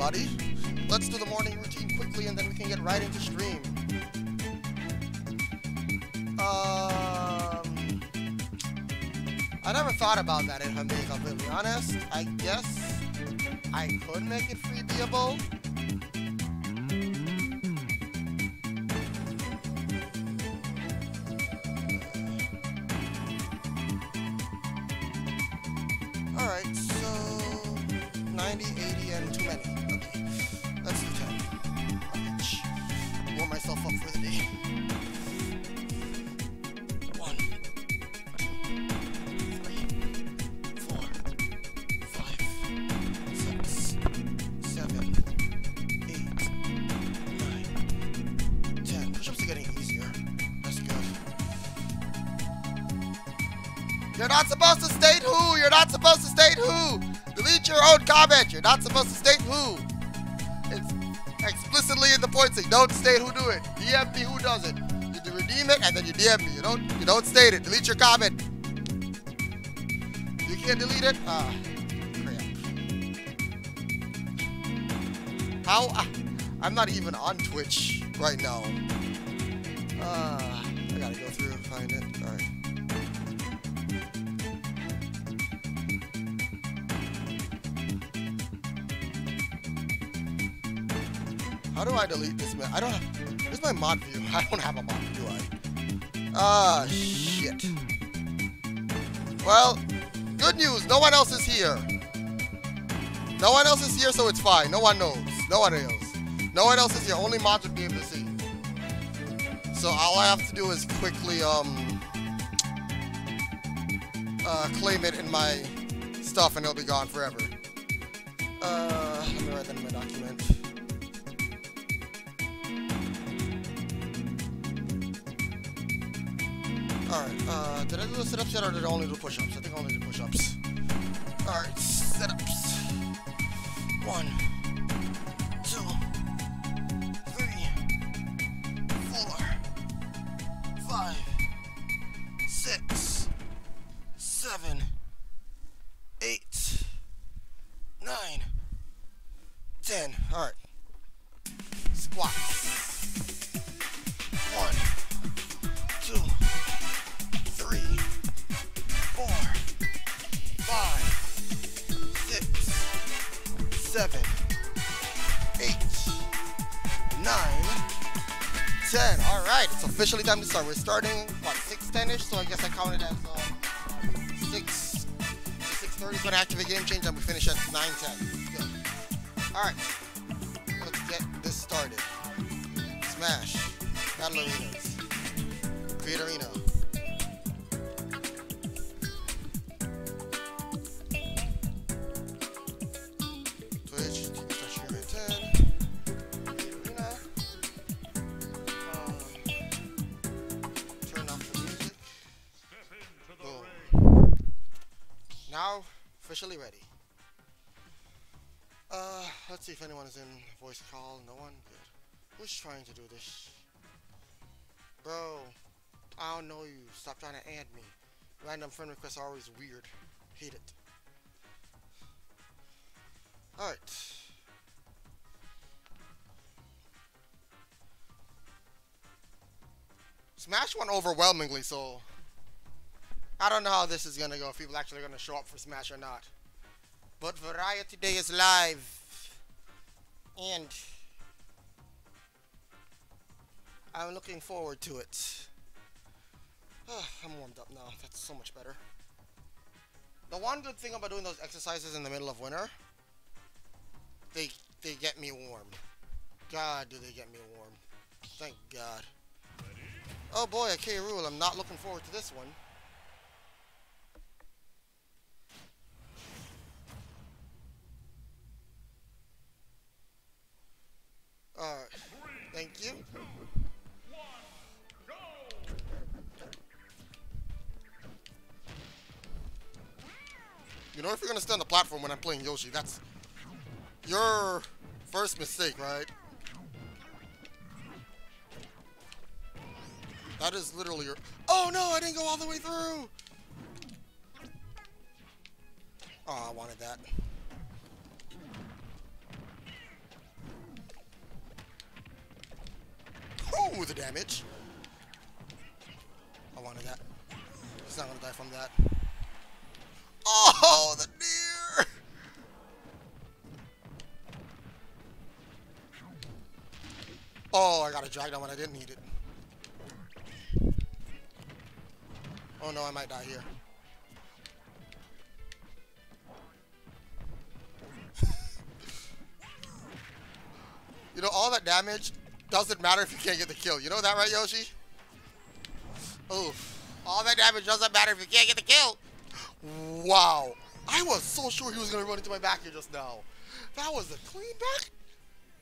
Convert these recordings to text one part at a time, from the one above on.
Everybody. Let's do the morning routine quickly and then we can get right into stream. Um, I never thought about that if I'm being completely honest. I guess I could make it freebiable. Not supposed to state who. Delete your own comment. You're not supposed to state who. It's explicitly in the pointing. Don't state who do it. DM me who does it. You redeem it and then you DM me. You don't. You don't state it. Delete your comment. You can't delete it. Ah, crap. How? ah, I'm not even on Twitch right now. My mod view? I don't have a mod view, do I? Ah, shit. Well, good news. No one else is here. No one else is here, so it's fine. No one knows. No one else. No one else is here. Only mods would be able to see. So all I have to do is quickly um uh, claim it in my stuff, and it'll be gone forever. Did I trying to do this? Bro, I don't know you. Stop trying to add me. Random friend requests are always weird. Hate it. Alright. Smash won overwhelmingly, so I don't know how this is gonna go. If people actually gonna show up for Smash or not. But Variety Day is live, and I'm looking forward to it. I'm warmed up now. That's so much better. The one good thing about doing those exercises in the middle of winter, they they get me warm. God, do they get me warm? Thank God. Oh boy, a K rule. I'm not looking forward to this one. Alright. Thank you. You know, if you're going to stay on the platform when I'm playing Yoshi, that's your first mistake, right? That is literally your... Oh, no, I didn't go all the way through! Oh, I wanted that. Oh, the damage! I wanted that. He's not gonna die from that. Oh, the deer! Oh, I got a drag down when I didn't need it. Oh no, I might die here. you know, all that damage doesn't matter if you can't get the kill. You know that, right, Yoshi? Oh, all that damage doesn't matter if you can't get the kill. Wow. I was so sure he was going to run into my back air just now. That was a clean back.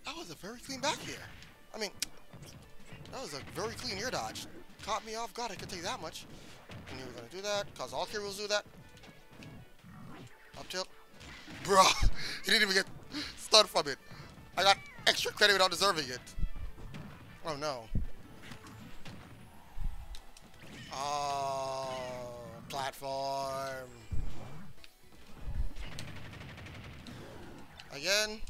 That was a very clean back air. I mean, that was a very clean air dodge. Caught me off guard. I could you that much. I knew we were going to do that, because all heroes do that. Up tilt. Bruh, he didn't even get stunned from it. I got extra credit without deserving it. Oh no. Oh, platform. Again.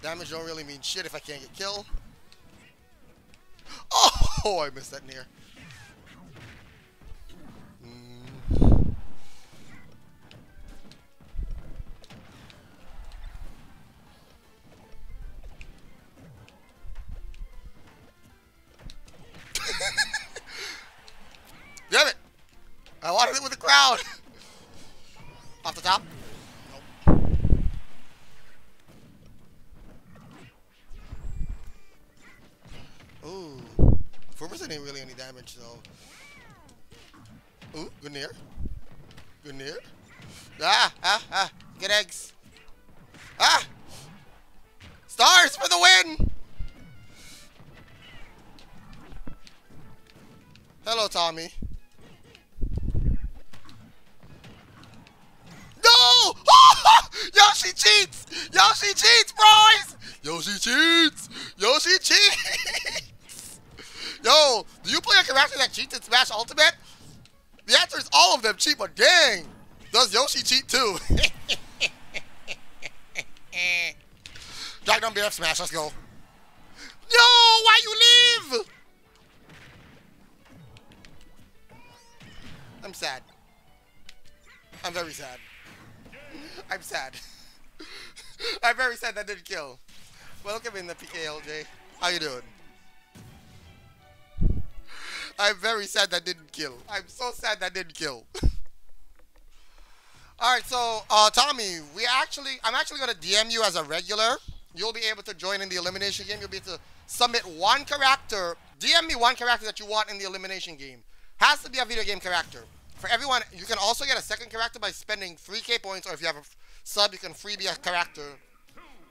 Damage don't really mean shit if I can't get killed. Oh, I missed that nair. I wanted it with the crowd! Off the top? Nope. Ooh. 4% ain't really any damage, though. Ooh, good nair. Good nair. Ah, ah, ah. Get eggs. Ah! Stars for the win! Hello, Tommy. No! Yoshi cheats! Yoshi cheats, boys! Yoshi cheats! Yoshi cheats! Yo, do you play a character that cheats in Smash Ultimate? The answer is all of them cheat, but dang! Does Yoshi cheat too? Drag down BF Smash, let's go. No! Why you leave? I'm sad. I'm very sad. I'm sad. I'm very sad that didn't kill. Welcome in the PKLJ. How you doing? I'm very sad that didn't kill. I'm so sad that didn't kill. Alright, so uh, Tommy, we actually I'm actually gonna DM you as a regular. You'll be able to join in the elimination game. You'll be able to submit one character. DM me one character that you want in the elimination game. Has to be a video game character. For everyone, you can also get a second character by spending 3k points, or if you have a sub, you can freebie a character.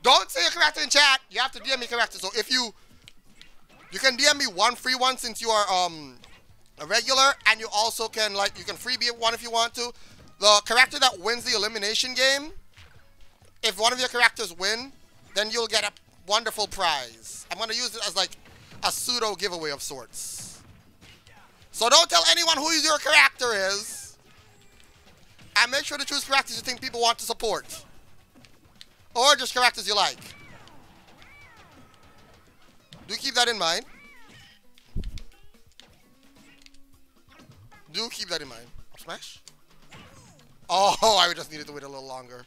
Don't say a character in chat. You have to DM me character. So if you, you can DM me one free one since you are um a regular, and you also can like you can freebie one if you want to. The character that wins the elimination game, if one of your characters win, then you'll get a wonderful prize. I'm gonna use it as like a pseudo giveaway of sorts. So don't tell anyone who your character is. And make sure to choose characters you think people want to support. Or just characters you like. Do keep that in mind. Do keep that in mind. Smash? Oh, I just needed to wait a little longer.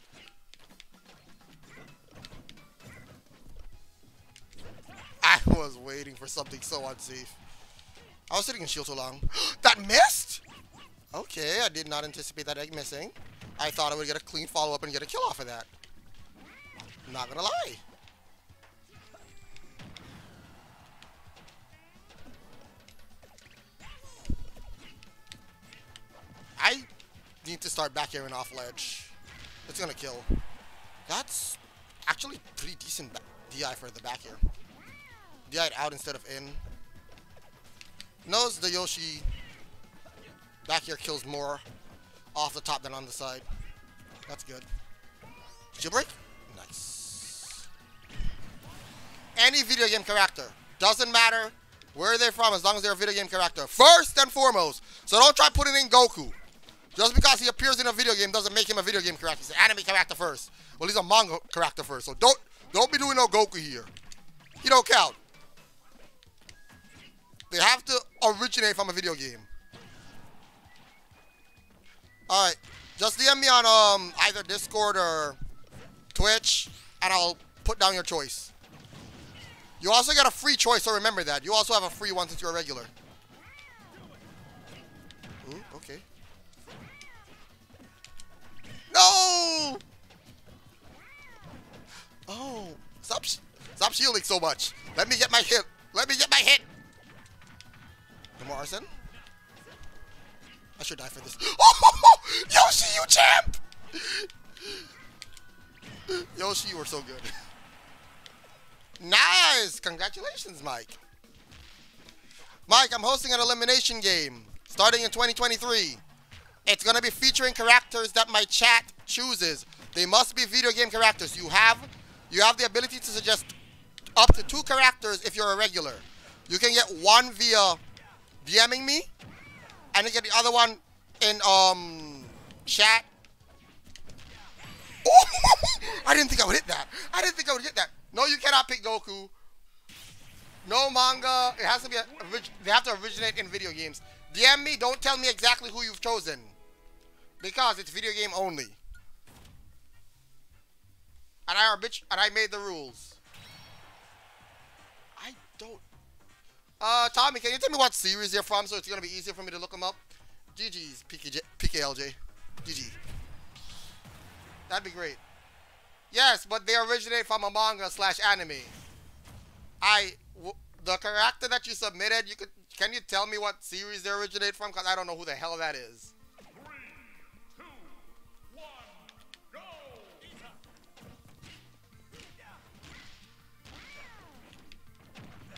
I was waiting for something so unsafe. I was sitting in shield too long. that missed? Okay, I did not anticipate that egg missing. I thought I would get a clean follow-up and get a kill off of that. Not gonna lie. I need to start back airing off ledge. It's gonna kill. That's actually pretty decent DI for the back air. DI out instead of in. Knows the Yoshi back air kills more off the top than on the side. That's good. Jailbreak? Nice. Any video game character. Doesn't matter where they're from as long as they're a video game character. First and foremost. So don't try putting in Goku. Just because he appears in a video game doesn't make him a video game character. He's an anime character first. Well, he's a manga character first. So don't don't be doing no Goku here. He don't count. They have to originate from a video game. Alright. Just DM me on um either Discord or Twitch, and I'll put down your choice. You also got a free choice, so remember that. You also have a free one since you're a regular. Ooh, okay. No! Oh, stop, stop shielding so much. Let me get my hit. Let me get my hit. No more arson. I should die for this. Oh, Yoshi, you champ! Yoshi, you were so good. Nice! Congratulations, Mike. Mike, I'm hosting an elimination game starting in 2023. It's going to be featuring characters that my chat chooses. They must be video game characters. You have you have the ability to suggest up to two characters if you're a regular. You can get one via DMing me, and you get the other one in um chat. Oh, I didn't think I would hit that. I didn't think I would hit that. No, you cannot pick Goku. No manga. It has to be. A, they have to originate in video games. DM me. Don't tell me exactly who you've chosen, because it's video game only. And I are bitch. And I made the rules. Uh, Tommy, can you tell me what series they're from so it's gonna be easier for me to look them up? GG's PKJ, PKLJ. GG. That'd be great. Yes, but they originate from a manga slash anime. I the character that you submitted, you could can you tell me what series they originate from? Cause I don't know who the hell that is.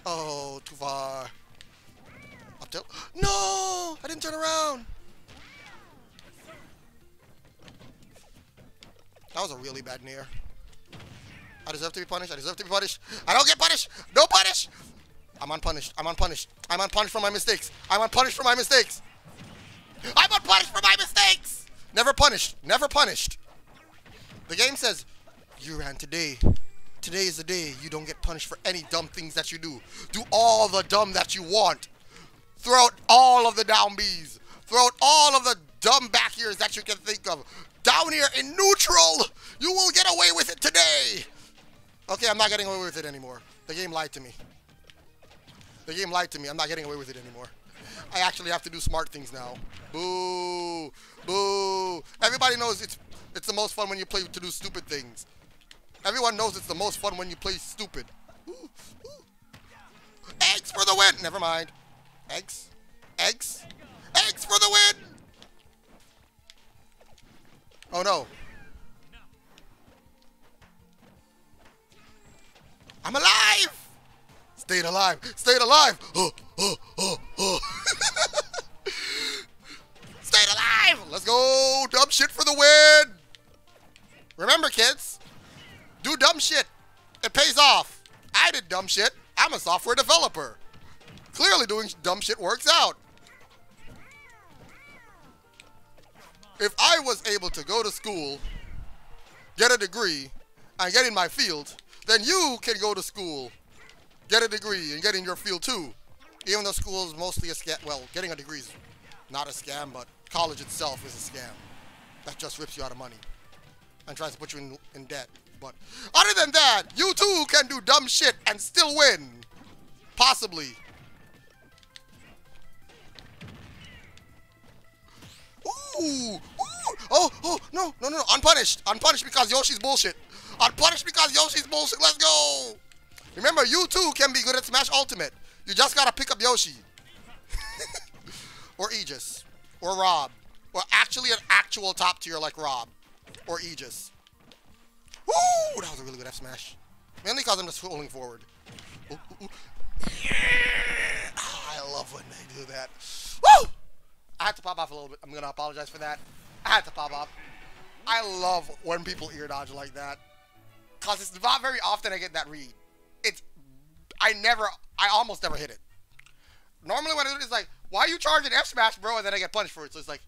Oh, too far. Up tilt. No! I didn't turn around. That was a really bad nair. I deserve to be punished. I deserve to be punished. I don't get punished. No punish. I'm unpunished. I'm unpunished. I'm unpunished for my mistakes. I'm unpunished for my mistakes. I'm unpunished for my mistakes. Never punished. Never punished. The game says, you ran today. Today is the day you don't get punished for any dumb things that you do. Do all the dumb that you want. Throw out all of the down Bs. Throw out all of the dumb back airs that you can think of. Down air in neutral, you will get away with it today. Okay, I'm not getting away with it anymore. The game lied to me. The game lied to me. I'm not getting away with it anymore. I actually have to do smart things now. Boo! Boo! Everybody knows it's it's the most fun when you play to do stupid things. Everyone knows it's the most fun when you play stupid. Eggs for the win! Never mind. Eggs? Eggs? Eggs for the win! Oh no. I'm alive! Stayed alive! Stayed alive! Stayed alive! Let's go! Dumb shit for the win! Remember, kids, do dumb shit. It pays off. I did dumb shit. I'm a software developer. Clearly doing dumb shit works out. If I was able to go to school, get a degree, and get in my field, then you can go to school, get a degree, and get in your field too. Even though school is mostly a scam. Well, getting a degree is not a scam, but college itself is a scam. That just rips you out of money and tries to put you in, in debt. But other than that, you too can do dumb shit and still win. Possibly. Ooh, ooh, oh, oh, no, no, no, no. unpunished. Unpunished because Yoshi's bullshit. Unpunished because Yoshi's bullshit. Let's go. Remember, you too can be good at Smash Ultimate. You just gotta pick up Yoshi. or Aegis. Or Rob. Or actually an actual top tier like Rob. Or Aegis. Woo! That was a really good F smash. Mainly because I'm just rolling forward. Ooh, ooh, ooh. Yeah! Oh, I love when they do that. Woo! I had to pop off a little bit. I'm gonna apologize for that. I had to pop off. I love when people air dodge like that. Cause it's not very often I get that read. It's I never I almost never hit it. Normally when I do it, it's like, why are you charging F smash, bro? And then I get punished for it. So it's like,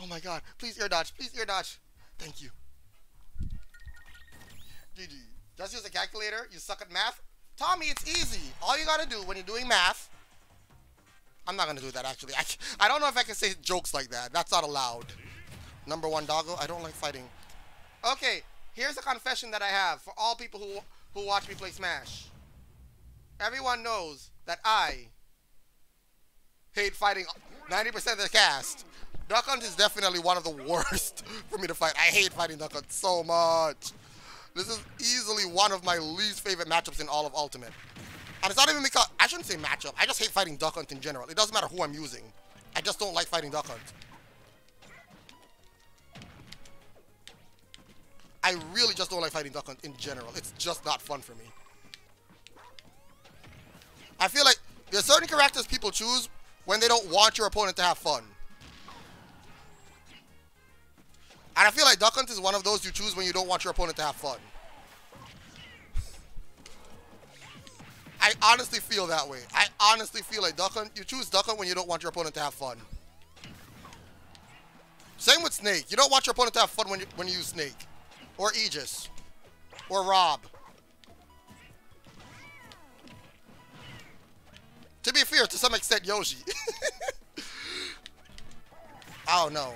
oh my god, please air dodge, please air dodge. Thank you. GG. Just use a calculator. You suck at math. Tommy, it's easy. All you gotta do when you're doing math I'm not gonna do that actually. I, I don't know if I can say jokes like that. That's not allowed. Number one doggo. I don't like fighting. Okay, here's a confession that I have for all people who who watch me play Smash. Everyone knows that I hate fighting 90% of the cast. Duck Hunt is definitely one of the worst for me to fight. I hate fighting Duck Hunt so much. This is easily one of my least favorite matchups in all of Ultimate. And it's not even because, I shouldn't say matchup, I just hate fighting Duck Hunt in general. It doesn't matter who I'm using. I just don't like fighting Duck Hunt. I really just don't like fighting Duck Hunt in general. It's just not fun for me. I feel like there's certain characters people choose when they don't want your opponent to have fun. And I feel like Duck Hunt is one of those you choose when you don't want your opponent to have fun. I honestly feel that way. I honestly feel like Duck Hunt, you choose Duck Hunt when you don't want your opponent to have fun. Same with Snake. You don't want your opponent to have fun when you, when you use Snake. Or Aegis. Or Rob. To be fair, to some extent, Yoshi. I don't no.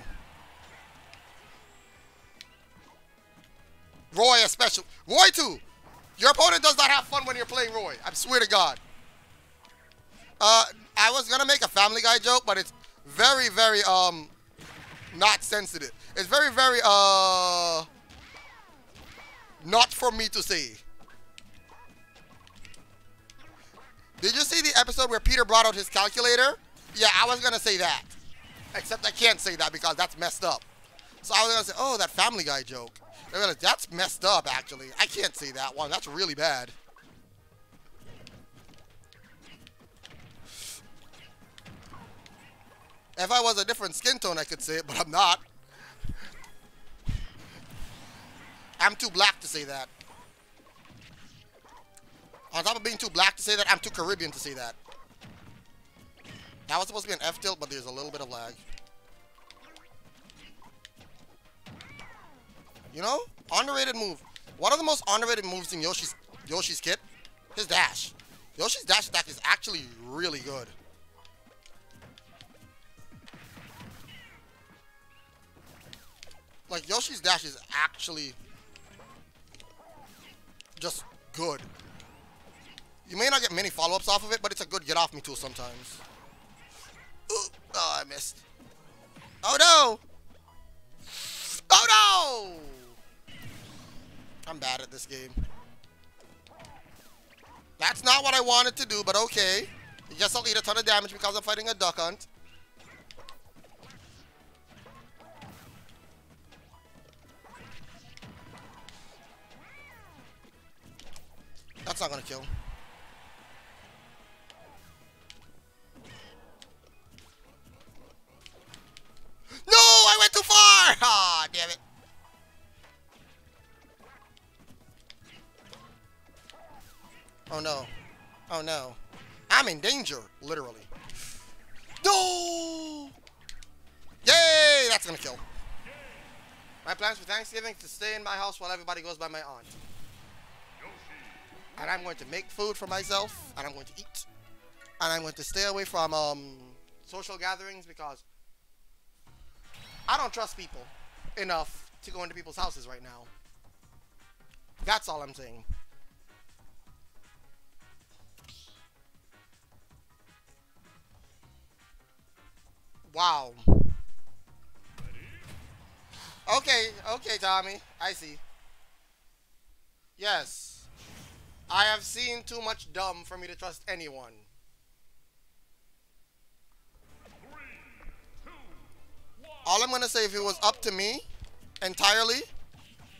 Roy especially. Roy too. Your opponent does not have fun when you're playing Roy. I swear to God. Uh, I was gonna make a Family Guy joke, but it's very, very um, not sensitive. It's very, very uh, not for me to say. Did you see the episode where Peter brought out his calculator? Yeah, I was gonna say that. Except I can't say that because that's messed up. So I was gonna say, oh, that Family Guy joke. That's messed up, actually. I can't see that one. That's really bad. If I was a different skin tone, I could say it, but I'm not. I'm too black to say that. On top of being too black to say that, I'm too Caribbean to say that. That was supposed to be an F tilt, but there's a little bit of lag. You know? Underrated move. One of the most underrated moves in Yoshi's Yoshi's kit, his dash. Yoshi's dash attack is actually really good. Like, Yoshi's dash is actually just good. You may not get many follow-ups off of it, but it's a good get-off me tool sometimes. Ooh, oh, I missed. Oh, no! Oh, no! I'm bad at this game. That's not what I wanted to do, but okay. I guess I'll eat a ton of damage because I'm fighting a duck hunt. That's not gonna kill. No, I went too far! Ah, damn it. Oh no. Oh no. I'm in danger, literally. No! Yay! That's gonna kill. My plans for Thanksgiving to stay in my house while everybody goes by my aunt. And I'm going to make food for myself, and I'm going to eat. And I'm going to stay away from um, social gatherings because I don't trust people enough to go into people's houses right now. That's all I'm saying. Wow. Okay, okay, Tommy. I see. Yes. I have seen too much dumb for me to trust anyone. All I'm going to say, if it was up to me entirely,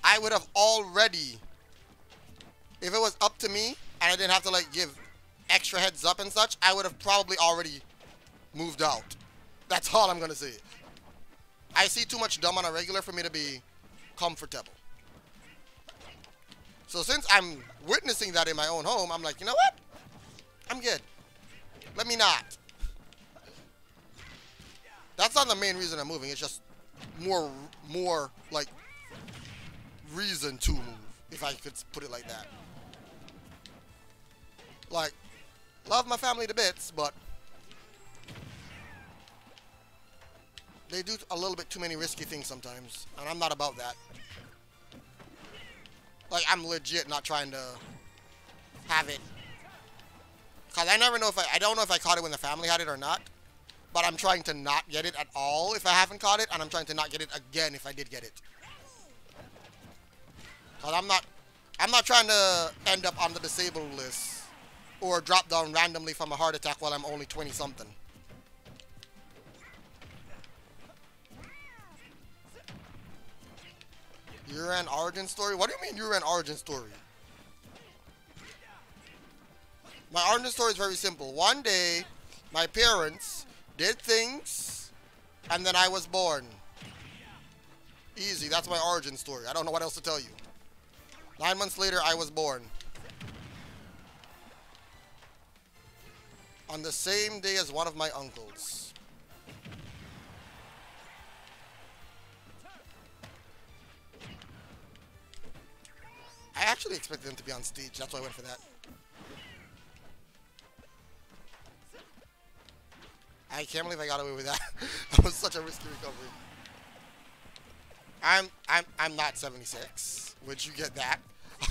I would have already, if it was up to me and I didn't have to like give extra heads up and such, I would have probably already moved out. That's all I'm going to say. I see too much dumb on a regular for me to be comfortable. So since I'm witnessing that in my own home, I'm like, you know what? I'm good. Let me not. That's not the main reason I'm moving. It's just more, more like reason to move, if I could put it like that. Like, love my family to bits, but they do a little bit too many risky things sometimes, and I'm not about that. Like, I'm legit not trying to have it. Because I never know if I, I don't know if I caught it when the family had it or not. But I'm trying to not get it at all if I haven't caught it, and I'm trying to not get it again if I did get it. Because I'm not, I'm not trying to end up on the disabled list or drop down randomly from a heart attack while I'm only 20 something. Uran origin story? What do you mean Uran origin story? My origin story is very simple. One day, my parents did things, and then I was born. Easy. That's my origin story. I don't know what else to tell you. Nine months later, I was born. On the same day as one of my uncles. I actually expected them to be on stage. That's why I went for that. I can't believe I got away with that. that was such a risky recovery. I'm I'm I'm not 76. Would you get that?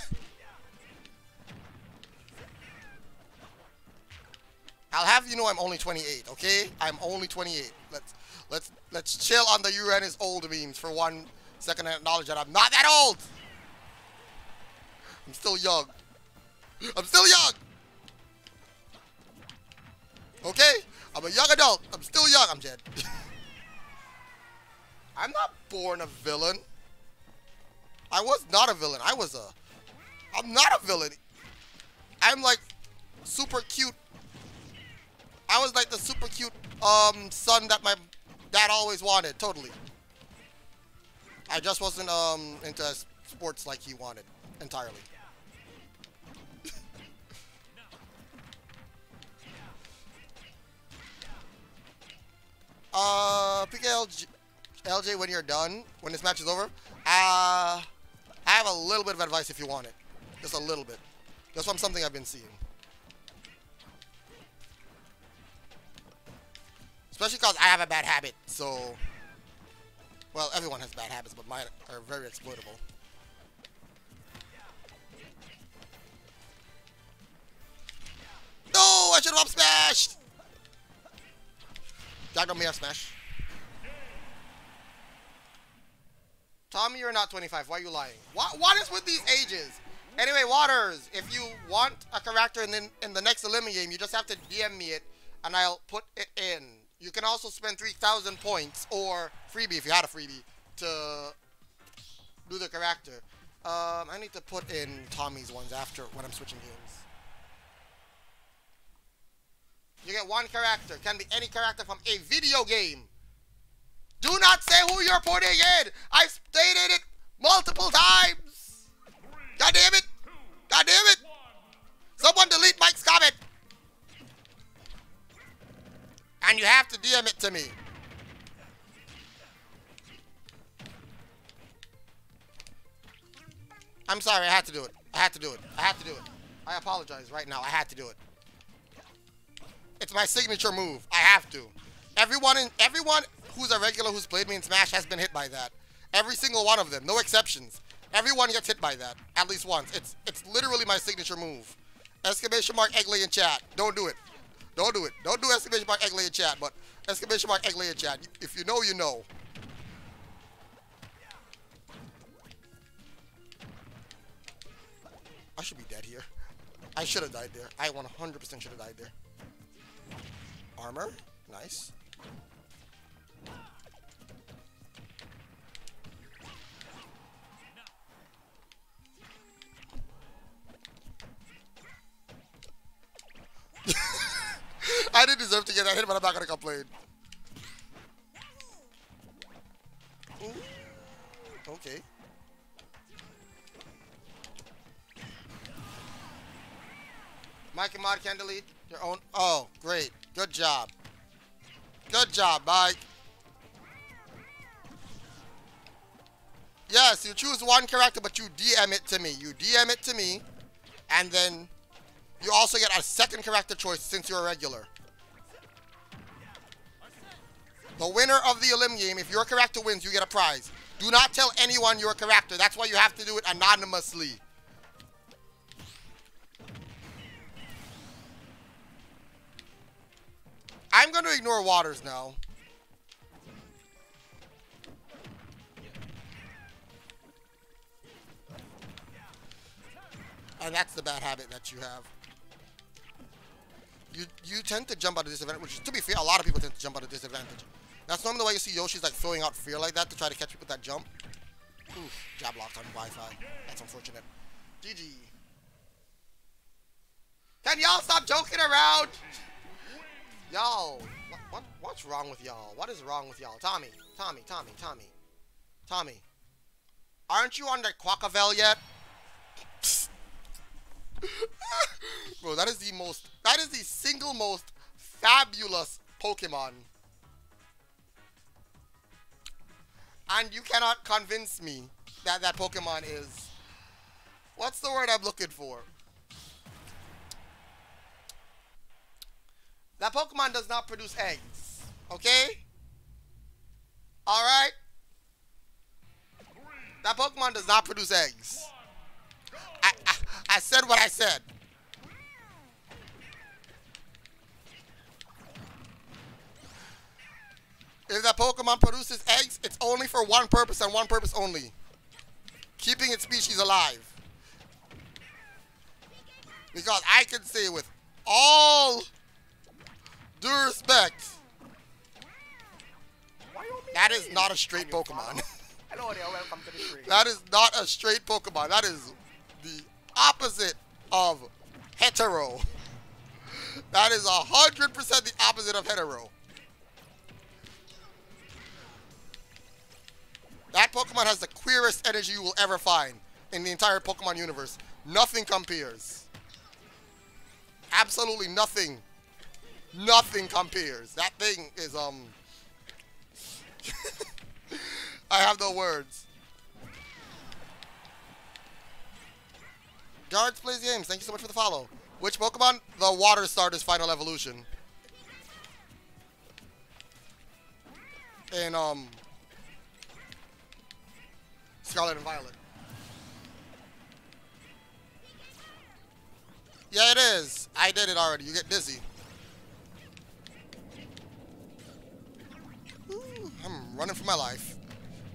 I'll have you know I'm only 28, okay? I'm only 28. Let's let's let's chill on the Uranus old memes for one second and acknowledge that I'm not that old. I'm still young. I'm still young. Okay? I'm a young adult. I'm still young. I'm dead. I'm not born a villain. I was not a villain. I was a... I'm not a villain. I'm like super cute. I was like the super cute um son that my dad always wanted. Totally. I just wasn't um into sports like he wanted entirely. Uh, PKLJ, LJ, when you're done, when this match is over, uh, I have a little bit of advice if you want it. Just a little bit. Just from something I've been seeing. Especially because I have a bad habit, so... Well, everyone has bad habits, but mine are very exploitable. No! I should have up smashed! Jack me smash. Tommy, you're not 25. Why are you lying? What, what is with these ages? Anyway, Waters, if you want a character in the, in the next Eliminate game, you just have to DM me it, and I'll put it in. You can also spend 3,000 points, or freebie if you had a freebie, to do the character. Um, I need to put in Tommy's ones after when I'm switching games. You get one character. Can be any character from a video game. Do not say who you're putting in. I've stated it multiple times. God damn it. God damn it. Someone delete Mike's comment. And you have to DM it to me. I'm sorry, I had to do it. I had to do it. I had to do it. I apologize right now. I had to do it. It's my signature move. I have to. Everyone in everyone who's a regular who's played me in Smash has been hit by that. Every single one of them, no exceptions. Everyone gets hit by that at least once. It's it's literally my signature move. Exclamation mark Eggley in chat. Don't do it. Don't do it. Don't do exclamation mark Eggley in chat, but exclamation mark Eggley in chat. If you know, you know. I should be dead here. I should have died there. I 100% should have died there. Armor. Nice. I didn't deserve to get that hit, but I'm not gonna complain. Ooh. Okay. Mike and Mod can delete your own. Oh, great. Good job. Good job, Mike. Yes, you choose one character, but you DM it to me. You DM it to me, and then you also get a second character choice since you're a regular. The winner of the Elim game, if your character wins, you get a prize. Do not tell anyone your character. That's why you have to do it anonymously. I'm going to ignore waters now. And that's the bad habit that you have. You you tend to jump out of disadvantage, which to be fair, a lot of people tend to jump out of disadvantage. That's normally why you see Yoshi's like throwing out fair like that to try to catch people with that jump. Oof, jab locked on Wi-Fi. That's unfortunate. GG. Can y'all stop joking around? Y'all, what, what, what's wrong with y'all? What is wrong with y'all? Tommy, Tommy, Tommy, Tommy, Tommy. Aren't you on the Quaquaval yet? Bro, that is the most, that is the single most fabulous Pokemon. And you cannot convince me that that Pokemon is, what's the word I'm looking for? That Pokemon does not produce eggs. Okay? Alright? That Pokemon does not produce eggs. I, I, I said what I said. If that Pokemon produces eggs, it's only for one purpose and one purpose only. Keeping its species alive. Because I can say with all due respect, that is not a straight Pokemon. That is not a straight Pokemon. That is the opposite of hetero. That is 100% the opposite of hetero. That Pokemon has the queerest energy you will ever find in the entire Pokemon universe. Nothing compares. Absolutely nothing. Nothing compares. That thing is, um... I have no words. Guards plays games. Thank you so much for the follow. Which Pokemon? The Water Starter's final evolution. And, um... Scarlet and Violet. Yeah, it is. I did it already. You get dizzy. Ooh, I'm running for my life.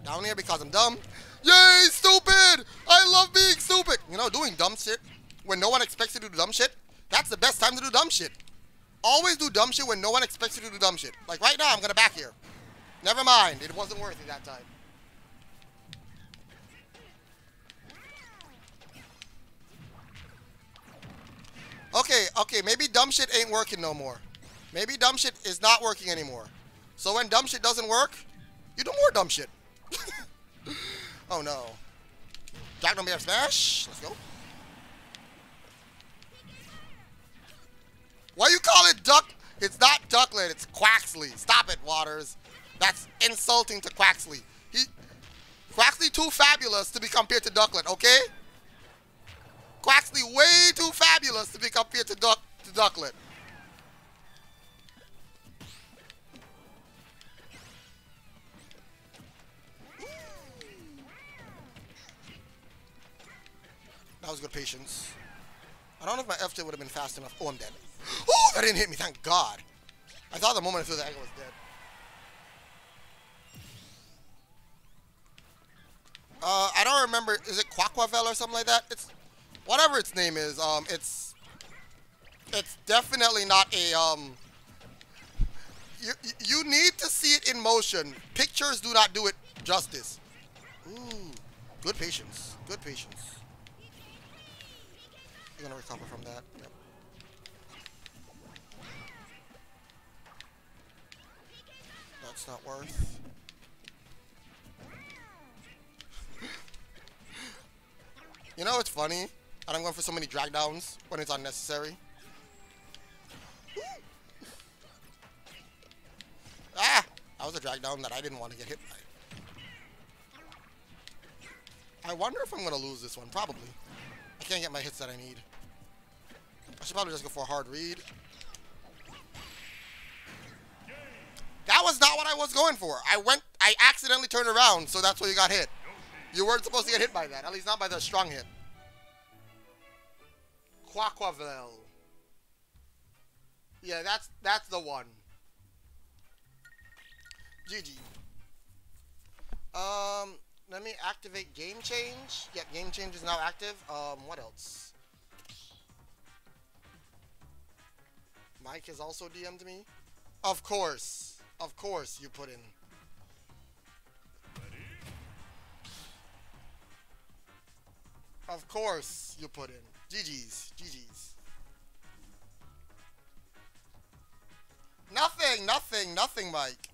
Down here because I'm dumb. Yay, stupid! I love being stupid! You know, doing dumb shit when no one expects you to do dumb shit, that's the best time to do dumb shit. Always do dumb shit when no one expects you to do dumb shit. Like right now, I'm gonna back here. Never mind, it wasn't worth it that time. Okay, okay, maybe dumb shit ain't working no more. Maybe dumb shit is not working anymore. So when dumb shit doesn't work, you do more dumb shit. oh no. Jack don't be smash. Let's go. Why you call it duck? It's not Ducklett, it's Quaxly. Stop it, Waters. That's insulting to Quaxly. He Quaxly too fabulous to be compared to Ducklett, okay? Quaxly way too fabulous to be compared to Duck to Ducklett. That was good patience. I don't know if my F2 would have been fast enough. Oh, I'm dead. Oh, that didn't hit me, thank God. I thought the moment I threw the egg I was dead. Uh, I don't remember. Is it Quaquaval or something like that? It's whatever its name is. Um, it's it's definitely not a um. You you need to see it in motion. Pictures do not do it justice. Ooh, good patience. Good patience. You're gonna recover from that. Yep. That's not worth. you know it's funny? And I'm going for so many drag downs when it's unnecessary. ah! That was a drag down that I didn't want to get hit by. I wonder if I'm going to lose this one. Probably. I can't get my hits that I need. I should probably just go for a hard read. That was not what I was going for. I went, I accidentally turned around, so that's why you got hit. You weren't supposed to get hit by that, at least not by the strong hit. Quaquaval. Yeah, that's that's the one. GG. Um, let me activate game change. Yeah, game change is now active. Um, what else? Mike has also DM'd me. Of course. Of course you put in. Of course you put in. GG's. GG's. Nothing, nothing, nothing, Mike.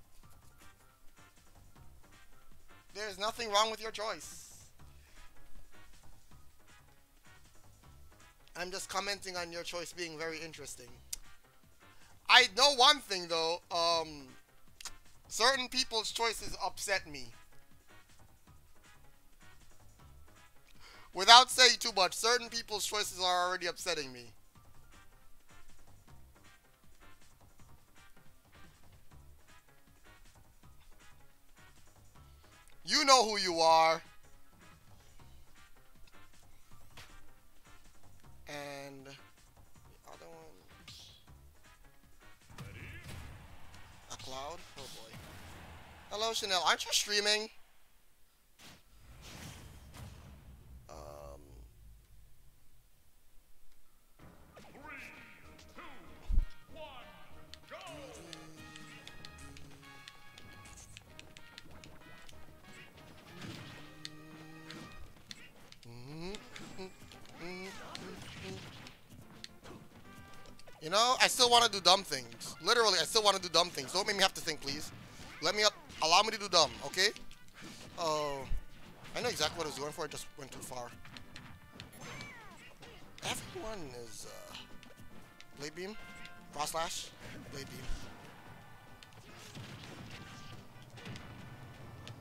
There's nothing wrong with your choice. I'm just commenting on your choice being very interesting. I know one thing though, um, certain people's choices upset me. Without saying too much, certain people's choices are already upsetting me. You know who you are. And cloud? Oh boy. Hello, Chanel. Aren't you streaming? Know, I still want to do dumb things. Literally, I still want to do dumb things. Don't make me have to think, please. Let me up. Allow me to do dumb, okay? Oh, I know exactly what I was going for. I just went too far. Everyone is uh, blade beam, cross slash, blade beam.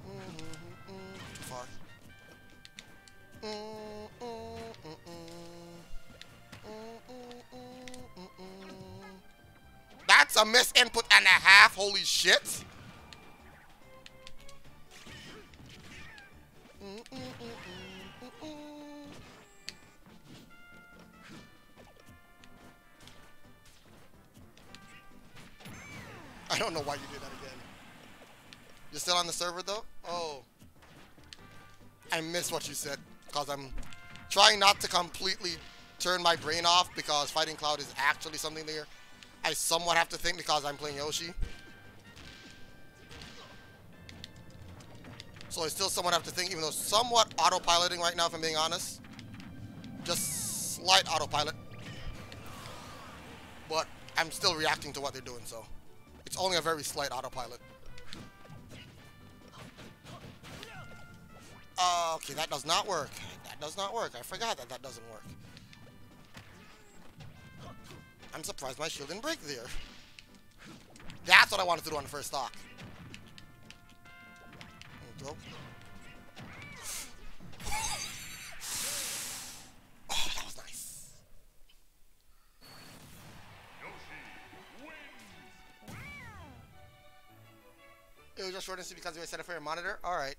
Mm -hmm, mm -mm, too far. That's a miss input and a half. Holy shit. I don't know why you did that again. You're still on the server though? Oh. I missed what you said because I'm trying not to completely turn my brain off because Fighting Cloud is actually something there I somewhat have to think because I'm playing Yoshi. So I still somewhat have to think, even though somewhat autopiloting right now, if I'm being honest. Just slight autopilot. But I'm still reacting to what they're doing, so. It's only a very slight autopilot. Uh, okay, that does not work. That does not work. I forgot that that doesn't work. I'm surprised my shield didn't break there. That's what I wanted to do on the first stock. Oh, that was nice. It was just shortness because we set it for your monitor? Alright.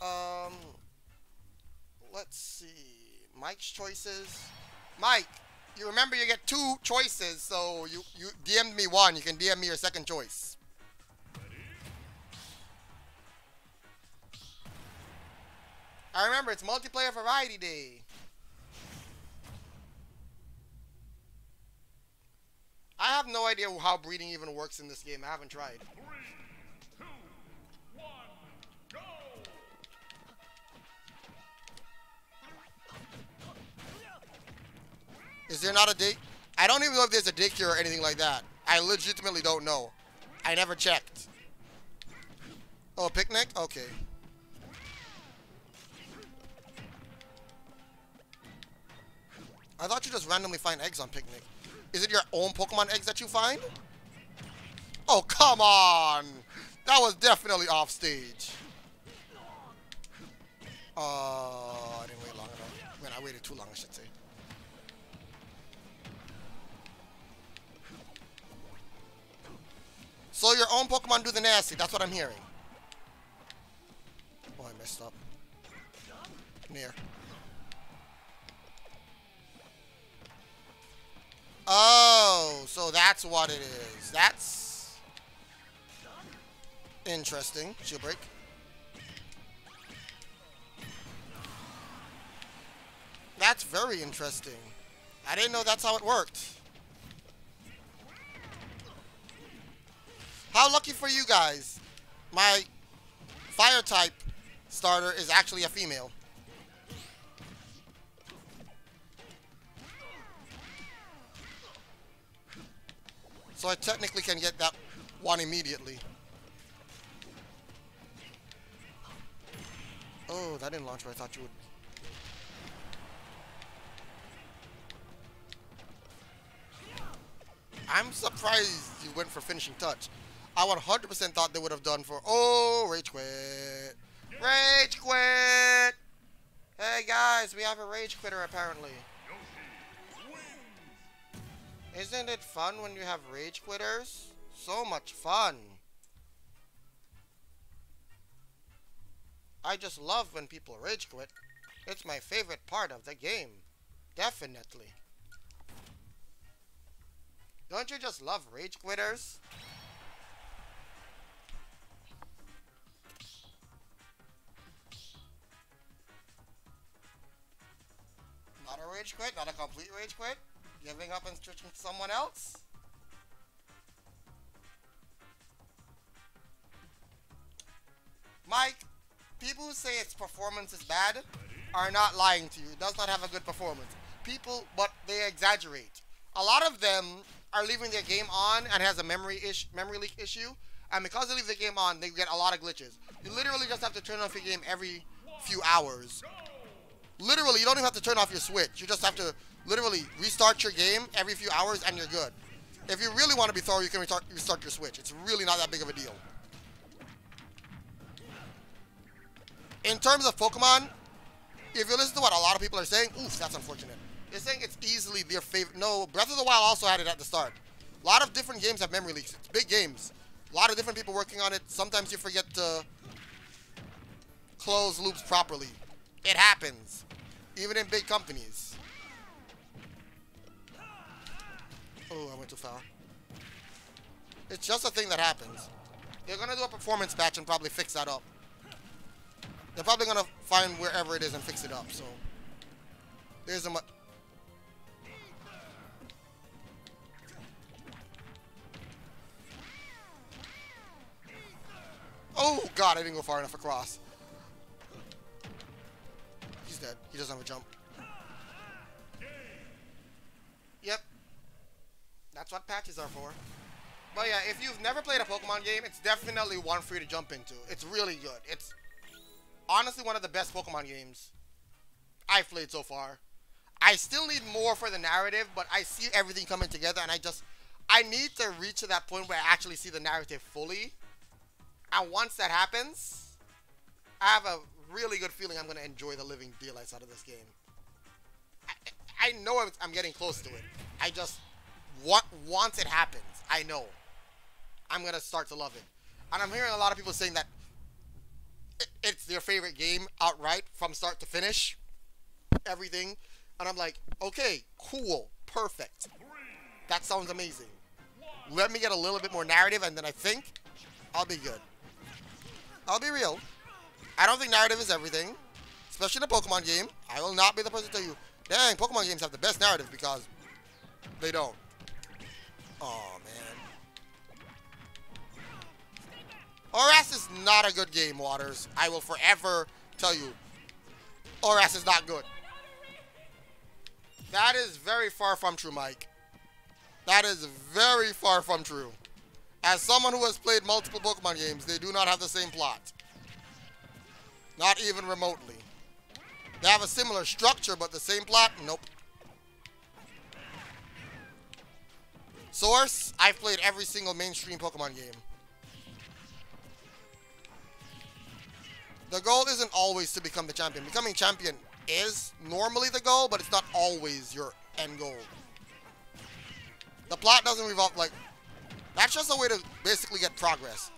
Um, let's see. Mike's choices. Mike, you remember you get two choices, so you, you DM'd me one, you can DM me your second choice. I remember it's multiplayer variety day. I have no idea how breeding even works in this game. I haven't tried. Is there not a date? I don't even know if there's a daycare or anything like that. I legitimately don't know. I never checked. Oh, picnic? Okay. I thought you just randomly find eggs on picnic. Is it your own Pokemon eggs that you find? Oh, come on! That was definitely off stage. Uh, I didn't wait long enough. When I waited too long, I should say. So your own Pokemon do the nasty. That's what I'm hearing. Oh, I messed up. Near. Oh, so that's what it is. That's interesting. Shield break. That's very interesting. I didn't know that's how it worked. How lucky for you guys. My fire type starter is actually a female. So I technically can get that one immediately. Oh, that didn't launch where I thought you would. I'm surprised you went for finishing touch. I 100% thought they would have done for... Oh, rage quit. Rage quit! Hey guys, we have a rage quitter apparently. Isn't it fun when you have rage quitters? So much fun. I just love when people rage quit. It's my favorite part of the game. Definitely. Don't you just love rage quitters? Not a rage quit, not a complete rage quit. Giving up and switching to someone else. Mike, people who say its performance is bad are not lying to you. It does not have a good performance. People, but they exaggerate. A lot of them are leaving their game on and has a memory ish memory leak issue. And because they leave the game on, they get a lot of glitches. You literally just have to turn off your game every few hours. Literally, you don't even have to turn off your Switch. You just have to literally restart your game every few hours and you're good. If you really want to be thorough, you can restart, restart your Switch. It's really not that big of a deal. In terms of Pokemon, if you listen to what a lot of people are saying, oof, that's unfortunate. They're saying it's easily their favorite. No, Breath of the Wild also had it at the start. A lot of different games have memory leaks. It's big games. A lot of different people working on it. Sometimes you forget to close loops properly. It happens. Even in big companies. Oh, I went too far. It's just a thing that happens. They're gonna do a performance patch and probably fix that up. They're probably gonna find wherever it is and fix it up, so. There's a mu- Oh god, I didn't go far enough across. Dead. He doesn't have a jump. Yep. That's what patches are for. But yeah, if you've never played a Pokemon game, it's definitely one for you to jump into. It's really good. It's honestly one of the best Pokemon games I've played so far. I still need more for the narrative, but I see everything coming together, and I just I need to reach to that point where I actually see the narrative fully. And once that happens, I have a really good feeling I'm going to enjoy the living daylights out of this game. I, I know I'm, getting close to it. I just want once it happens, I know I'm going to start to love it. And I'm hearing a lot of people saying that it, it's their favorite game outright from start to finish. Everything. And I'm like, okay, cool, perfect. That sounds amazing. Let me get a little bit more narrative, and then I think I'll be good. I'll be real. I don't think narrative is everything, especially in a Pokemon game. I will not be the person to tell you, dang, Pokemon games have the best narrative because they don't. Oh man. ORAS is not a good game, Waters. I will forever tell you, ORAS is not good. That is very far from true, Mike. That is very far from true. As someone who has played multiple Pokemon games, they do not have the same plot. Not even remotely. They have a similar structure, but the same plot? Nope. Source, I've played every single mainstream Pokemon game. The goal isn't always to become the champion. Becoming champion is normally the goal, but it's not always your end goal. The plot doesn't revolve like That's just a way to basically get progress.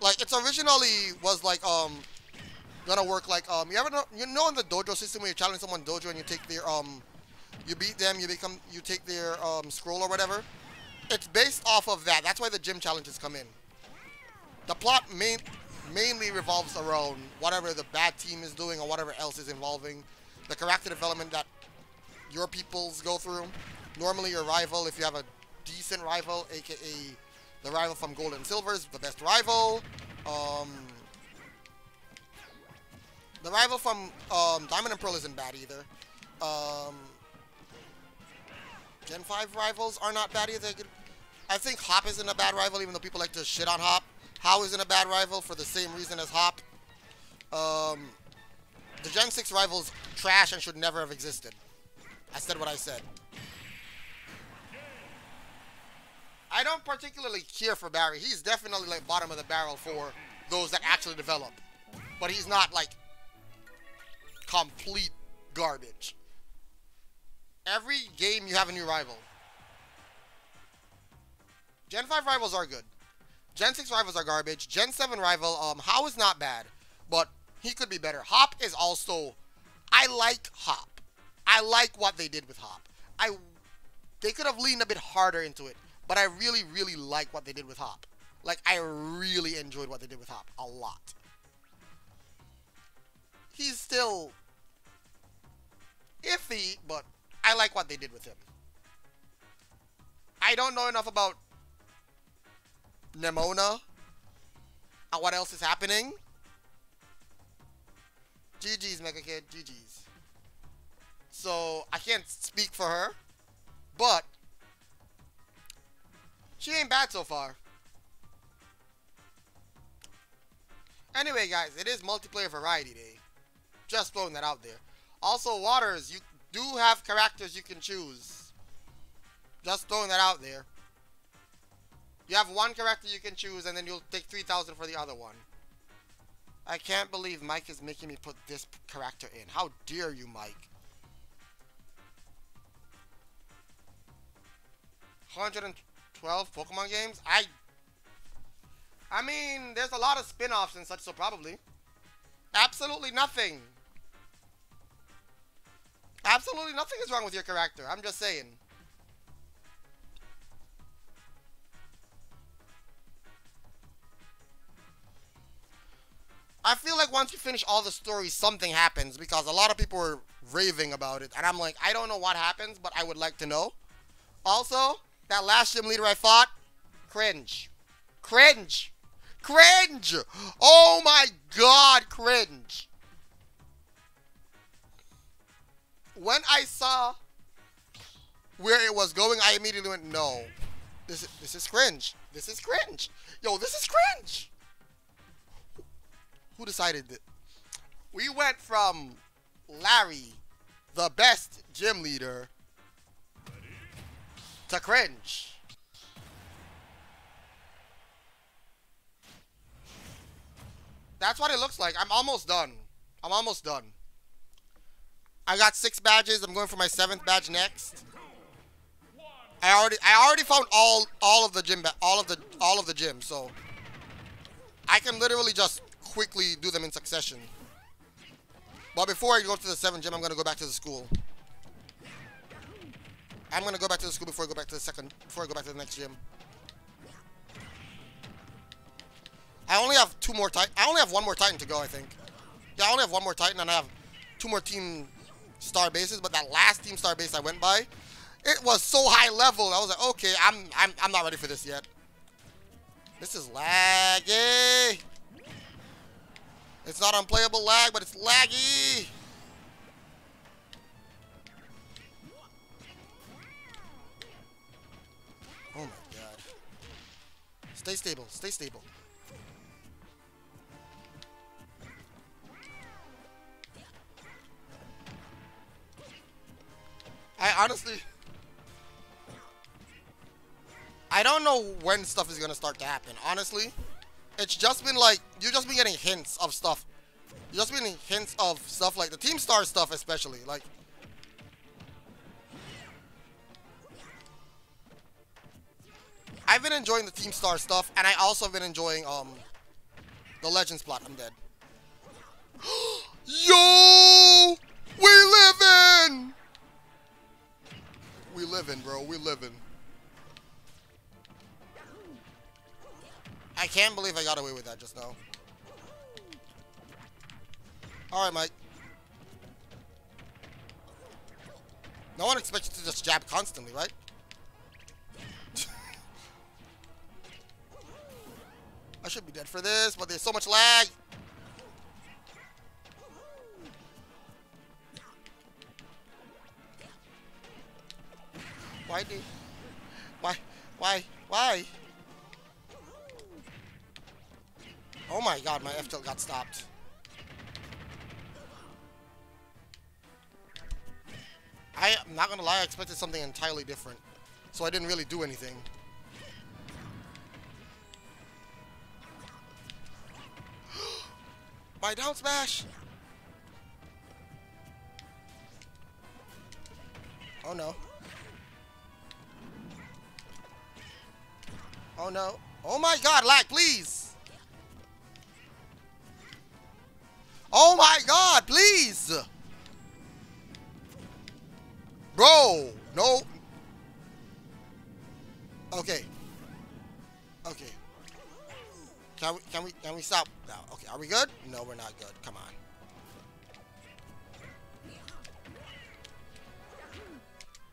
Like it's originally was like um gonna work like um you ever know you know in the dojo system when you challenge someone dojo and you take their um you beat them you become you take their um scroll or whatever. It's based off of that. That's why the gym challenges come in. The plot main mainly revolves around whatever the bad team is doing or whatever else is involving the character development that your peoples go through. Normally your rival, if you have a decent rival, aka the rival from Gold and Silver is the best rival. Um, the rival from um, Diamond and Pearl isn't bad either. Um, Gen 5 rivals are not bad either. I think Hop isn't a bad rival, even though people like to shit on Hop. Hau isn't a bad rival for the same reason as Hop. Um, the Gen 6 rivals trash and should never have existed. I said what I said. I don't particularly care for Barry. He's definitely like bottom of the barrel for those that actually develop. But he's not like complete garbage. Every game you have a new rival. Gen 5 rivals are good. Gen 6 rivals are garbage. Gen 7 rival, um, Hau is not bad, but he could be better. Hop is also, I like Hop. I like what they did with Hop. I, they could have leaned a bit harder into it, but I really, really like what they did with Hop. Like, I really enjoyed what they did with Hop a lot. He's still iffy, but I like what they did with him. I don't know enough about Nemona and what else is happening. GG's, Mega Kid. GG's. So, I can't speak for her. But, she ain't bad so far. Anyway, guys, it is multiplayer variety day. Just throwing that out there. Also, Waters, you do have characters you can choose. Just throwing that out there. You have one character you can choose, and then you'll take 3,000 for the other one. I can't believe Mike is making me put this character in. How dare you, Mike? 112 Pokemon games? I... I mean, there's a lot of spin-offs and such, so probably. Absolutely nothing. Absolutely nothing is wrong with your character. I'm just saying. I feel like once you finish all the stories, something happens because a lot of people were raving about it. And I'm like, I don't know what happens, but I would like to know. Also, that last gym leader I fought, cringe. Cringe. Cringe. Oh my god, cringe. When I saw where it was going, I immediately went, no. This, this is cringe. This is cringe. Yo, this is cringe. Who decided that? We went from Larry, the best gym leader, to cringe. That's what it looks like. I'm almost done. I'm almost done. I got six badges. I'm going for my seventh badge next. I already I already found all all of the gym all of the all of the gyms, so I can literally just quickly do them in succession. But before I go to the 7th gym, I'm going to go back to the school. I'm going to go back to the school before I go back to the second, before I go back to the next gym. I only have two more Titan. I only have one more Titan to go, I think. Yeah, I only have one more Titan, and I have two more Team Star bases. But that last Team Star base I went by, it was so high level. I was like, okay, I'm, I'm, I'm not ready for this yet. This is laggy. It's not unplayable lag, but it's laggy. Oh my god. Stay stable. Stay stable. I honestly... I don't know when stuff is going to start to happen, honestly it's just been like you've just been getting hints of stuff. You've just been getting hints of stuff like the Team Star stuff, especially like. I've been enjoying the Team Star stuff, and I also have been enjoying um the Legends plot. I'm dead. Yo! We living! We living, bro. We living. I can't believe I got away with that just now. Alright, Mike. No one expects you to just jab constantly, right? I should be dead for this, but there's so much lag. Why did... Why? Why? Why? Oh my god, my F tilt got stopped. I, am not gonna lie, I expected something entirely different. So I didn't really do anything. my down smash! Oh no. Oh no. Oh my god, lag, please! Oh my god, please! Bro, no. Okay. Okay. Can we can we can we stop now? Okay, are we good? No, we're not good. Come on.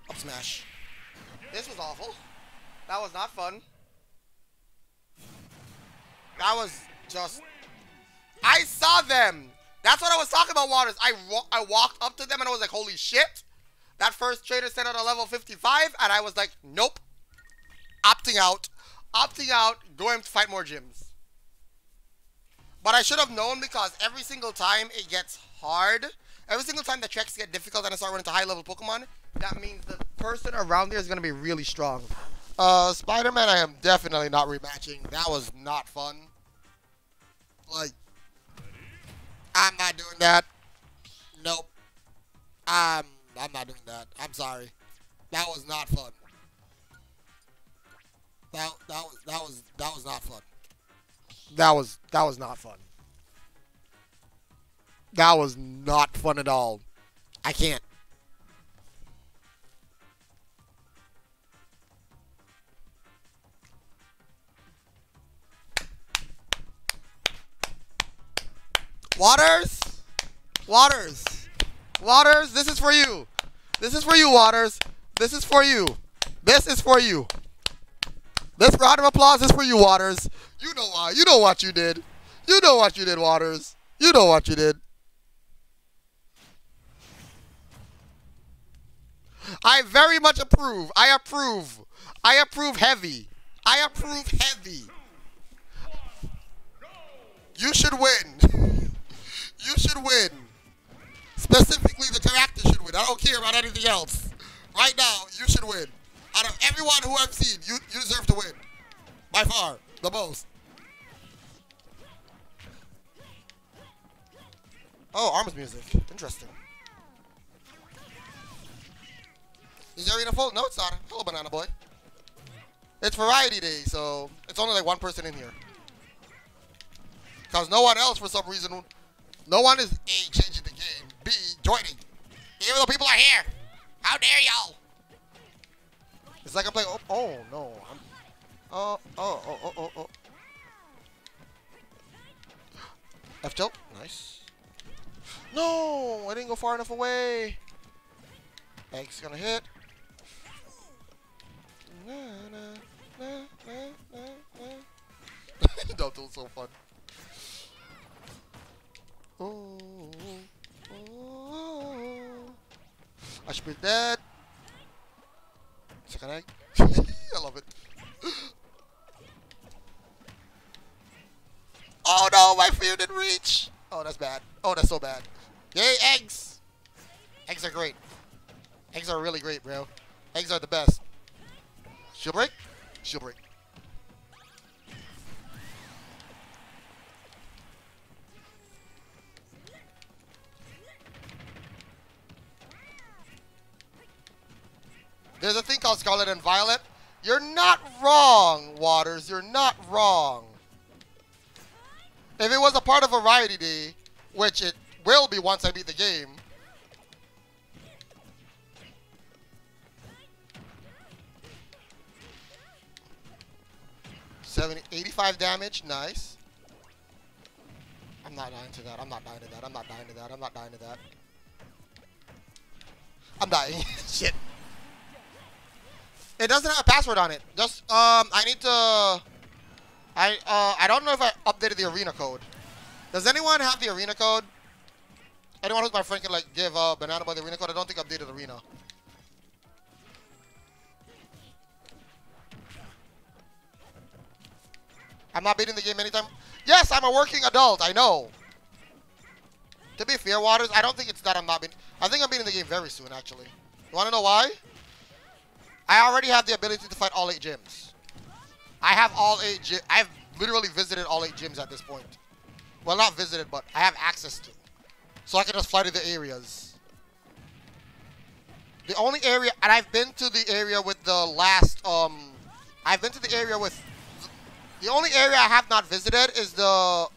Up smash. This was awful. That was not fun. That was just I saw them. That's what I was talking about, Waters. I, I walked up to them and I was like, holy shit. That first trader sent out a level 55, and I was like, nope. Opting out. Opting out, going to fight more gyms. But I should have known because every single time it gets hard, every single time the treks get difficult and I start running to high level Pokemon, that means the person around there is going to be really strong. Uh, Spider-Man, I am definitely not rematching. That was not fun. Like, I'm not doing that. Nope. I'm, I'm not doing that. I'm sorry. That was not fun. That that was that was that was not fun. That was that was not fun. That was not fun at all. I can't. Waters? Waters. Waters, this is for you. This is for you, Waters. This is for you. This is for you. This round of applause is for you, Waters. You know why. You know what you did. You know what you did, Waters. You know what you did. I very much approve. I approve. I approve heavy. I approve heavy. You should win. you should win. Specifically, the character should win. I don't care about anything else. Right now, you should win. Out of everyone who I've seen, you, you deserve to win. By far, the most. Oh, arms music. Interesting. Is arena full? No, it's not. Hello, Banana Boy. It's Variety Day, so it's only like one person in here. Because no one else, for some reason, no one is A, changing the game, B, joining. Even though people are here. How dare y'all? It's like I'm playing, oh, oh no. I'm, oh, oh, oh, oh, oh, oh. F tilt, nice. No, I didn't go far enough away. Egg's gonna hit. Na, na, na, Don't do so fun. Oh, oh, oh, I should be dead. Egg. I love it. Oh no, my field didn't reach. Oh, that's bad. Oh, that's so bad. Yay, eggs! Eggs are great. Eggs are really great, bro. Eggs are the best. Shield break? Shield break. There's a thing called Scarlet and Violet. You're not wrong, Waters. You're not wrong. If it was a part of Variety Day, which it will be once I beat the game, Seventy, 85 damage, nice. I'm not dying to that. I'm not dying to that. I'm not dying to that. I'm not dying to that. I'm dying. Shit. It doesn't have a password on it. Just um, I need to. I uh, I don't know if I updated the arena code. Does anyone have the arena code? Anyone who's my friend can like give uh, Banana Boy the arena code? I don't think I updated the arena. I'm not beating the game anytime. Yes, I'm a working adult. I know. To be fair, Waters, I don't think it's that I'm not beating. I think I'm beating the game very soon, actually. You want to know why? I already have the ability to fight all eight gyms. I have all eight. I've literally visited all eight gyms at this point. Well, not visited, but I have access to. So I can just fly to the areas. The only area, and I've been to the area with the last, um, I've been to the area with, the only area I have not visited is the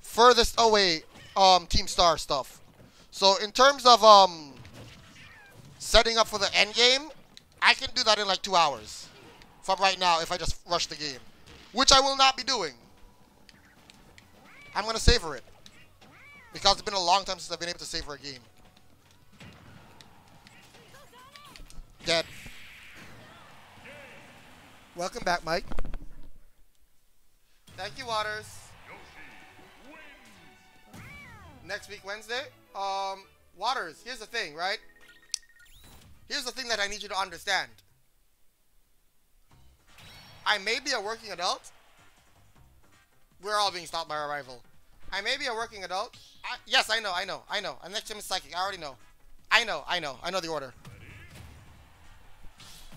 furthest away, um, Team Star stuff. So in terms of, um, setting up for the end game, I can do that in like two hours from right now if I just rush the game, which I will not be doing. I'm going to savor it because it's been a long time since I've been able to savor a game. Dead. Welcome back, Mike. Thank you, Waters. Next week, Wednesday. Um, Waters, here's the thing, right? Here's the thing that I need you to understand. I may be a working adult. We're all being stopped by our rival. I may be a working adult. I, yes, I know, I know, I know. And next time is psychic. I already know. I know, I know, I know the order.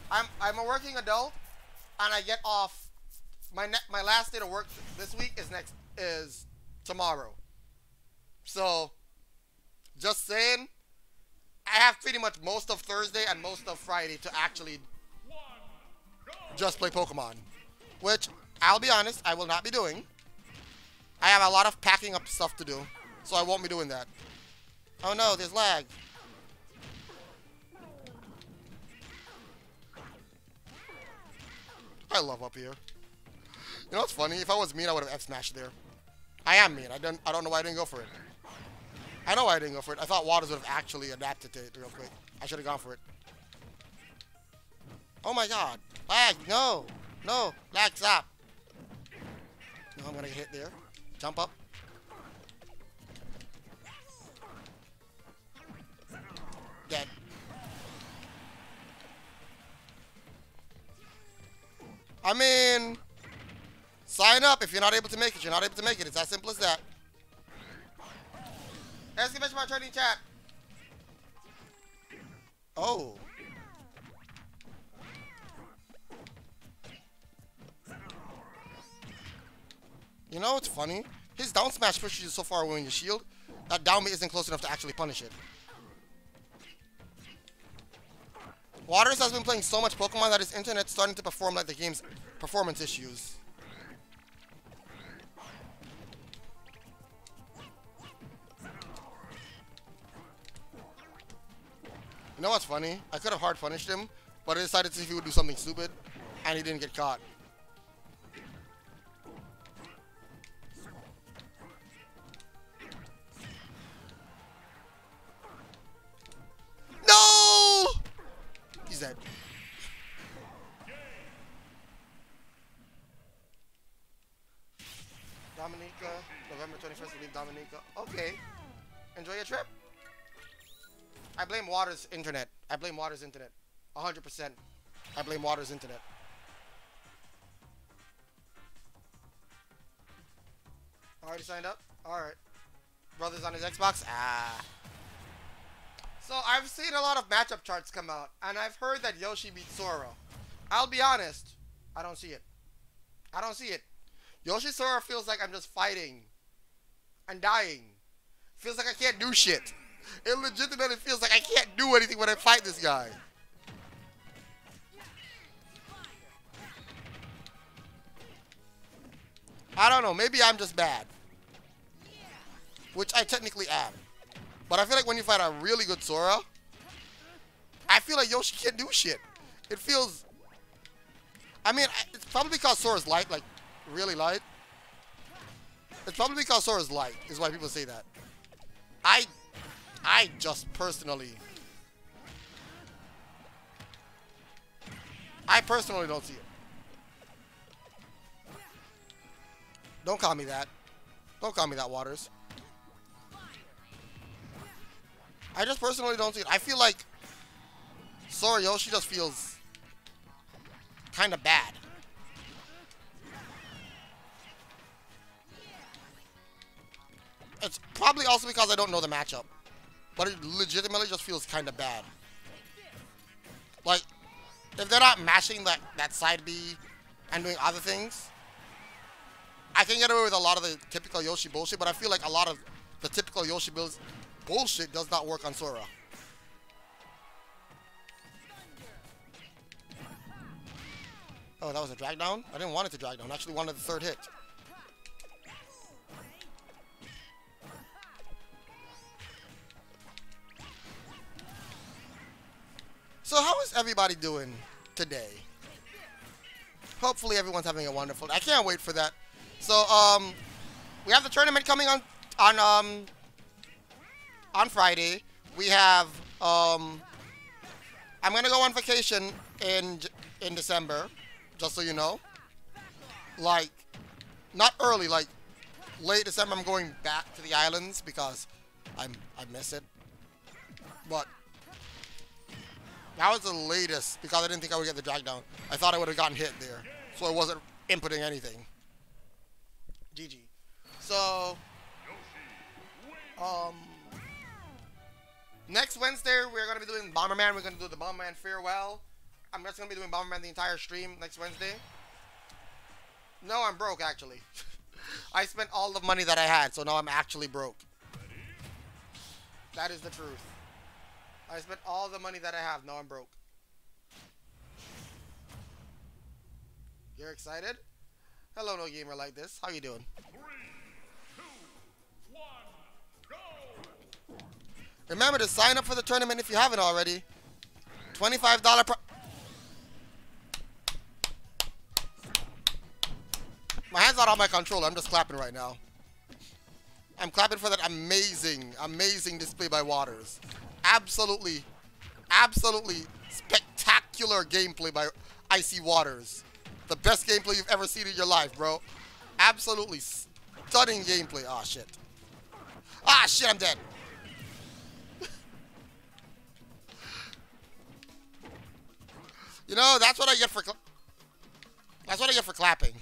I'm I'm a working adult, and I get off. My my last day to work this week is next is tomorrow. So, just saying. I have pretty much most of Thursday and most of Friday to actually just play Pokemon. Which, I'll be honest, I will not be doing. I have a lot of packing up stuff to do, so I won't be doing that. Oh no, there's lag. I love up here. You know what's funny? If I was mean, I would have F-smashed there. I am mean. I don't, I don't know why I didn't go for it. I know why I didn't go for it. I thought Waters would have actually adapted to it real quick. I should have gone for it. Oh my god. Lag, no. No. Lag, stop. No, I'm gonna get hit there. Jump up. Dead. I mean, sign up. If you're not able to make it, you're not able to make it. It's as simple as that. Exclamation mark training chat. Oh. You know what's funny? His down smash pushes you so far away in your shield that down isn't close enough to actually punish it. Waters has been playing so much Pokemon that his internet's starting to perform like the game's performance issues. You know what's funny? I could have hard punished him, but I decided to see if he would do something stupid, and he didn't get caught. No! He's dead. Dominica, November 21st, we leave Dominica. Okay. Enjoy your trip. I blame Water's internet. I blame Water's internet. 100%. I blame Water's internet. Already signed up? Alright. Brothers on his Xbox? Ah. So I've seen a lot of matchup charts come out, and I've heard that Yoshi beats Sora. I'll be honest, I don't see it. I don't see it. Yoshi Sora feels like I'm just fighting and dying. Feels like I can't do shit. It legitimately feels like I can't do anything when I fight this guy. I don't know. Maybe I'm just bad. Which I technically am. But I feel like when you fight a really good Sora, I feel like Yoshi can't do shit. It feels... I mean, it's probably because Sora's light, like, really light. It's probably because Sora's light, is why people say that. I I just personally... I personally don't see it. Don't call me that. Don't call me that, Waters. I just personally don't see it. I feel like Sora Yoshi just feels kind of bad. It's probably also because I don't know the matchup. But it legitimately just feels kind of bad. Like, if they're not mashing that, that side B and doing other things, I can get away with a lot of the typical Yoshi bullshit, but I feel like a lot of the typical Yoshi builds bullshit does not work on Sora. Oh, that was a drag down? I didn't want it to drag down. I actually wanted the third hit. So how is everybody doing today? Hopefully everyone's having a wonderful I can't wait for that. So, um, we have the tournament coming on, on, um, on Friday. We have, um, I'm going to go on vacation in, in December, just so you know. Like, not early, like, late December, I'm going back to the islands because I'm, I miss it. But, that was the latest because I didn't think I would get the drag down. I thought I would have gotten hit there, so I wasn't inputting anything. GG. So, um, next Wednesday we're gonna be doing Bomberman. We're gonna do the Bomberman farewell. I'm just gonna be doing Bomberman the entire stream next Wednesday. No, I'm broke actually. I spent all the money that I had, so now I'm actually broke. That is the truth. I spent all the money that I have. Now I'm broke. You're excited? Hello, no gamer like this. How you doing? Three, two, one, Remember to sign up for the tournament if you haven't already. $25 pro- My hand's not on my controller. I'm just clapping right now. I'm clapping for that amazing, amazing display by Waters. Absolutely, absolutely spectacular gameplay by Icy Waters. The best gameplay you've ever seen in your life, bro. Absolutely stunning gameplay. Ah, oh, shit. Ah, shit, I'm dead. you know, that's what I get for... That's what I get for clapping.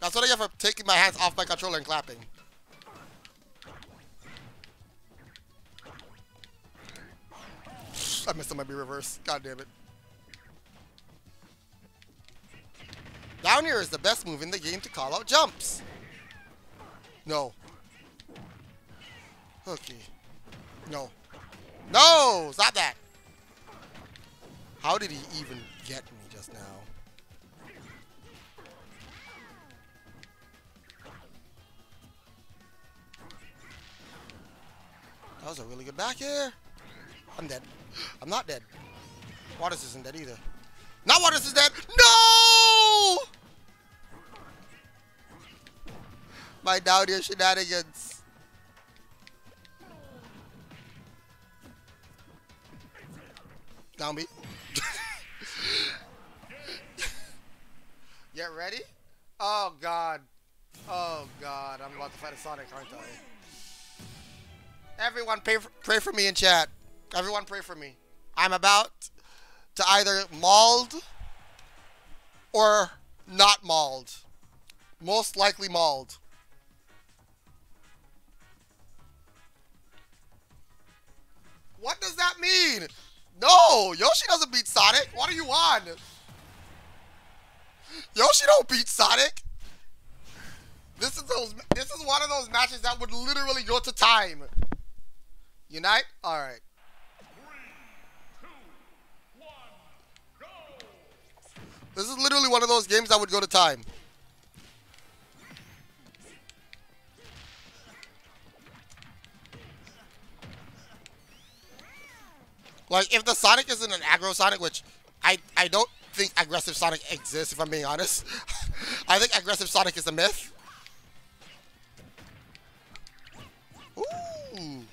That's what I get for taking my hands off my controller and clapping. I missed on my B reverse. God damn it. Down air is the best move in the game to call out jumps. No. Okay. No. No! Stop that! How did he even get me just now? That was a really good back air. I'm dead. I'm not dead. Waters isn't dead either. Not Waters is dead! No! My down air shenanigans. Down B. Get ready? Oh god. Oh god. I'm about to fight a Sonic, aren't I? Everyone pray for, pray for me in chat. Everyone pray for me. I'm about to either mauled or not mauled. Most likely mauled. What does that mean? No, Yoshi doesn't beat Sonic. What are you on? Yoshi don't beat Sonic. This is those. This is one of those matches that would literally go to time. Unite. All right. This is literally one of those games that would go to time. Like, if the Sonic isn't an aggro Sonic, which I, I don't think aggressive Sonic exists, if I'm being honest. I think aggressive Sonic is a myth. Ooh.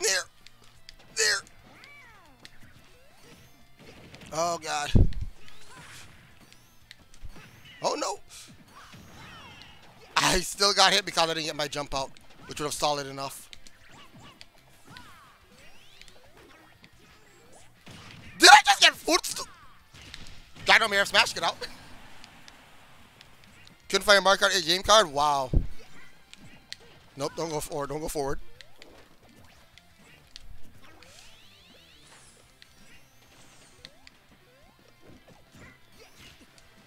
There. There. Oh, God. Oh, no. I still got hit because I didn't get my jump out, which would have it enough. Did I just get foot? Dino Mayor smash, get out. Couldn't find a mark card, a game card? Wow. Nope, don't go forward, don't go forward.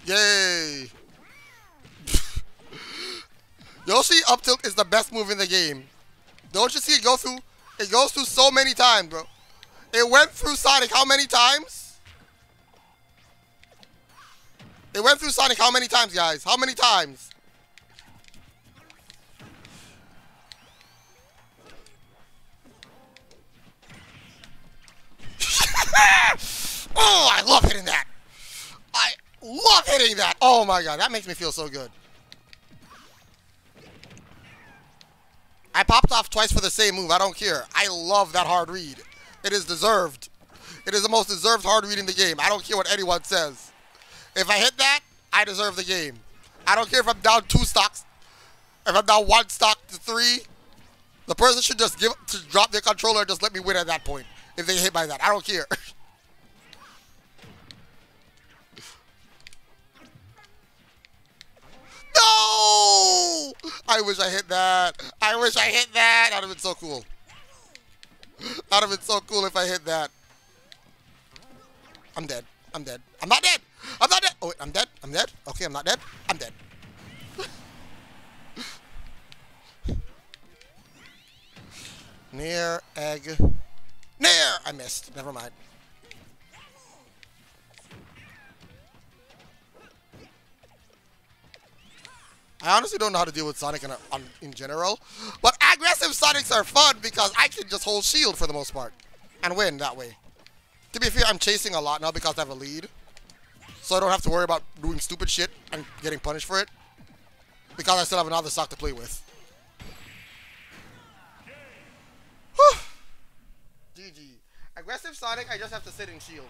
Yay! Yoshi up tilt is the best move in the game. Don't you see it go through? It goes through so many times, bro. It went through Sonic how many times? It went through Sonic how many times, guys? How many times? oh, I love hitting that. Love hitting that. Oh my god, that makes me feel so good. I popped off twice for the same move. I don't care. I love that hard read. It is deserved. It is the most deserved hard read in the game. I don't care what anyone says. If I hit that, I deserve the game. I don't care if I'm down two stocks. If I'm down one stock to three, the person should just give to drop their controller and just let me win at that point. If they hit by that, I don't care. no! I wish I hit that. I wish I hit that. That'd have been so cool. That'd have been so cool if I hit that. I'm dead. I'm dead. I'm not dead. I'm not dead. Oh, wait, I'm dead. I'm dead. Okay, I'm not dead. I'm dead. Near egg. Near! I missed. Never mind. I honestly don't know how to deal with Sonic in, a, on, in general, but aggressive Sonics are fun because I can just hold shield for the most part and win that way. To be fair, I'm chasing a lot now because I have a lead, so I don't have to worry about doing stupid shit and getting punished for it because I still have another sock to play with. GG. Aggressive Sonic, I just have to sit in shield.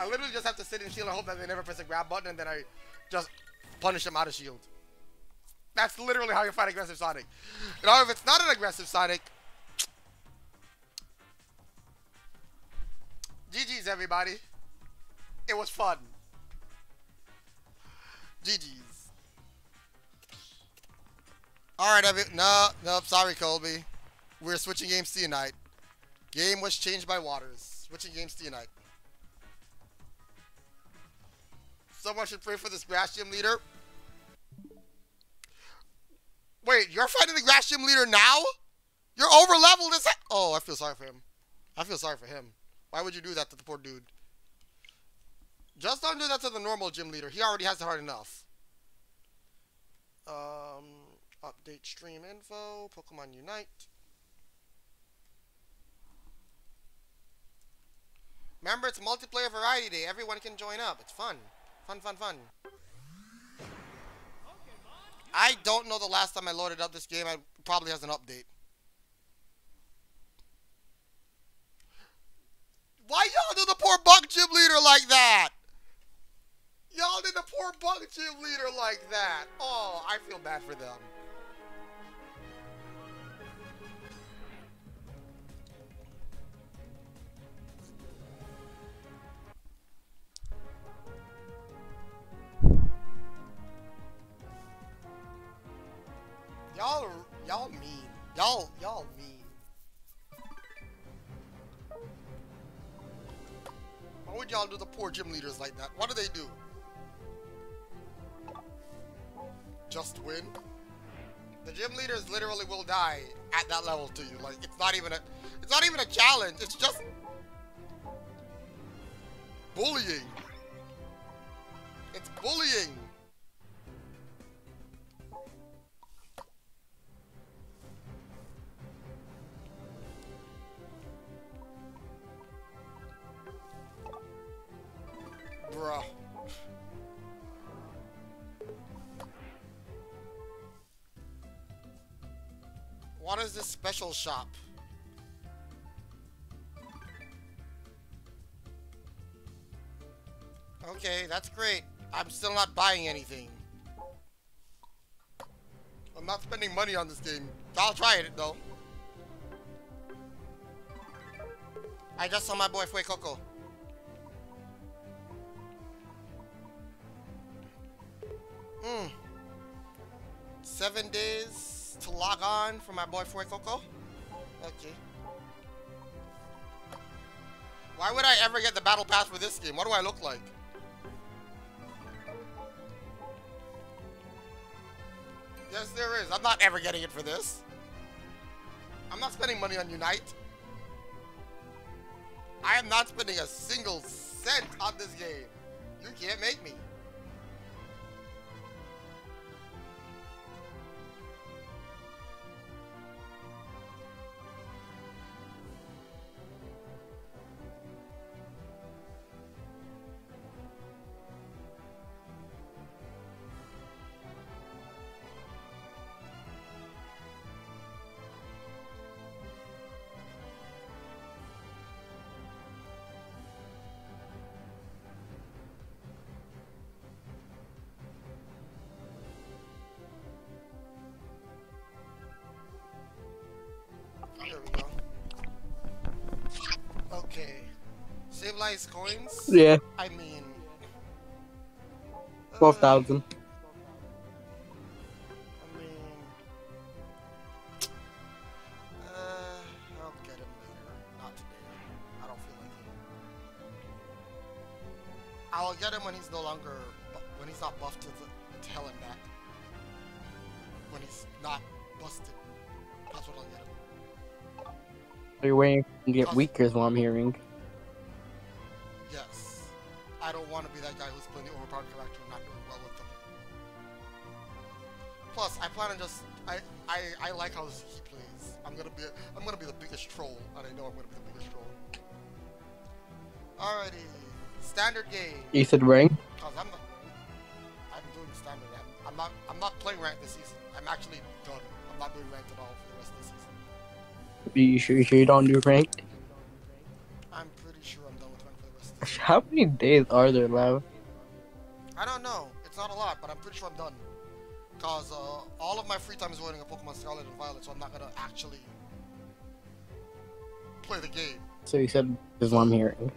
I literally just have to sit in shield and hope that they never press a grab button and then I just punish them out of shield. That's literally how you fight aggressive Sonic. Now, if it's not an aggressive Sonic, GG's, everybody. It was fun. GG's. Alright, every- no, nope, sorry, Colby. We're switching games to Unite. Game was changed by Waters. Switching games to Unite. Someone should pray for this grass gym leader. Wait, you're fighting the grass gym leader now? You're over leveled as Oh, I feel sorry for him. I feel sorry for him. Why would you do that to the poor dude? Just don't do that to the normal gym leader. He already has it hard enough. Um, update stream info, Pokemon Unite. Remember, it's multiplayer variety day. Everyone can join up. It's fun. Fun, fun, fun. I don't know the last time I loaded up this game. I probably has an update. Why y'all do the poor bug gym leader like that? Y'all did the poor bug gym leader like that. Oh, I feel bad for them. Y'all, y'all mean. Why would y'all do the poor gym leaders like that? What do they do? Just win? The gym leaders literally will die at that level to you. Like it's not even a, it's not even a challenge. It's just bullying. It's bullying. Special shop? Okay, that's great. I'm still not buying anything. I'm not spending money on this game. I'll try it though. I just saw my boy Fuecoco. Hmm. Seven days to log on for my boy Fuecoco? Okay. Why would I ever get the battle pass for this game? What do I look like? Yes, there is. I'm not ever getting it for this. I'm not spending money on Unite. I am not spending a single cent on this game. You can't make me. Civilized coins? Yeah, I mean... uh. I mean... Uh, I'll get him later. Not today. I don't feel like it. I'll get him when he's no longer... When he's not buffed to, the, to hell and back. When he's not busted. That's what I'll get him. You're waiting to get weaker, is what I'm hearing. Standard game. You said ring? Cause I'm not I'm doing standard. I'm, I'm not I'm not playing ranked this season. I'm actually done. I'm not doing ranked at all for the rest of the season. You sure, you sure you don't do rank? I'm pretty sure I'm done with ranked for the rest of the season. How many days are there left? I don't know. It's not a lot, but I'm pretty sure I'm done. Cause uh, all of my free time is waiting a Pokemon Scarlet and Violet, so I'm not gonna actually play the game. So you said is what I'm hearing.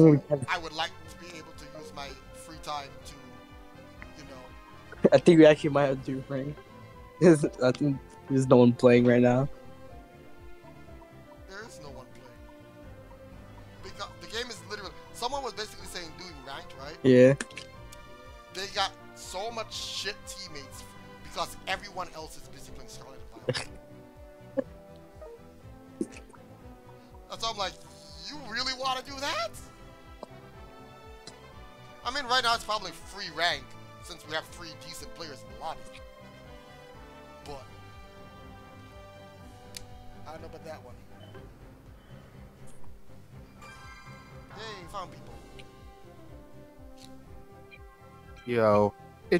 I think we I would like to be able to use my free time to, you know, I think we actually might have to rank. There's- I think there's no one playing right now. There is no one playing. Because the game is literally someone was basically saying doing ranked, right? Yeah.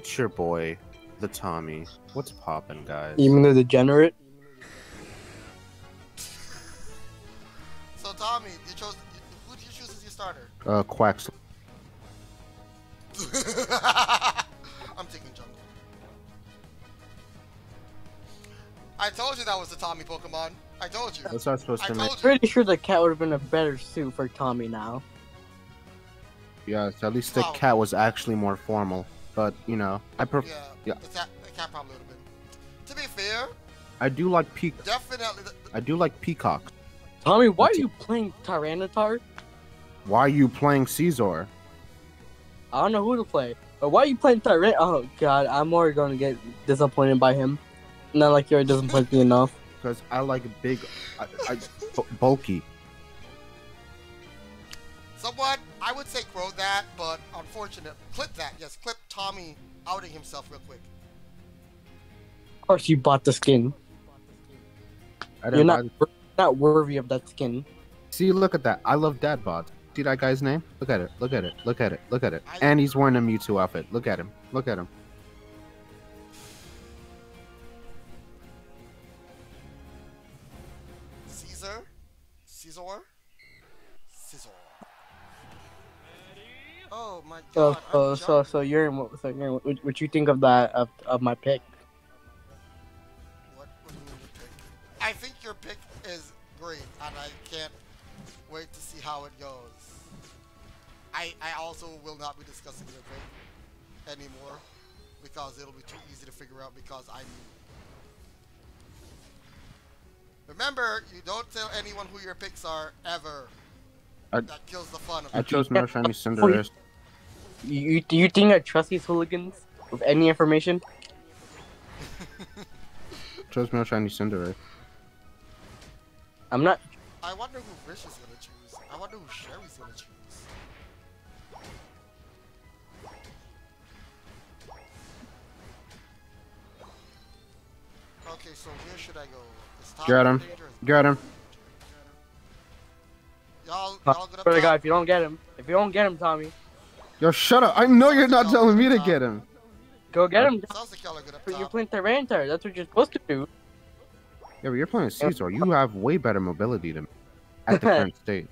It's your boy, the Tommy. What's poppin', guys? Even the degenerate. So Tommy, you chose who did you choose as your starter? Uh, Quacks. I'm taking jungle. I told you that was the Tommy Pokemon. I told you. What's not supposed I to mean? told you. Pretty sure the cat would have been a better suit for Tommy now. Yeah, so at least the Wow. cat was actually more formal. But you know, I prefer. Yeah, Yeah. The, cat, the cat probably would have been. To be fair, I do like pe- definitely. The, I do like peacock. Tommy, why are That's- you playing Tyranitar? Why are you playing Caesar? I don't know who to play. But why are you playing Tyrant? Oh god, I'm already gonna get disappointed by him. Not like you're disappointed me enough. Because I like big, I, I, bulky. Someone, I would say grow that, but unfortunate. Clip that. Yes, clip Tommy outing himself real quick. Of course, you bought the skin. I You're didn't not buy not worthy of that skin. See, look at that. I love dad bods. See that guy's name? Look at it. Look at it. Look at it. Look at it. I- And he's wearing a Mewtwo outfit. Look at him. Look at him. So, so, so, so you're, in what, so you're what, what you think of that of, of my pick? What, what do you pick? I think your pick is great, and I can't wait to see how it goes. I I also will not be discussing your pick anymore because it'll be too easy to figure out because I'm. Remember, you don't tell anyone who your picks are ever. I- that kills the fun of I it. chose no shiny Cinderace. You, you do you think I trust these hooligans with any information? Chose no shiny Cinderace. I'm not. I wonder who Rich is gonna choose. I wonder who Sherry's gonna choose. Okay, so where should I go? Is top Get him. dangerous? Get him. Y'all, y'all good up swear to God, top? if you don't get him, if you don't get him, Tommy, Yo, shut up. I know you're not telling me to get him. go get him. Y'all are good up But You're playing Tyranitar. That's what you're supposed to do. Yeah, but you're playing a Caesar. You have way better mobility than at the current state.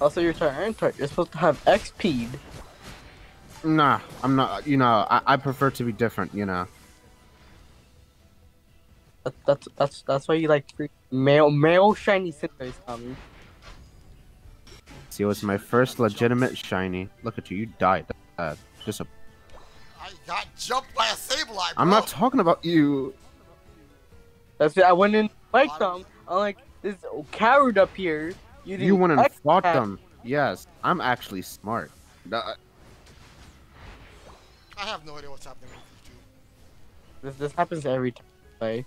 Also, you're Tyranitar. You're supposed to have XP. Nah, I'm not. You know, I, I prefer to be different. You know. That's that's that's that's why you like male male shiny Cinderace, Tommy. See, it was my first legitimate shiny. Look at you. You died. Uh, just a. I got jumped by a Sableye, I'm not talking about you. That's it. I went in like them. I'm like this coward up here. You, You went and fought them. Yes, I'm actually smart. I have no idea what's happening with you two. This this happens every time. I play.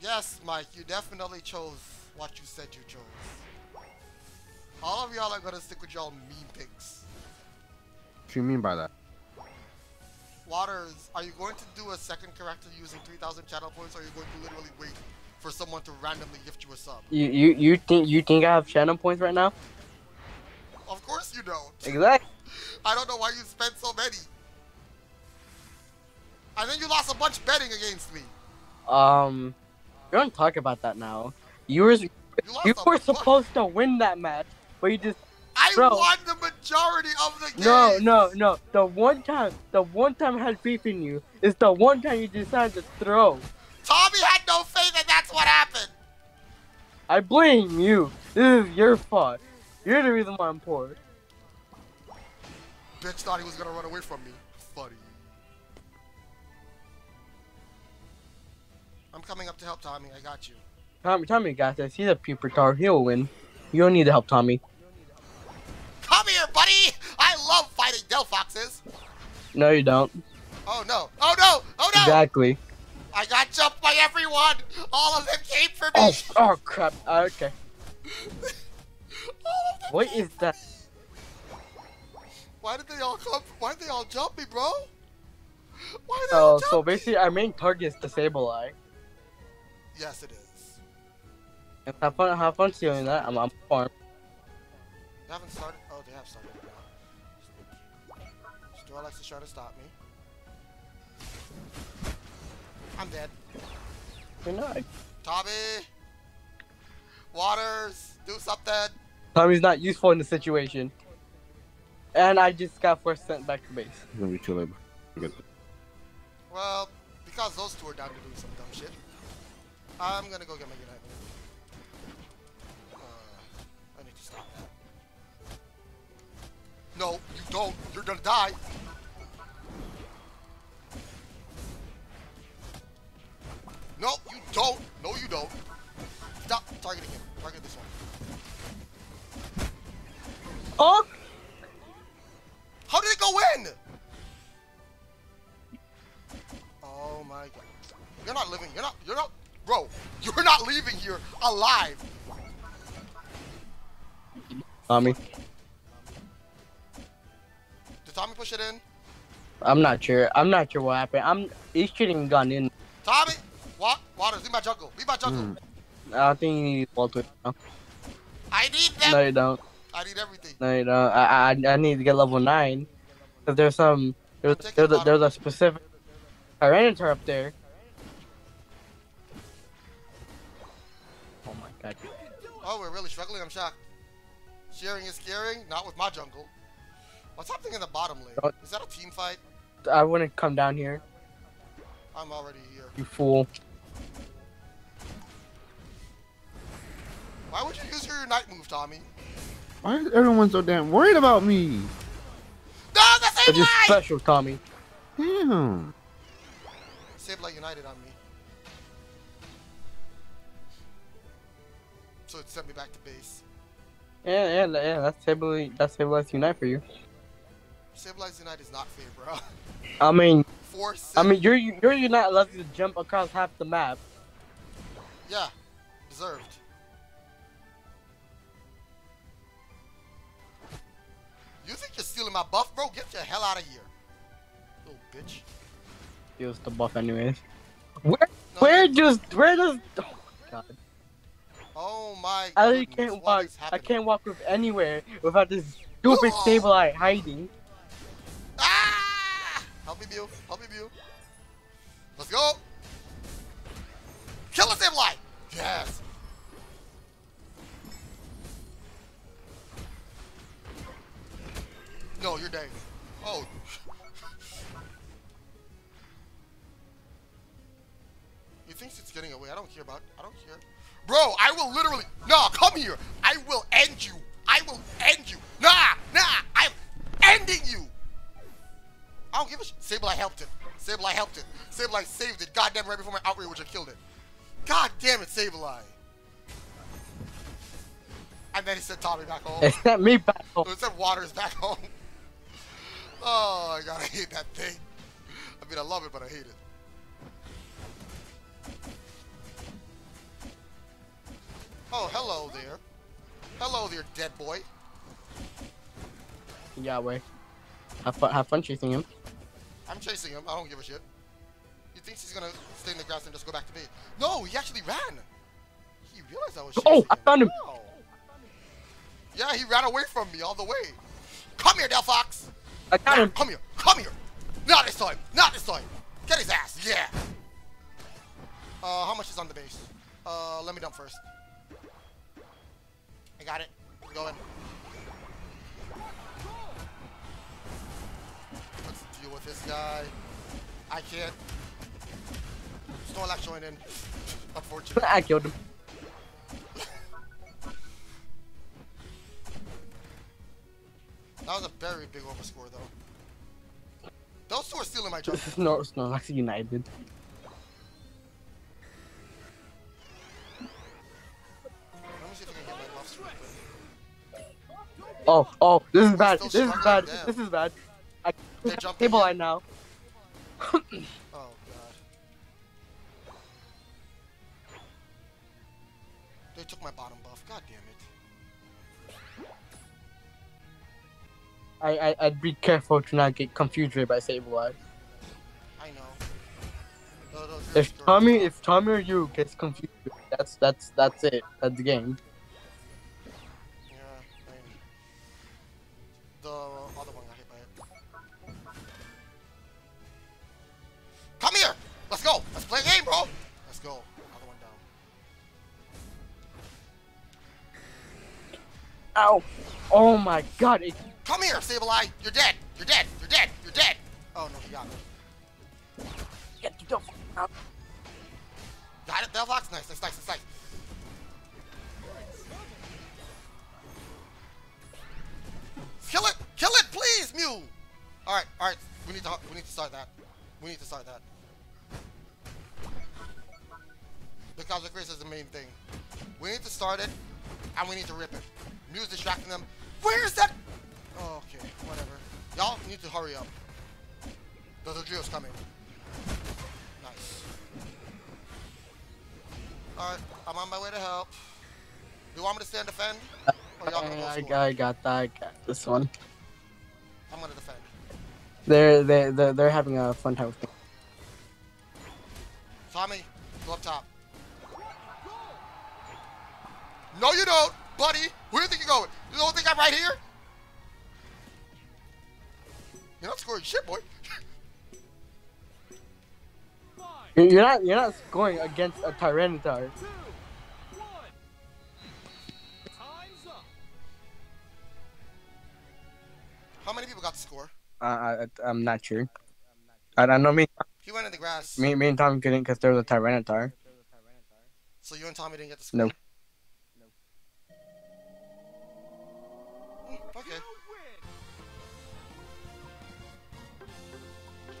Yes, Mike, you definitely chose what you said you chose. All of y'all are gonna stick with y'all mean picks. what do you mean by that? Waters, are you going to do a second character using 3,000 channel points, or are you going to literally wait for someone to randomly gift you a sub? You you you think you think I have channel points right now? Of course you don't. Exactly. I don't know why you spent so many. And then you lost a bunch betting against me. Um, we don't talk about that now. You were You you were supposed to win that match, but you just I Bro. won the majority of the game. no no no. The one time the one time I had faith in you is the one time you decided to throw. Tommy had no faith, and that's what happened. I blame you. This is your fault. You're the reason why I'm poor. Bitch thought he was gonna run away from me. Funny. I'm coming up to help Tommy. I got you. Tommy, Tommy got this. He's a Pupitar. He'll win. You don't need to help Tommy. Come here, buddy! I love fighting Delphoxes. No, you don't. Oh no! Oh no! Oh no! Exactly. I got jumped by everyone. All of them came for me. Oh, oh crap. Uh, okay. what is of them What came is for that? Why did they all come? Why did they all jump me, bro? Why did they all So, jump so me? basically, our main target is the Sableye. Yes, it is. And have fun, have fun stealing that. I'm on farm. They haven't started. Oh, they have started now. Snorlax is trying to stop me. I'm dead. You're not. Tommy! Waters! Do something! Tommy's not useful in the situation. And I just got first sent back to base. It's gonna be too late. Well, because those two are down to do some dumb shit, I'm gonna go get my Unite. Uh, I need to stop that. No, you don't. You're gonna die. No, you don't. No, you don't. Stop targeting him. Target this one. Oh! How did it go in? Oh my god. You're not living. You're not. You're not. Bro, you're not leaving here alive. Tommy. Did Tommy push it in? I'm not sure. I'm not sure what happened. I'm. He's shooting gun in. Tommy! What? Waters, leave my jungle. Leave my jungle. Mm. I think you need Walter. No, I need them. no you don't. I need everything. No, you don't. I, I, I need to get level nine. Cause there's some. There's, there's, a, there's a specific Tyranitar up there. Oh. Oh, we're really struggling. I'm shocked. Sharing is caring. Not with my jungle. What's happening in the bottom lane? Oh. Is that a team fight? I wouldn't come down here, I'm already here. you fool. Why would you use your night move, Tommy? Why is everyone so damn worried about me? No, the But same you're special, Tommy. Damn. Sableye United on me. Sent me back to base. Yeah, yeah, yeah. That's Sableye. That's Sableye Unite for you. Sableye Unite is not fair, bro. I mean, Four, I mean, you're you're Unite allows you to jump across half the map. yeah, deserved. You think you're stealing my buff, bro? Get your hell out of here, little bitch. Feels the buff anyways. Where No, where just where does? Oh my god. Oh my. I goodness, can't walk. I can't walk with anywhere without this stupid Oh. Sableye hiding. Ah! Help me, Mew. Help me, Mew. Let's go. Kill the Sableye. Yes. No, you're dead. Oh. He thinks it's getting away. I don't care about. I don't care. Bro, I will literally. Nah, come here. I will end you. I will end you. Nah, nah. I'm ending you. I don't give a shit. Sableye helped it. Sableye helped it. Sableye saved it. Goddamn right before my outrage which I killed it. God damn it, Sableye. And then he sent Tommy back home. It's not me back home. It said Waters back home. Oh god, I hate that thing. I mean, I love it, but I hate it. Oh, hello there. Hello there, dead boy. Yeah, way. Have fun. Have fun chasing him. I'm chasing him. I don't give a shit. He thinks he's gonna stay in the grass and just go back to me. No, he actually ran. He realized I was chasing Oh, I found him. Wow. Yeah, he ran away from me all the way. Come here, Delphox. I got him. Come here. Come here. Not this time. Not this time. Get his ass. Yeah. Uh, how much is on the base? Uh, let me dump first. Got it. We're going. Let's deal with this guy. I can't. Snorlax joined in. Unfortunately. I killed him. That was a very big overscore, though. Those two are stealing my is no, it's United. Oh, oh, this is bad. This is bad. This is bad. I can't table in. line now. Oh god. They took my bottom buff. God damn it. I, I I'd be careful to not get confused by Sableye. I know. Those- those If Tommy, if Tommy or you gets confused, that's that's that's it. That's the game. Ow! Oh my God! It, Come here, Sableye! You're dead! You're dead! You're dead! You're dead! Oh no, he got me. get the fuck out. Got it? Nice, nice, nice, nice, nice. Kill it! Kill it, please, Mew! Alright, alright. We need to we need to start that. We need to start that. The Cosmic Race is the main thing. We need to start it, and we need to rip it. Mew's distracting them. Where's that? Oh, okay, whatever. Y'all need to hurry up. The Dodrio's coming. Nice. Alright, I'm on my way to help. Do you want me to stand defend? Or y'all gonna go I? I got that. I got this one. I'm gonna defend. They're they they're, they're having a fun time with me. Tommy, go up top. No, you don't, buddy. Where do you think you're going? You don't think I'm right here? You're not scoring shit, boy. You're you're not you're not scoring against a Tyranitar. How many people got to score? Uh, I I'm not sure. I don't know me He went in the grass. me me and Tom couldn't because there was a Tyranitar. So you and Tommy didn't get to score? No.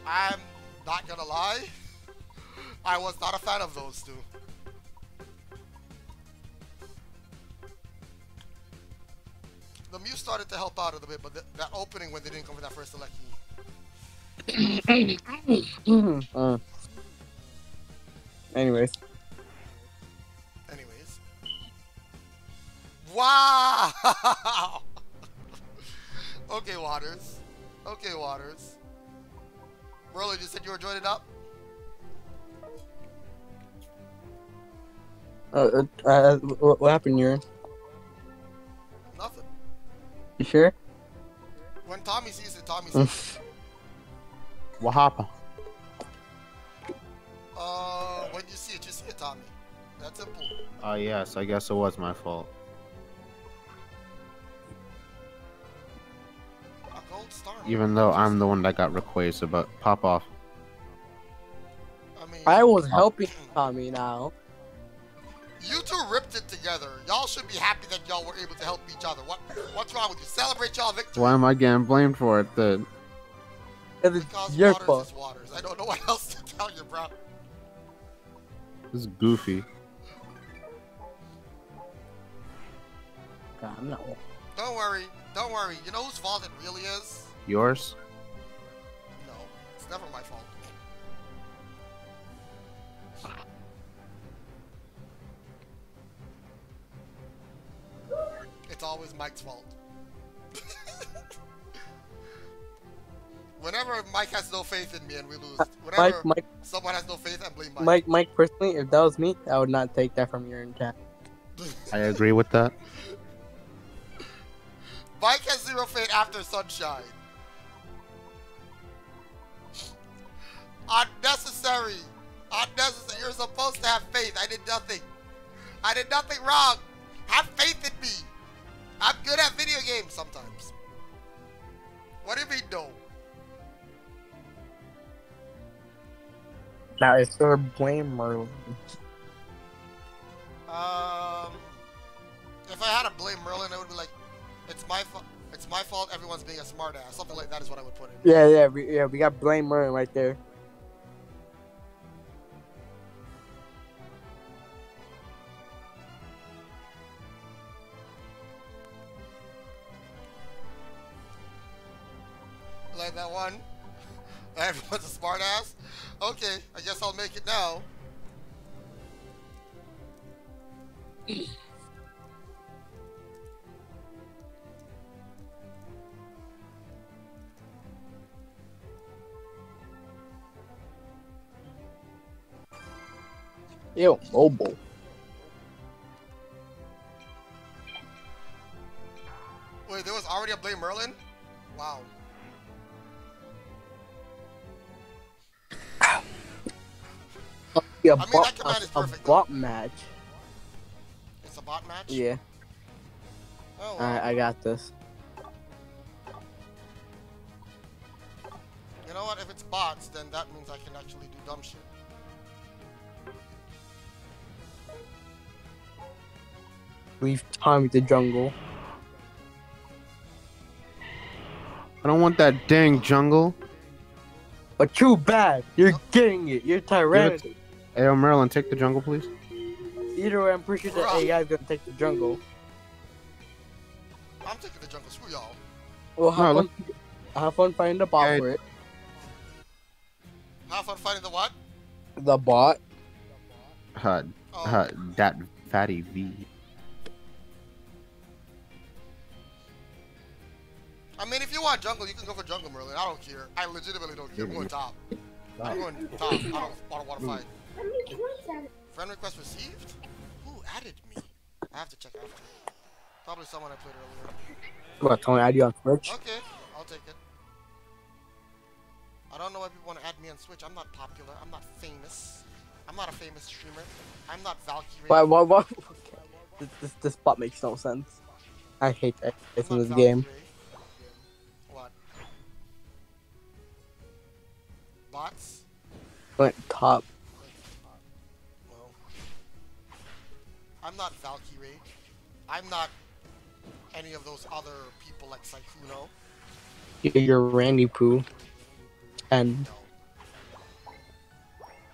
I'm not gonna lie. I was not a fan of those two. The Mew started to help out a little bit, but th- that opening when they didn't come for that first select key. uh. Anyways, Anyways. Wow! okay, Waters. Okay, Waters. Merlin, you said you were joining up? uh, uh, uh what, what happened, Uran? Nothing. You sure? When Tommy sees it, Tommy sees it. What happened? Uh, when you see it, you see it, Tommy. That's simple. Oh yes, I guess it was my fault. Even though I'm the one that got requested, but pop off. I mean, I was helping Tommy now. you two ripped it together. Y'all should be happy that y'all were able to help each other. What? What's wrong with you? Celebrate y'all victory. Why am I getting blamed for it then? Cause it's Because your waters fault. is waters. I don't know what else to tell you, bro. This is goofy. God, I'm not. Don't worry. Don't worry. You know whose fault it really is? Yours? No, it's never my fault. It's always Mike's fault. Whenever Mike has no faith in me and we lose, whenever Mike, Mike, someone has no faith, I blame Mike. Mike, Mike. Personally, if that was me, I would not take that from your intent. I agree with that. Mike has zero faith after Sunshine. Unnecessary. Unnecessary. You're supposed to have faith. I did nothing. I did nothing wrong. Have faith in me. I'm good at video games sometimes. What do you mean no? Now it's your blame Merlin. Um, if I had to blame Merlin, it would be like, it's my fault. It's my fault. Everyone's being a smartass. Something like that is what I would put in. Yeah, yeah, we, yeah. We got blame Merlin right there. Like that one. Everyone's a smartass. Okay, I guess I'll make it now. Ew, mobile. Wait, there was already a Blame Merlin? Wow. Yeah, mean, bot, that command is a, perfect, a bot match. It's a bot match? Yeah, Oh, wow. alright, I got this. You know what? If it's bots, then that means I can actually do dumb shit. Leave Tommy the jungle. I don't want that dang jungle. But too bad, you're getting it. You're Give tyrannical. Hey, yo, Merlin, take the jungle, please. Either way, I'm pretty sure the AI is gonna take the jungle. I'm taking the jungle. Screw y'all. Well, have, No, fun, have fun finding the bot Yeah. for it. Have fun fighting the what? The bot. Uh, Oh, uh, that fatty V. I mean, if you want jungle, you can go for jungle, Merlin. I don't care. I legitimately don't care. I'm going top. I'm going top. I don't, I don't want to fight. Friend request received? Who added me? I have to check after. Probably someone I played earlier. What, Tony, add you on Twitch? Okay, I'll take it. I don't know why people want to add me on Switch. I'm not popular. I'm not famous. I'm not a famous streamer. I'm not Valkyrae. Why, why, why? This, this, this bot makes no sense. I hate everything in this game. Valkyrae. Bots? Went top. Well, I'm not Valkyrae. I'm not any of those other people like Sykkuno. You're, you're Randy Poo. And, No.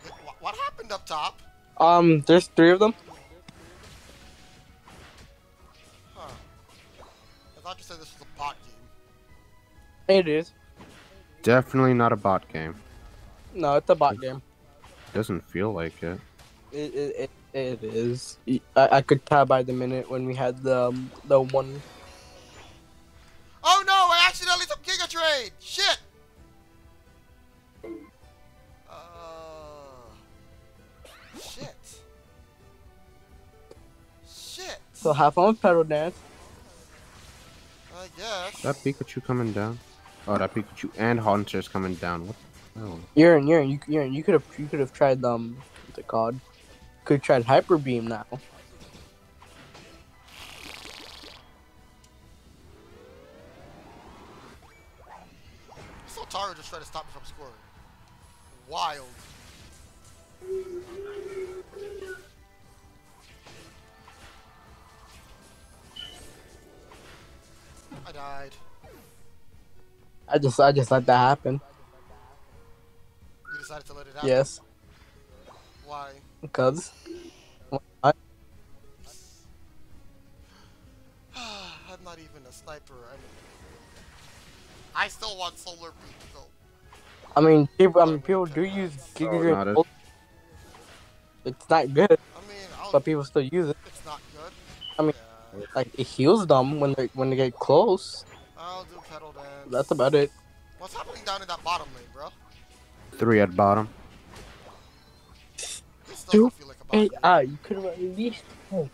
Wait, What happened up top? um, there's three of them. Huh. I thought you said this was a bot game. It is. Definitely not a bot game. No, it's a bot game. Doesn't feel like it. It, it, it, it is. I, I could tell by the minute when we had the, um, the one. Oh no! I accidentally took Giga Drain! Shit! Uh. Shit. Shit. So have fun with Petal Dance. I guess. That Pikachu coming down? Oh, that Pikachu and Haunter's coming down. What hell? Urine, urine, you, urine, you could have, you could have tried um, what's it called? Could have tried Hyper Beam now. So Taro just tried to stop me from scoring. Wild. I died. I just, I just let that happen. You decided to let it happen? Yes, Why? because. I, I'm not even a sniper. I'm... I still want solar beam though. I mean, people, I mean, people do use not Giga it. Drain. It's not good, I mean, I'll, but people still use it. it's not good. I mean- Yeah, Like it heals them when they when they get close. I'll do petal dance. That's about it. What's happening down in that bottom lane, bro? Three at bottom. This doesn't Dude, feel like a ah, you could have at least. Oh,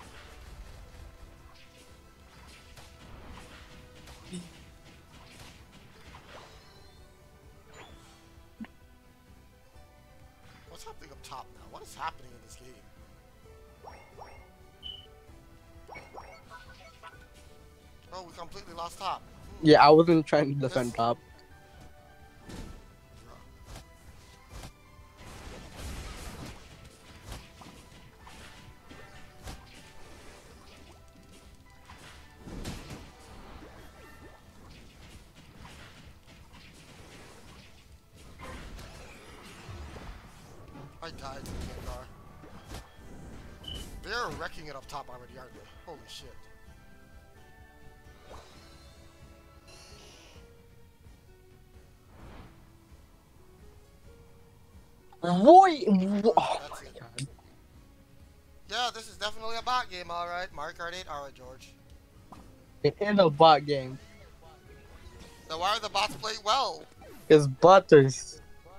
What's happening up top now? What is happening in this game? Oh, we completely lost top. Yeah, I wasn't trying to defend top. A bot game, alright. Mario Kart 8, alright, George. It is a bot game. So why are the bots playing well? Because bots are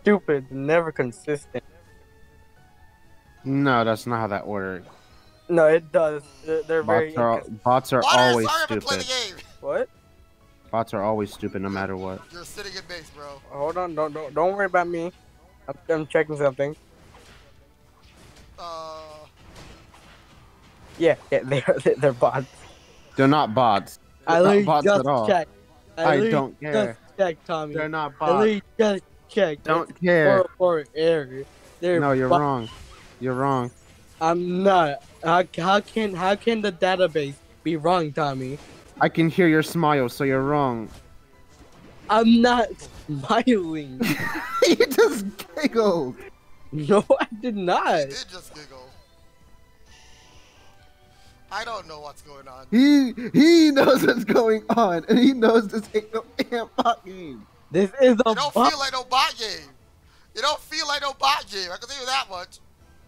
stupid, and never consistent. No, that's not how that works. No, it does. They're, they're very. Bots are incons- bots are Water, always sorry, I'm play the stupid. game. What? Bots are always stupid no matter what. You're sitting in base, bro. Hold on, don't don't don't worry about me. I'm, I'm checking something. Yeah, yeah, they're they're, they're bots. They're not bots. I They're literally not bots just at all. checked. I literally don't care. Just checked, Tommy. They're not I bots. literally just checked. Don't care. For, for error. They're No, you're bots. wrong. You're wrong. I'm not. How, how can how can the database be wrong, Tommy? I can hear your smile, so you're wrong. I'm not smiling. you just giggled. no, I did not. he did just giggle. I don't know what's going on. He he knows what's going on, and he knows this ain't no damn bot game. This is a You don't bot. feel like no bot game. You don't feel like no bot game. I can tell you that much.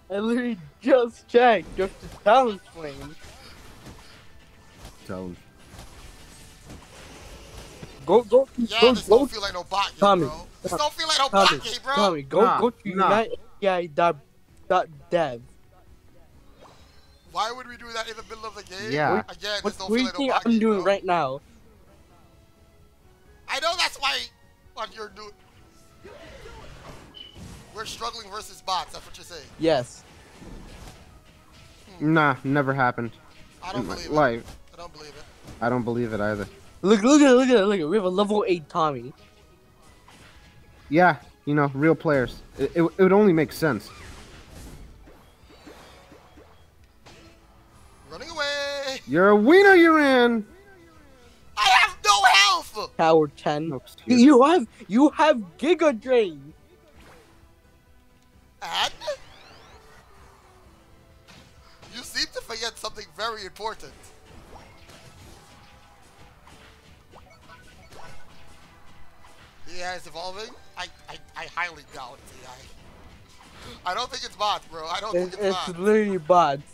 I literally just checked. Just to challenge flame. So Go go Yeah, go this go don't feel like no bot game, Tommy, bro. This Tommy, don't feel like no Tommy, bot game, bro. Tommy, go Nah, go to nah. Unite API dot dot dev. Why would we do that in the middle of the game? Yeah. Again, this What, don't what do you think I'm doing bro. right now? I know that's why what you're doing. We're struggling versus bots. That's what you're saying. Yes. Hmm. Nah, never happened I don't in believe life. it. I don't believe it. I don't believe it either. Look look at it, look at it, look at it. We have a level eight Tommy. Yeah, you know, real players. It, it, it would only make sense. Running away. You're a wiener, you ran. I have no health. Tower ten. Oh, no You, have you have Giga Drain. And you seem to forget something very important. The AI is evolving. I, I, I highly doubt it's AI. I don't think it's bots, bro. I don't It, think it's it's bots. literally bots.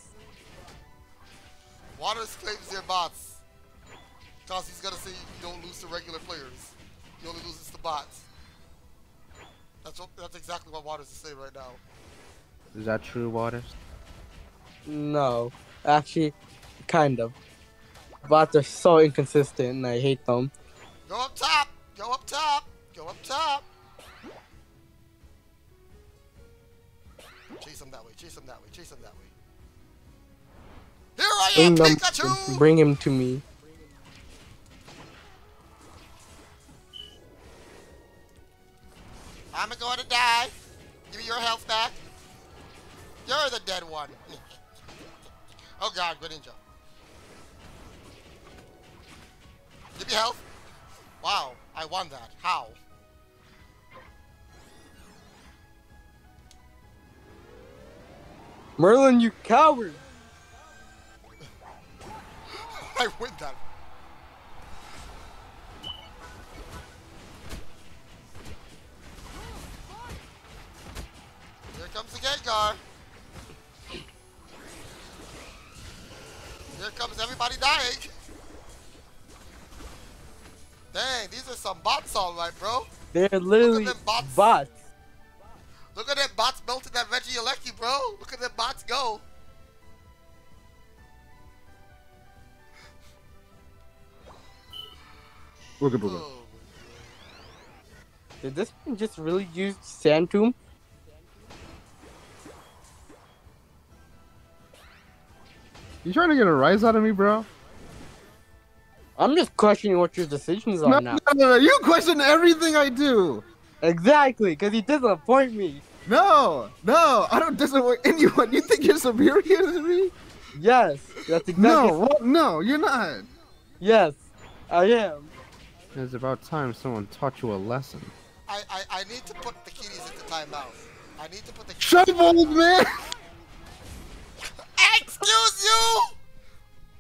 Waters claims they're bots. Cause he's gonna say you don't lose to regular players. You only loses to bots. That's what, that's exactly what Waters is saying right now. Is that true, Waters? No, actually, kind of. Bots are so inconsistent, and I hate them. Go up top! Go up top! Go up top! Chase him that way, chase him that way, chase him that way. Here I am, Bring them, Pikachu! bring him to me. I'm going to die. Give me your health back. You're the dead one. oh god, Greninja. Give me health. Wow, I won that. How? Merlin, you coward! I win that. Here comes the Gengar. Here comes everybody dying. Dang, these are some bots all right, bro. They're literally them bots. bots. Look at them bots melting that Regieleki, bro. Look at them bots go. Booga booga. Oh. Did this one just really use Sand Tomb? You trying to get a rise out of me, bro? I'm just questioning what your decisions are No, now. no, no, no. You question everything I do. Exactly, because he disappoint me. No, no, I don't disappoint anyone. You think you're superior to me? Yes, that's exactly. No, what? no, you're not. Yes, I am. It's about time someone taught you a lesson. I, I, I need to put the kitties into timeout. I need to put the Shut up, old man. Excuse you!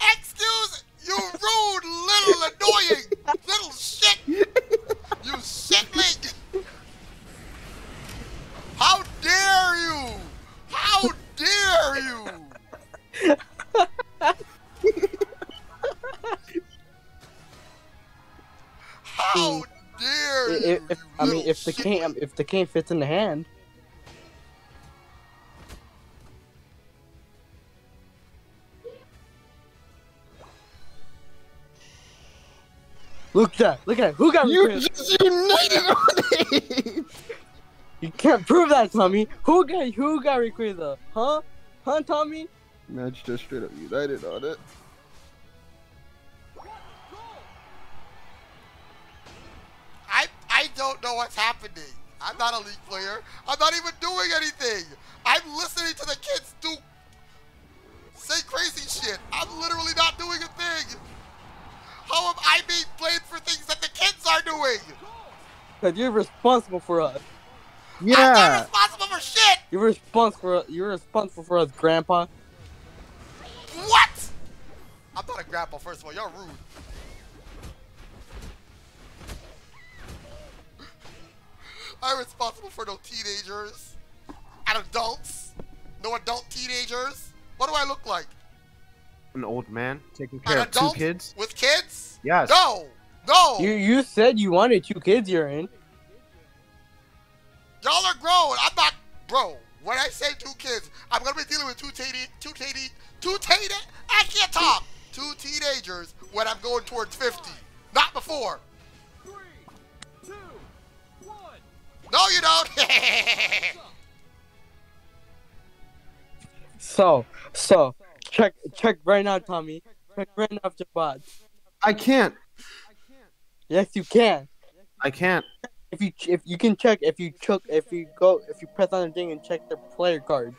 Excuse you rude little annoying little shit! You shitling! How dare you! How dare you! How dare you! If, if, you I mean, if the cane, if the cane fits in the hand, look that, look at who got You Rayquaza? just united on it. You can't prove that, Tommy. Who got who got Rayquaza? Huh? Huh, Tommy? Match just straight up united on it. Don't know what's happening. I'm not a league player. I'm not even doing anything. I'm listening to the kids do say crazy shit. I'm literally not doing a thing. How am I being blamed for things that the kids are doing? Cause you're responsible for us. Yeah. I'm not responsible for shit. You're responsible for you're responsible for us, Grandpa. What? I'm not a grandpa, first of all. You're rude. I'm responsible for no teenagers and adults. No adult teenagers. What do I look like? An old man taking An care of two kids. with kids? Yes. No. No! You you said you wanted two kids. You're in. Y'all are grown. I'm not, bro. When I say two kids, I'm gonna be dealing with two teenage, two teenage, two teenage. I can't talk. Two teenagers when I'm going towards 50, not before. No, you don't. So so check check right now, Tommy. Check right now after bots. I can't. Yes, you can. I can't. If you if you can check if you check if you go if you press on the thing and check the player card.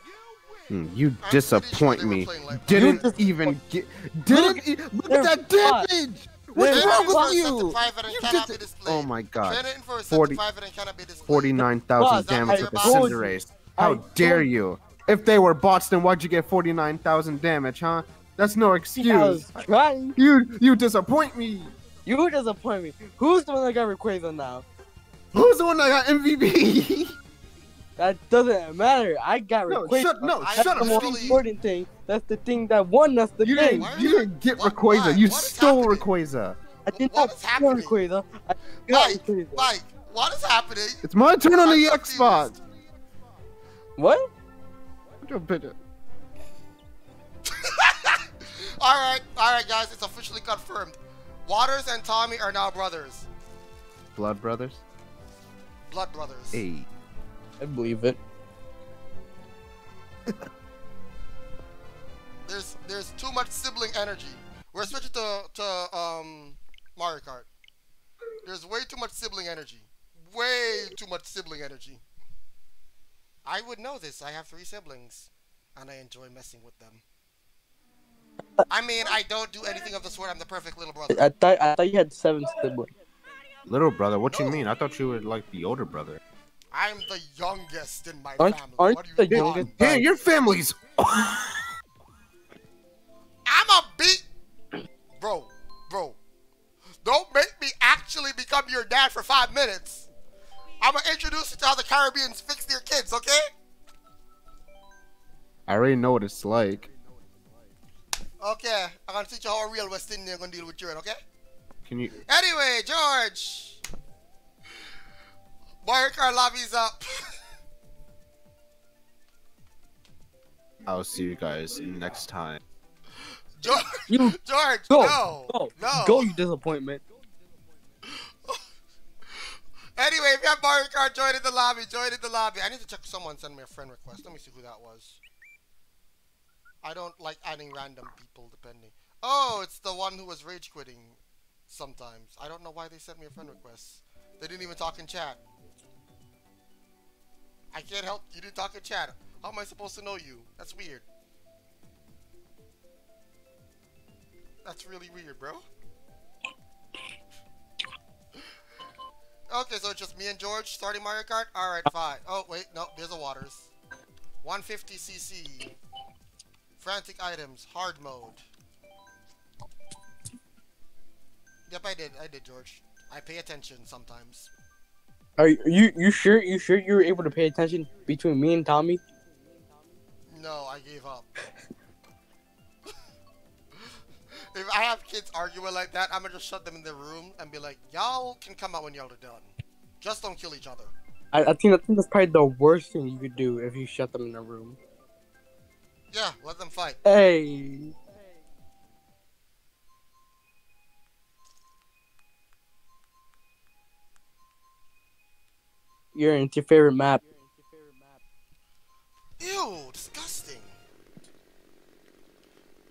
Hmm, You disappoint sure me. Didn't even get. Didn't. e- Look at that fine. damage. They're What's wrong with you? You cannot did be the- displayed. Oh my god. Training for a 40 private and cannot be displayed. 49,000 damage I with the told Cinder. Race. How I dare told you? If they were bots, then why'd you get 49,000 damage, huh? That's no excuse. was. You you disappoint me. You disappoint me. Who's the one that got Rayquaza now? Who's the one that got MVP? That doesn't matter. I got No, Rayquaza. shut- no, I That's shut the up, most Steve. important thing. That's the thing that won us the You game. didn't, you you- didn't get what- Rayquaza. why? You What is stole happening? Rayquaza. I did What not is steal happening? Rayquaza. I got Mike, Rayquaza. Mike, what is happening? It's my turn on I'm the X spot. confused. What? all right, all right, guys, it's officially confirmed. Waters and Tommy are now brothers, Blood Brothers. blood brothers. Hey. I believe it. There's there's too much sibling energy. We're switching to to um Mario Kart. There's way too much sibling energy. Way too much sibling energy. I would know this. I have three siblings, and I enjoy messing with them. I mean, I don't do anything of the sort. I'm the perfect little brother. I thought I thought you had seven siblings. Little brother, what you mean? I thought you were like the older brother. I'm the youngest in my Aren't- family. aren't what do the you youngest- want? Damn, your family's. I'm a beat, bro, bro. Don't make me actually become your dad for five minutes. I'm gonna introduce you to how the Caribbeans fix their kids, okay? I already know what it's like. Okay, I'm gonna teach you how a real West Indian gonna deal with children, okay? Can you? Anyway, George, Mario Kart lobby's up. I'll see you guys next time. George, You George, go, no, go, no. go, you disappointment. Anyway, if you have Mario Kart, join in the lobby. Join in the lobby. I need to check someone send me a friend request. Let me see who that was. I don't like adding random people depending. Oh, it's the one who was rage quitting sometimes. I don't know why they sent me a friend request. They didn't even talk in chat. I can't help. You didn't talk in chat. How am I supposed to know you? That's weird. That's really weird, bro. Okay, so it's just me and George starting Mario Kart? Alright, fine. Oh, wait, no, there's a Waters. 150cc. Frantic items, hard mode. Yep, I did. I did, George. I pay attention sometimes. Are you you, you sure you sure you were able to pay attention between me and Tommy? No, I gave up. if I have kids arguing like that, I'm gonna just shut them in their room and be like, y'all can come out when y'all are done. Just don't kill each other. I, I think I think that's probably the worst thing you could do if you shut them in a room. Yeah, let them fight. Hey. You're into your favorite map. Ew, disgusting.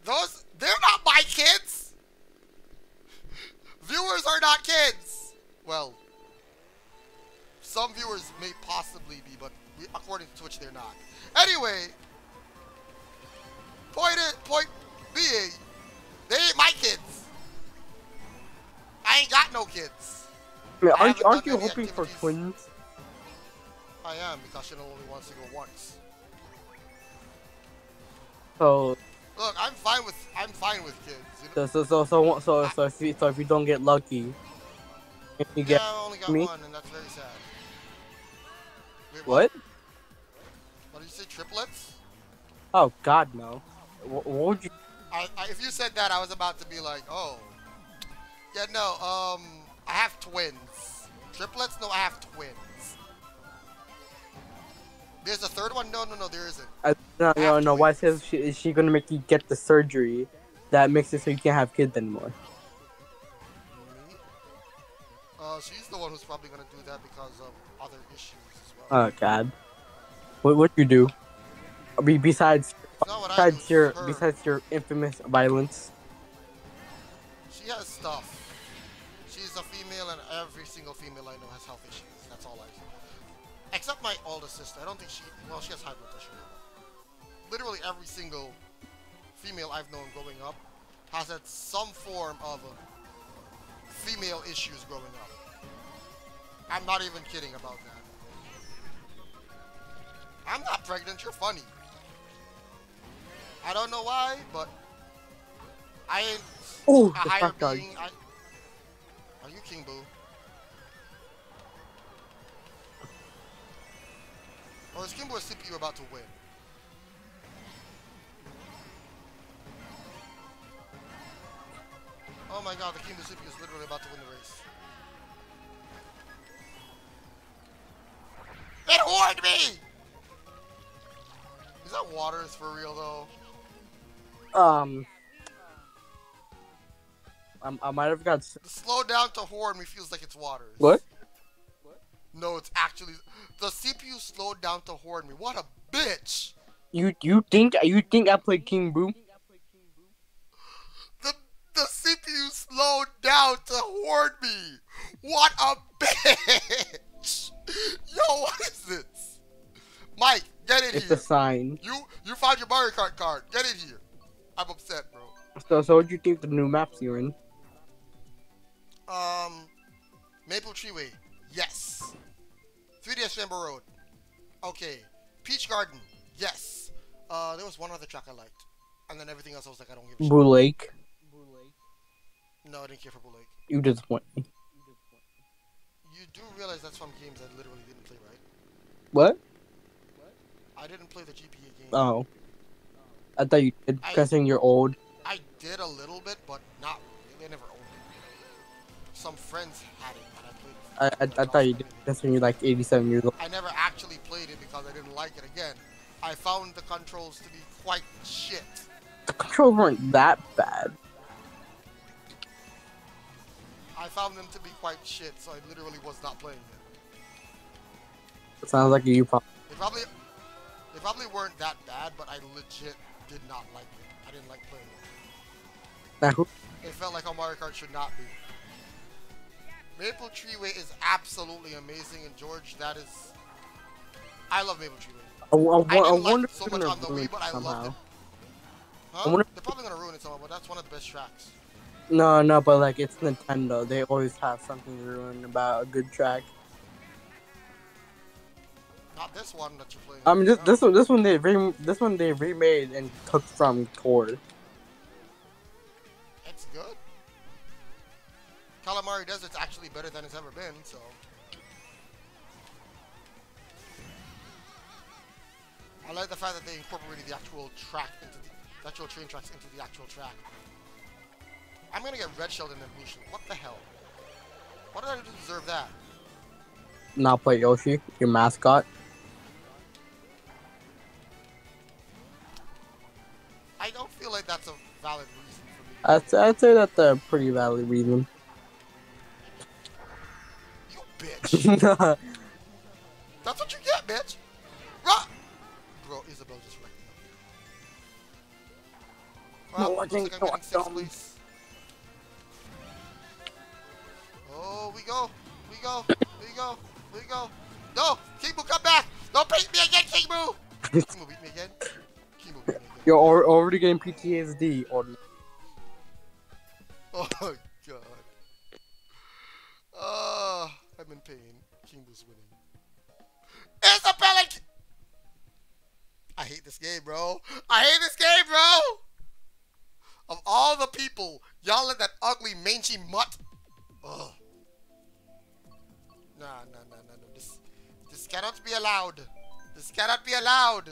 Those, they're not my kids. Viewers are not kids. Well, some viewers may possibly be, but we, according to Twitch, they're not. Anyway, point it, point being, they ain't my kids. I ain't got no kids. I aren't, aren't you hoping for twins? I am because she only wants to go once. So, Look, I'm fine with I'm fine with kids. You know? so, so, so, so, so, so, if you, so if you don't get lucky, if you Yeah, get I only got me? one, and that's very sad. Wait, what? What did you say? Triplets? Oh God, no. What, what would you? I, I, if you said that, I was about to be like, oh. Yeah, no. Um, I have twins. Triplets? No, I have twins. There's a third one? No, no, no, there isn't. I, no, no, no. Why says she, is she gonna make you get the surgery that makes it so you can't have kids anymore? Uh, she's the one who's probably gonna do that because of other issues as well. Oh God. What what you do? Be, besides It's not what I do, besides your her. besides your infamous violence. She has stuff. She's a female, and every single female I know has health issues. Except my older sister. I don't think she. Well, she has high blood pressure. Literally every single female I've known growing up has had some form of female issues growing up. I'm not even kidding about that. I'm not pregnant. You're funny. I don't know why, but I ain't Oh, a higher being. I, are you King Boo? Or is King Boo a CPU about to win? Oh my god, the King Boo CPU is literally about to win the race. It horned me! Is that waters for real though? Um, I, I might have got. The slow down to horn me feels like it's waters. What? No, it's actually the CPU slowed down to horn me. What a bitch! You you think you think I played King Boo? The the CPU slowed down to horn me. What a bitch! Yo, what is this? Mike, get in It's here. a sign. You you found your Mario Kart card. Get in here. I'm upset, bro. So so what do you think the new maps you're in? Um, Maple Treeway. Yes. 3DS Rainbow Road. Okay. Peach Garden. Yes. Uh, there was one other track I liked, and then everything else I was like, I don't give a Blue shit. Blue Lake. No, I didn't care for Blue Lake. You disappoint me. You do realize that's from games I literally didn't play, right? What? I didn't play the GBA game. Oh. I thought you did, I- guessing you're old. I did a little bit, but not really. They never owned it. Some friends had it, and I played it. for I, I, thought you did, minute. guessing you're like 87 years old. I never actually played it because I didn't like it again. I found the controls to be quite shit. The controls weren't that bad. I found them to be quite shit, so I literally was not playing it. It sounds like you probably. They probably, they probably weren't that bad, but I legit did not like it. I didn't like playing it. Now, who, It felt like how Mario Kart should not be. Maple Treeway is absolutely amazing, and George, that is. I love Maple Treeway. I, I, I I didn't like wonder so much on the Wii, but I loved somehow. it. I wonder- They're probably gonna ruin it somehow, but that's one of the best tracks. No, no, but like it's Nintendo. They always have something to ruin about a good track. Not this one that you're playing. I mean, this, No. this one, this one they re- this one they remade and took from Core. Kalimari Desert's actually better than it's ever been, so. I like the fact that they incorporated the actual track into the, the actual train tracks into the actual track. I'm gonna get red shelled and then blue shelled. What the hell? What did I do to deserve that? Not play Yoshi, your mascot. I don't feel like that's a valid reason for me. I'd, I'd say that's a pretty valid reason. Bitch. That's what you get, bitch. Run. Bro, Isabelle just wrecked me. No, I looks like I'm getting sixth place. Oh, we go. We go. We go. We go. No! Boo, come back! Don't beat me again! King Boo beat me again. Boo beat me again. you're already getting PTSD. Or Oh, In pain. King Boo's winning. Isabella! I hate this game, bro. I hate this game, bro! Of all the people yelling that ugly, mangy mutt. Ugh. Nah, nah, nah, nah, no. This, this cannot be allowed. This cannot be allowed.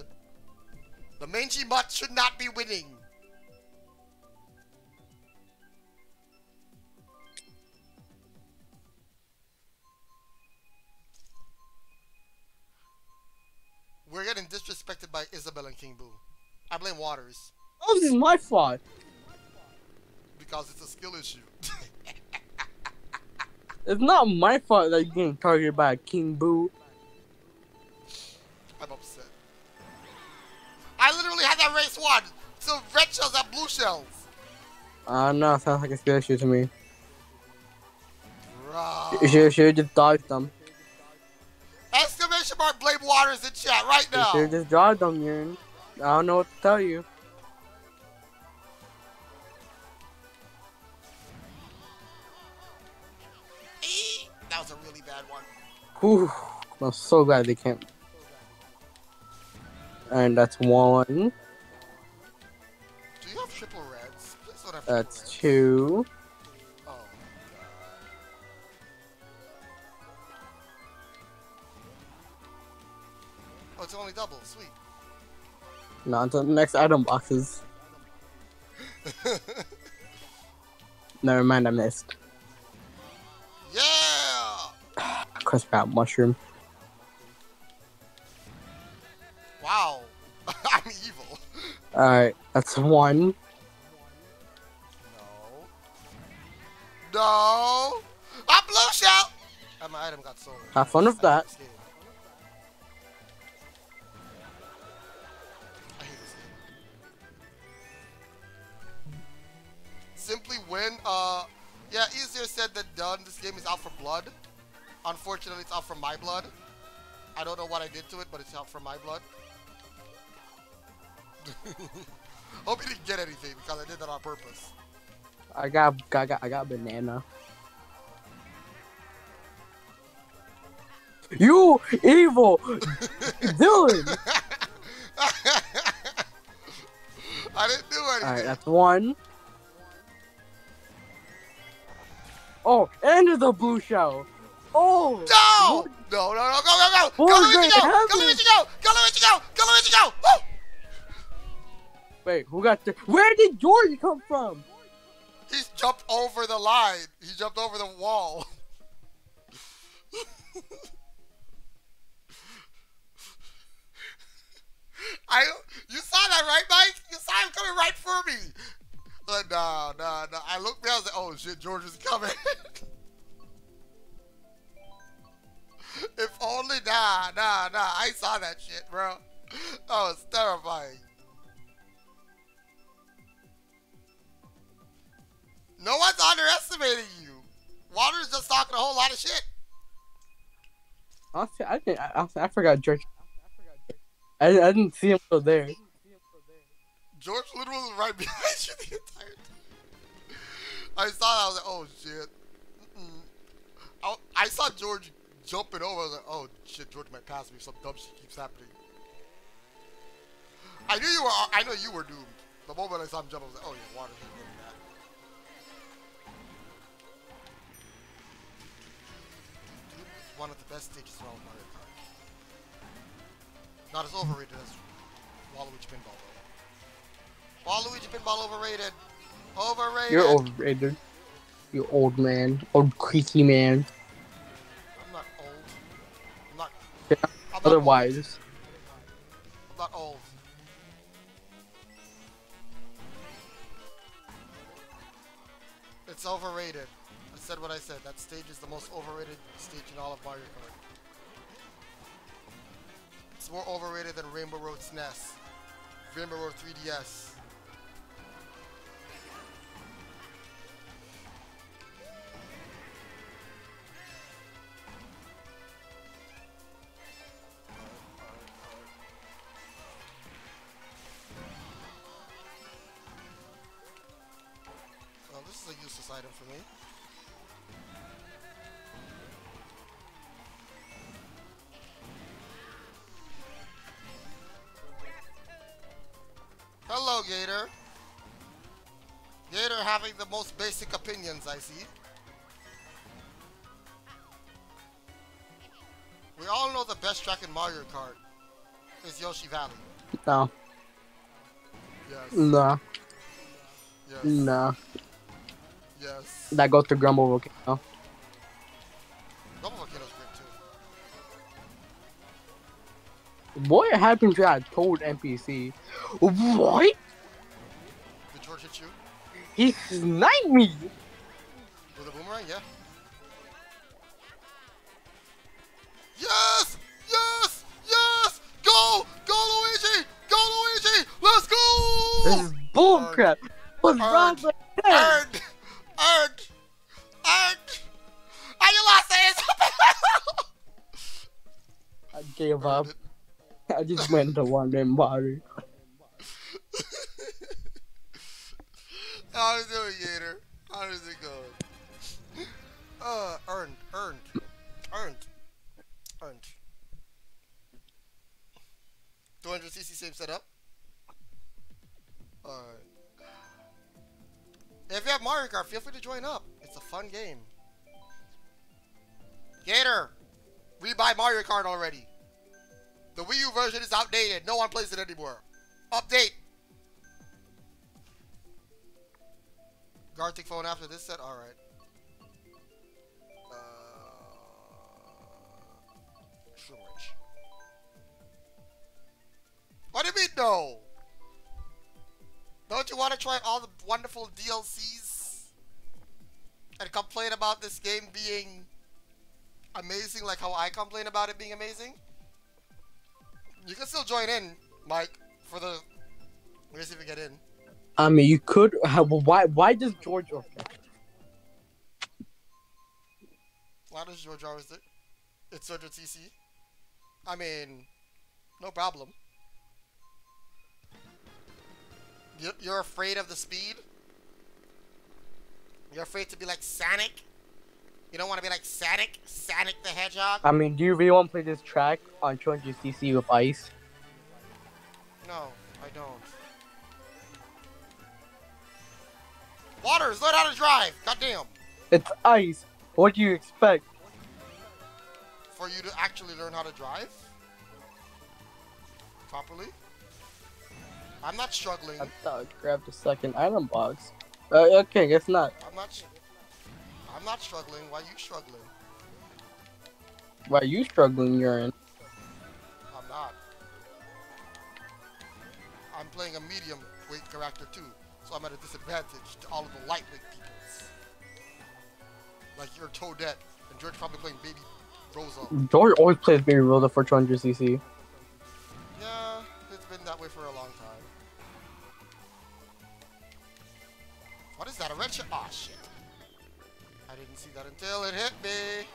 The mangy mutt should not be winning. King Boo. I blame Waters Oh, this is my fault. because it's a skill issue. It's not my fault that you're getting targeted by a King Boo. I'm upset. I literally had that race won. So red shells have blue shells. I don't know, sounds like a skill issue to me. Bruh. You should, should just dodge them. Exclamation mark blame Waters in chat right You now. should just dodge them, Urine. I don't know what to tell you. Eee, That was a really bad one. Whew. I'm so glad they can't. And that's one. Do you have triple reds? Please don't have triple That's reds. two. Double. Sweet. Now to the next item boxes. Never mind, I missed. yeah! Crisp out mushroom. Wow. I'm evil. Alright, that's one. No. No. I'm blue shell. And my item got stolen. Have fun with I that. Simply win. Uh, yeah, easier said than done. This game is out for blood. Unfortunately, it's out for my blood. I don't know what I did to it, but it's out for my blood. Hope you didn't get anything because I did that on purpose. I got, I got, I got banana. You evil, Dylan. I didn't do anything. Alright, that's one. Oh, and the blue shell. Oh, No! No, no, no, go, go, go! Go, What Luigi, the go! Go, heavens? Luigi, go! Go, Luigi, go! Go, Luigi, go! Woo! wait, who got the? Where did George come from? He's jumped over the line. He jumped over the wall. I, you saw that, right, Mike? You saw him coming right for me. But no, no, no. I looked down. I was like, "Oh shit, George is coming." if only, nah, nah, nah. I saw that shit, bro. That was terrifying. No one's underestimating you. Water's just talking a whole lot of shit. Honestly, I think I, I forgot George. I, I didn't see him go there. George literally was right behind you the entire time. I saw that. I was like, oh shit. Mm-mm. I, I saw George jumping over. I was like, oh shit, George might pass me some dumb shit keeps happening. I knew you were. I know you were doomed. The moment I saw him jump, I was like, oh yeah, that. One of the best stages of Mario Kart. Not as overrated as Waluigi Pinball though. Waluigi Pinball overrated. Overrated. You're overrated. You old man, old creaky man. I'm not old. I'm not. Yeah, I'm not Otherwise, Old. I'm not old. It's overrated. I said what I said. That stage is the most overrated stage in all of Mario Kart. It's more overrated than Rainbow Road SNES, Rainbow Road 3DS. Item for me. Hello, Gator. Gator having the most basic opinions, I see. We all know the best track in Mario Kart is Yoshi Valley. no, Yes. no, Yes. no. Yes. That goes to Grumble Volcano. Double Volcano's great too. What happened to that toad NPC? What? Did George hit you? He sniped me! With a boomerang? Yeah. Yes! Yes! Yes! Go! Go, Luigi! Go, Luigi! Let's This go! is bullcrap! What's wrong with that? Gave up. I just went to London Water. How is it doing, Gator? How does it go? Uh, earned, earned, earned, earned. 200cc same setup. Alright. If you have Mario Kart, feel free to join up. It's a fun game. Gator, rebuy Mario Kart already. The Wii U version is outdated. No one plays it anymore. Update. Gartic phone after this set? Alright. Uh. What do you mean no? Don't you want to try all the wonderful DLCs? And complain about this game being amazing like how I complain about it being amazing? You can still join in, Mike, for the... Let me see if we get in. I mean, you could. Why? Why does George? Okay. Why does George always it? It's 200cc. I mean, no problem. You- You're afraid of the speed? You're afraid to be like Sonic? You don't want to be like Sonic? Sonic the Hedgehog? I mean, do you really want to play this track on 200cc with ice? No, I don't. Waters, learn how to drive! Goddamn! It's ice. What do you expect? For you to actually learn how to drive? Properly? I'm not struggling. I thought I grabbed the second item box. Uh, okay, guess not. I'm not. I'm not struggling. Why are you struggling? Why are you struggling, you're in? I'm not. I'm playing a medium weight character too, so I'm at a disadvantage to all of the lightweight peoples. Like your Toadette, and George probably playing Baby Rosa. George always plays Baby Rosa for 200cc. Yeah, it's been that way for a long time. What is that? A red ah, shit? Aw, shit. I didn't see that until it hit me.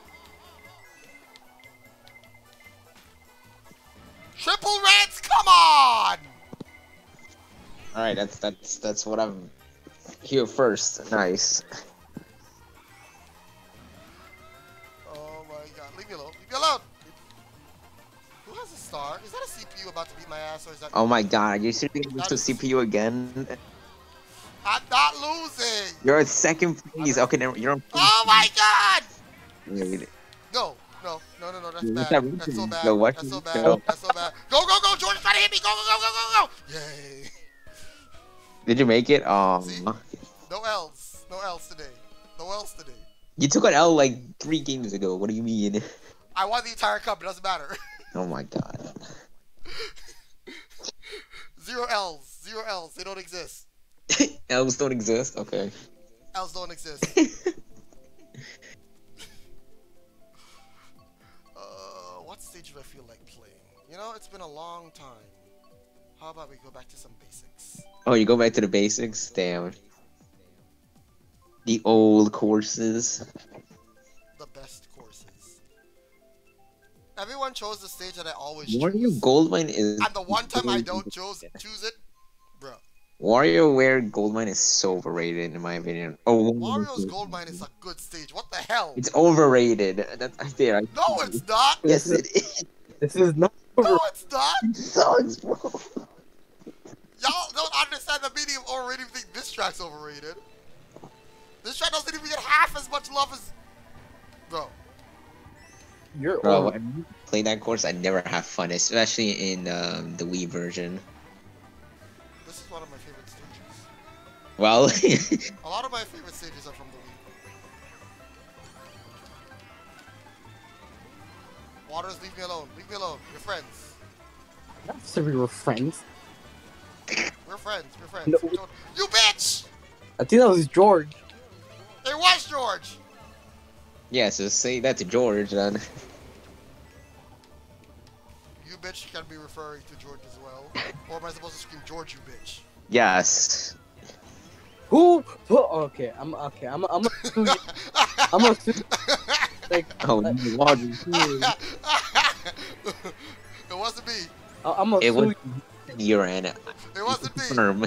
Triple reds, come on! All right, that's that's that's what I'm here first. Nice. Oh my god, leave me alone, leave me alone! Who has a star? Is that a CPU about to beat my ass, or is that... Oh my god, are you seriously lose to CPU again? I'm not losing! You're at second place. Okay, never, you're on. Oh my god! No, no, no, no, no, that's Yeah, bad. that's That's so bad. No? That's so bad. No. That's so bad. Go, go, go! Jordan's trying to hit me! Go, go, go, go, go, go! Yay! Did you make it? Um, See? No L's. No L's today. No L's today. you took an L like three games ago. What do you mean? I won the entire cup. It doesn't matter. Oh my god. Zero L's. Zero L's. They don't exist. L's don't exist. Okay. Elves don't exist. uh, what stage do I feel like playing? You know, it's been a long time. How about we go back to some basics? Oh, you go back to the basics. Damn. The old courses. The best courses. Everyone chose the stage that I always Wario choose. Goldmine is. And the one time I don't choose choose it, bro. WarioWare Goldmine is so overrated in my opinion. Oh, Wario's Gold Mine is a good stage. What the hell? It's overrated. That's there. I- No, it's not. Yes, it is. This is not. No, it's not. It sucks, bro. Y'all don't understand the meaning of overrated. Think this track's overrated? This track doesn't even get half as much love as, bro. You're Bro, over. when I play that course, I never have fun, especially in um, the Wii version. Well, A lot of my favorite stages are from the Wii. Waters, leave me alone. Leave me alone. We're friends. Not so we were friends. We're friends. We're friends. No. Don't- You bitch! I think that was George. It was George. Yeah, so say that to George then. You bitch can be referring to George as well. Or am I supposed to scream George? You bitch. Yes. Who? who okay, I'm okay. I'm. I'm. I'm. I'm gonna. Like, Oh, Uh, George. it wasn't me. I'm gonna It sue. was Uran. It wasn't me. Firm.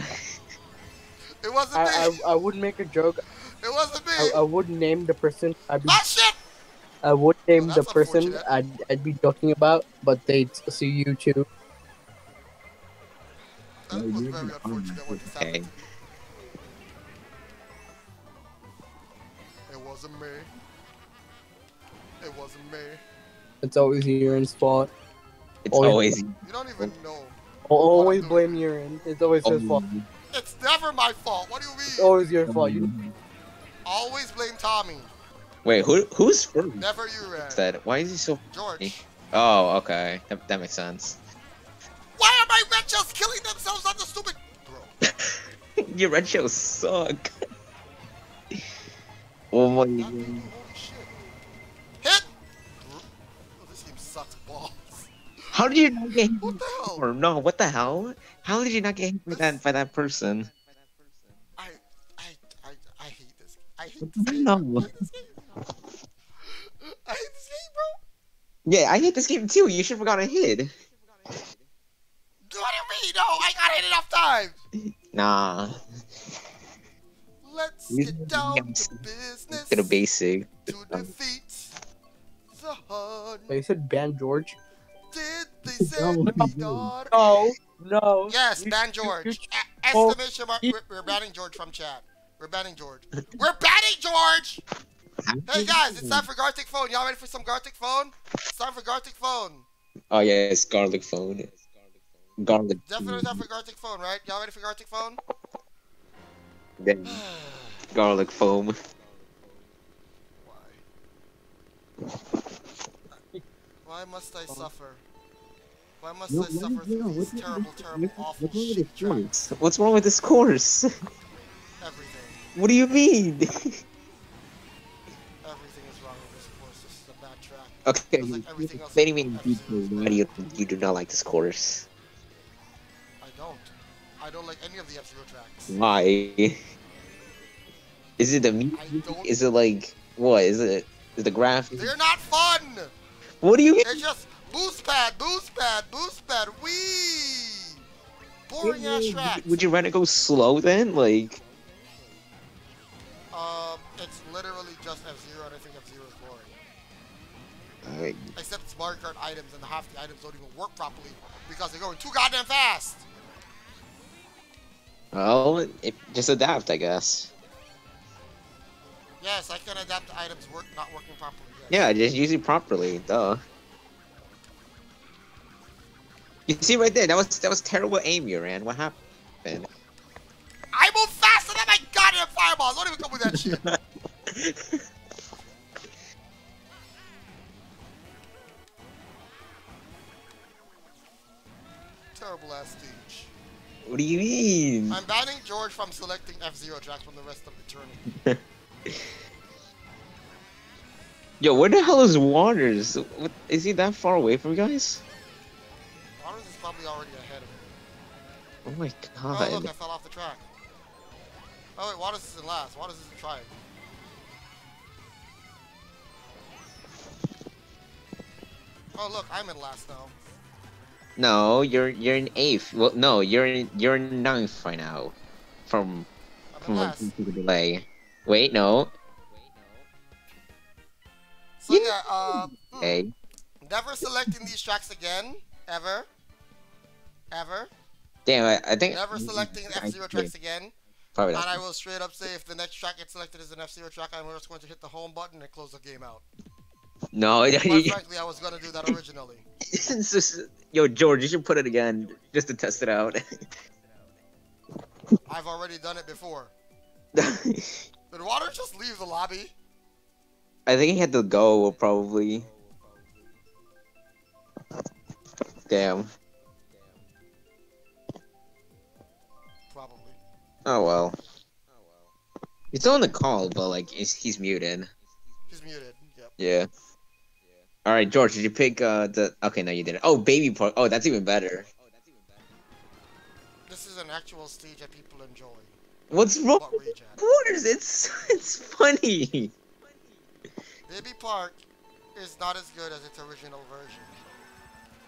It wasn't I, me. I I would make a joke. It wasn't me. I, I would name the person. I'd be, Ah shit! I would name Oh, the person. I'd, I'd be talking about, but they'd see you too. That was very unfortunate what just Okay. Wasn't me. It wasn't me. It's always Uran's fault. It's Always- always. You don't even know. I'll always I'm blame Urine. It's always his um, fault. It's never my fault. What do you mean? It's mean? always your fault. You um, Always blame Tommy. Wait, who who's first? Never you, Red. That why is he so? George. Oh, okay, that, that makes sense. Why are my red shells killing themselves on the stupid? Bro. Your red shells suck. oh my God, god. holy shit. Hit! Oh, this game sucks balls. How did you not get hit? What the hell? Or no, what the hell? How did you not get hit by that by that person? I, I, I, I hate this. I hate this game. No. I hate this game. I hate this game, bro. Yeah, I hate this game too. You should have gotten hit. What do you mean? No, I got hit enough times. Nah, get down to business to the basic. to defeat the Hun. They said ban George. Did they send No. me daughter? No, no. Yes, You- ban George. you- oh, Exclamation mark. We're, we're banning George from chat. We're banning George. We're banning George! Hey guys, it's time for Gartic Phone. Y'all ready for some Gartic Phone? It's time for Gartic Phone. Oh yeah, it's garlic phone. Garlic. Definitely time for Gartic Phone, right? Y'all ready for Gartic Phone? Then garlic foam. Why? Why must I suffer? Why must I suffer through these terrible, terrible, awful shit tracks? What's wrong with this course? Everything. What do you mean? Everything is wrong with this course. This is a bad track. okay, Just like everything else many in many every Why do you you do not like this course? I don't. I don't like any of the F-Zero tracks. Why? Is it the music? Is it like what? Is it is the graphics? They're not fun! What do you mean? They're just boost pad, boost pad, boost pad, wee! Boring ass tracks. Would you rather go slow then? Like, Um, it's literally just F-Zero, and I think F-Zero is boring. alright, Except it's Mario Kart items, and half the items don't even work properly because they're going too goddamn fast. well, it, just adapt, I guess. Yes, I can adapt to items work not working properly. Yeah, just use it properly, duh. You see right there, that was that was terrible aim, you ran. What happened? I move faster than my goddamn fireballs. Don't even come with that shit. Terrible ass stage. what do you mean? I'm banning George from selecting F-Zero tracks from the rest of the journey. Yo, where the hell is Waters? What, is he that far away from you guys? Honors is probably already ahead of me. Oh my god. Oh, god. look, I fell off the track. Oh, wait, Waters is in last. Waters isn't trying. Oh, look, I'm in last now. No, you're you're in eighth. Well, no, you're in you're in ninth right now. From I'm in from last. delay. Wait, no. So, yeah, uh, hmm, Okay. never selecting these tracks again. Ever. Ever. Damn, I, I think. Never selecting F-Zero tracks again. Probably not. And. I will straight up say if the next track gets selected as an F-Zero track, I'm just going to hit the home button and close the game out. No, But frankly, I was going to do that originally. just, yo, George, you should put it again just to test it out. I've already done it before. Did Water just leave the lobby? I think he had to go, probably. Damn. Probably. Oh well. He's still on the call, but like he's, he's muted. He's muted. Yep. Yeah. All right, George, did you pick uh the? Okay, no, you didn't. Oh, baby park. Oh, that's even better. This is an actual stage that people enjoy. What's wrong What with rage quarters? It's it's funny. Baby Park is not as good as its original version.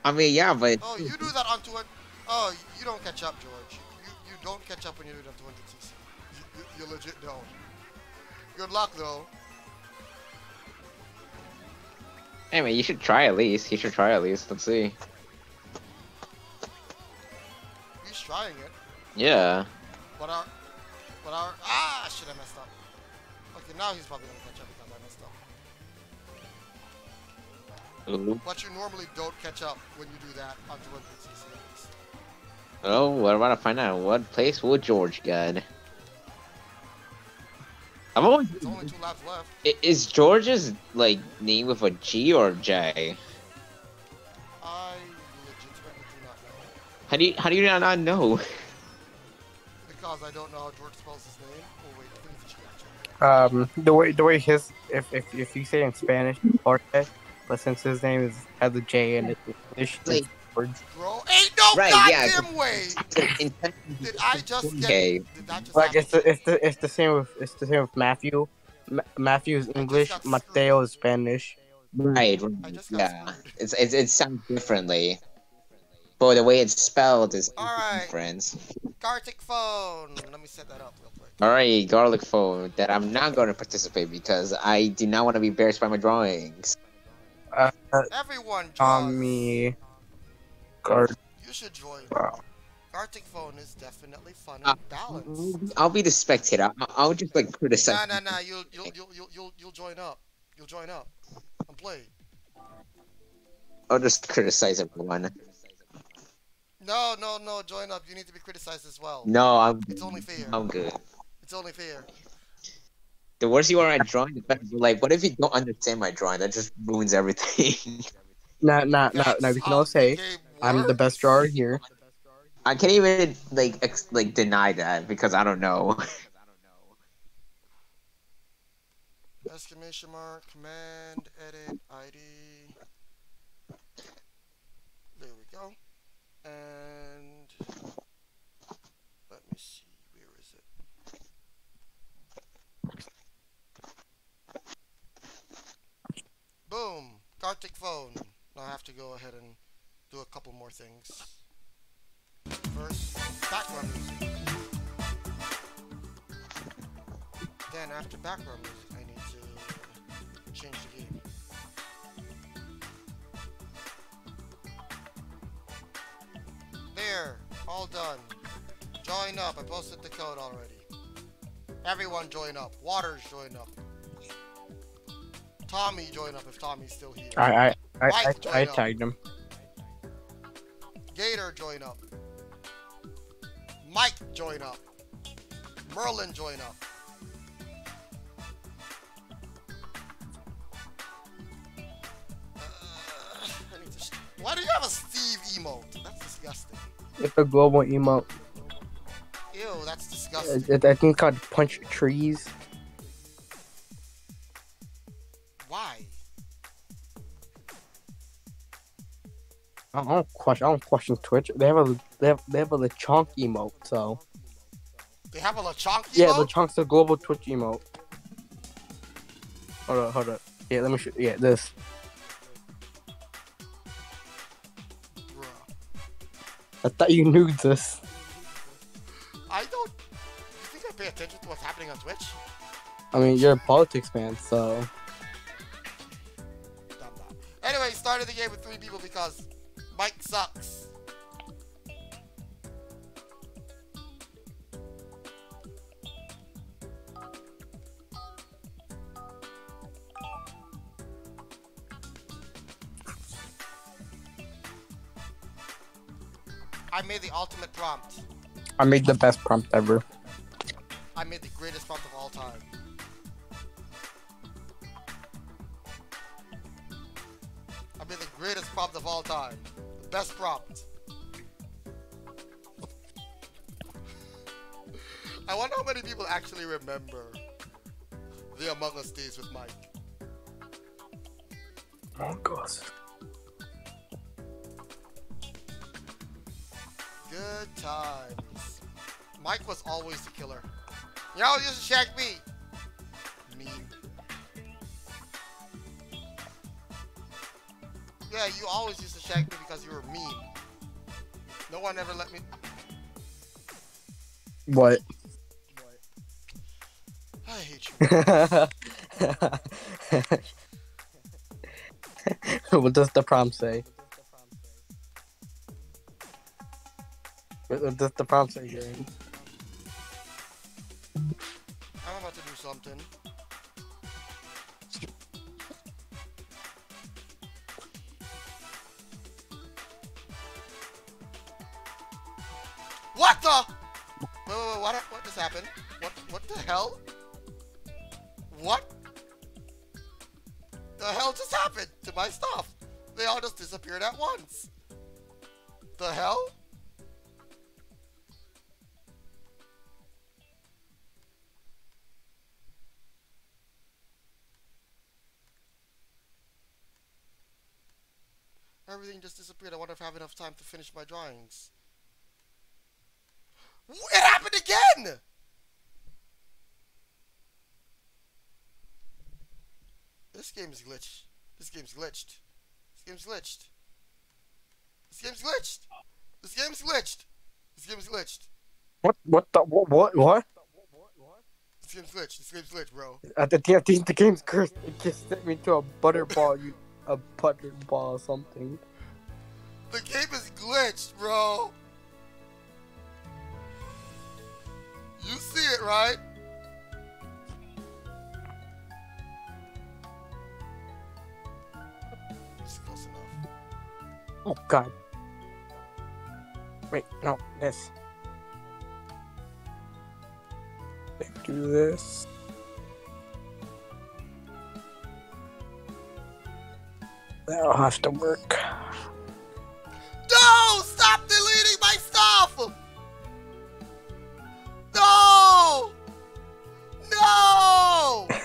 I mean, yeah, but Oh, you do that on 200. Oh, you don't catch up, George. You you don't catch up when you do it on 200 cc. You, you, you legit don't. Good luck though. anyway, you should try at least. You should try at least. Let's see. He's trying it. Yeah. But our, but our, ah, shit, I messed up. Okay, now he's probably gonna catch up because I messed up. Ooh. But you normally don't catch up when you do that on 200 cc. Oh, we're about to find out what place will George get. I'm always. It's only two laps left. Is George's like name with a G or J? I legitimately do not know How do you how do you not know? because I don't know how George spells his name. Oh wait, I think it's G. Um, the way the way his if if if you say in Spanish, Jorge, but since his name is has a J in it, English, it's words. Bro, ain't no Right, yeah, way. Did I just get? Okay. Did that just Like it's the it's the it's the same with it's the same with Matthew. Ma- Matthew is English, Mateo is Spanish. Right. I just got Yeah. screwed. It's, it's it sounds differently, but the way it's spelled is Alright. different. Gartic phone. Let me set that up real quick. All right, garlic phone. That I'm not going to participate because I do not want to be embarrassed by my drawings. Everyone, draws. Tommy, Gar- You should join. Wow. Gartic phone is definitely fun Uh, and balanced. I'll be the spectator. I'll, I'll just like criticize. Nah, nah, nah. You'll, you'll, you'll, you'll, you'll, you'll join up. You'll join up and play. I'll just criticize everyone. No, no, no. Join up. You need to be criticized as well. No, I'm. It's only fair. I'm good. It's only fair. The worse you are at drawing, the better. Like, what if you don't understand my drawing? That just ruins everything. Nah, nah, nah, That's nah. We can all say I'm the best drawer here. I can't even like ex- like deny that because I don't know. Exclamation mark, command, edit, ID. There we go. And let me see, where is it? Boom! Gartic phone. Now I have to go ahead and do a couple more things. First, background music. Then after background music, I need to change the game. There, all done. Join up. I posted the code already. Everyone join up. Waters join up. Tommy join up if Tommy's still here. I I I I, Mike, join I up. tagged him. Gator join up. Mike join up. Merlin join up. Uh, I need to sh- Why do you have a Steve emote? That's disgusting. It's a global emote. Ew, that's disgusting. It, I think it's called Punch Trees. I don't question. I don't question Twitch. They have a they have they have a Lechonk emote. So They have a LeChonk emote? yeah, Lechonk's the global Twitch emote. Hold up, hold up. Yeah, let me show. Yeah, this. Bruh. I thought you knew this. I don't. You think I pay attention to what's happening on Twitch? I mean, you're a politics fan, so. Anyway, started the game with three people because Mike sucks. I made the ultimate prompt. I made the best prompt ever. I made the greatest prompt of all time. I made the greatest prompt of all time. Best prompt. I wonder how many people actually remember the Among Us days with Mike. Oh god. Good times. Mike was always the killer. You know, used to shag me. Mean. Yeah, you always used to shag me because you were mean. No one ever let me. What? I hate you. what does the prompt say? What what does the prompt say, Jaren? I'm about to do something. What the? Wait, wait, wait, what, what just happened? What, what the hell? What? The hell just happened to my stuff? They all just disappeared at once. The hell? Everything just disappeared. I wonder if I have enough time to finish my drawings. It happened again! This game's glitched. This game's glitched. This game's glitched. This game's glitched. This game's glitched. This game's glitched. What? What the? What? What? What? This game's glitched. This game's glitched, bro. Think I think the game's cursed. It just sent me to a butterball. You a butterball or something. The game is glitched, bro. You see it, right? It's close enough. Oh god. Wait, no, this. Do this. That'll have to work. No! Stop deleting my stuff! No! No!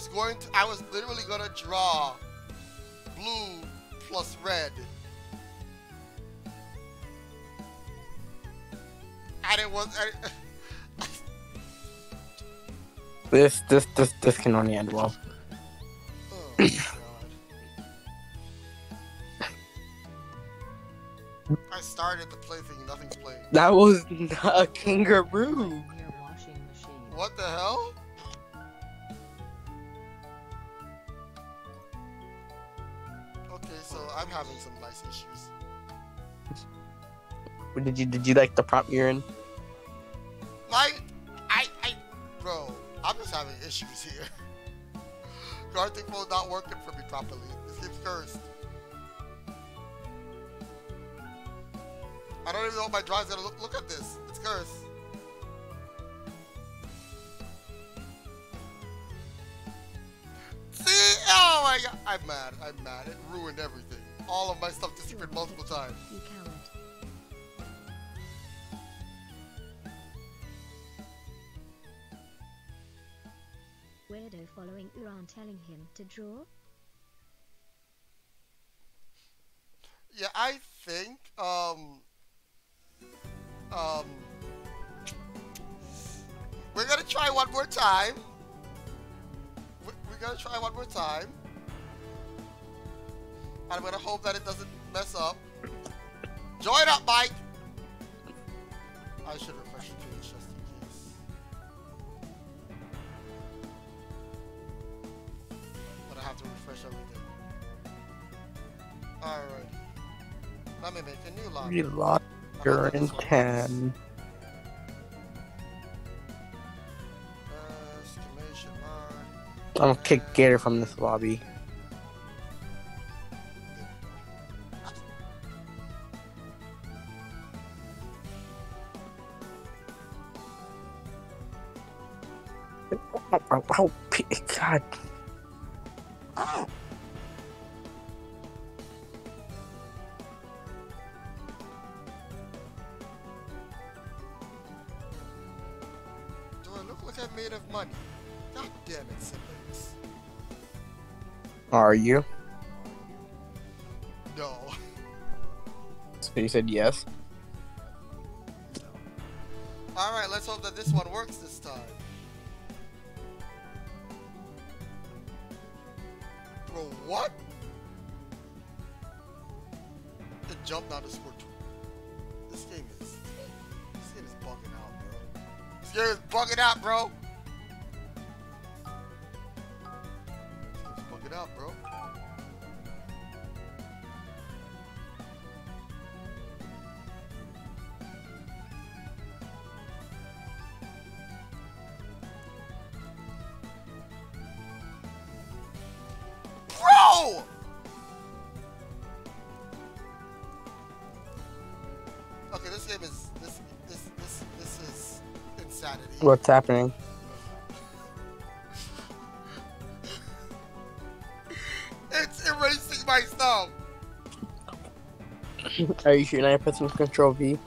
Was going to, I was literally gonna draw blue plus red. And it was, it- This, this, this, this can only end well. oh god. I started the play thinking nothing's playing. That was not a kangaroo. Did you, did you like the prompt you're in? My, I, I, bro, I'm just having issues here. Gartic mode not working for me properly. This game's cursed. I don't even know what my drive's gonna look. Look at this. It's cursed. See? Oh my god. I'm mad. I'm mad. It ruined everything. All of my stuff disappeared multiple times. Weirdo following Uran telling him to draw? Yeah, I think um um we're gonna try one more time. We- We're gonna try one more time. I'm gonna hope that it doesn't mess up. Join up, Mike! I should refresh But I have to refresh everything. Alright. Let me make a new lobby. Reload I your bet this one works. intent. Exclamation mark. I'm gonna kick Gator from this lobby. Oh, oh, oh, oh God. Are you? No. So you said yes. Alright, let's hope that this one works this time. Bro, what? The jump to score two. This game is. This game is bugging out, bro. This game is bugging out, bro. This game's bugging out. Bro! What's happening? It's erasing my stuff. Are you shooting? I press some control V.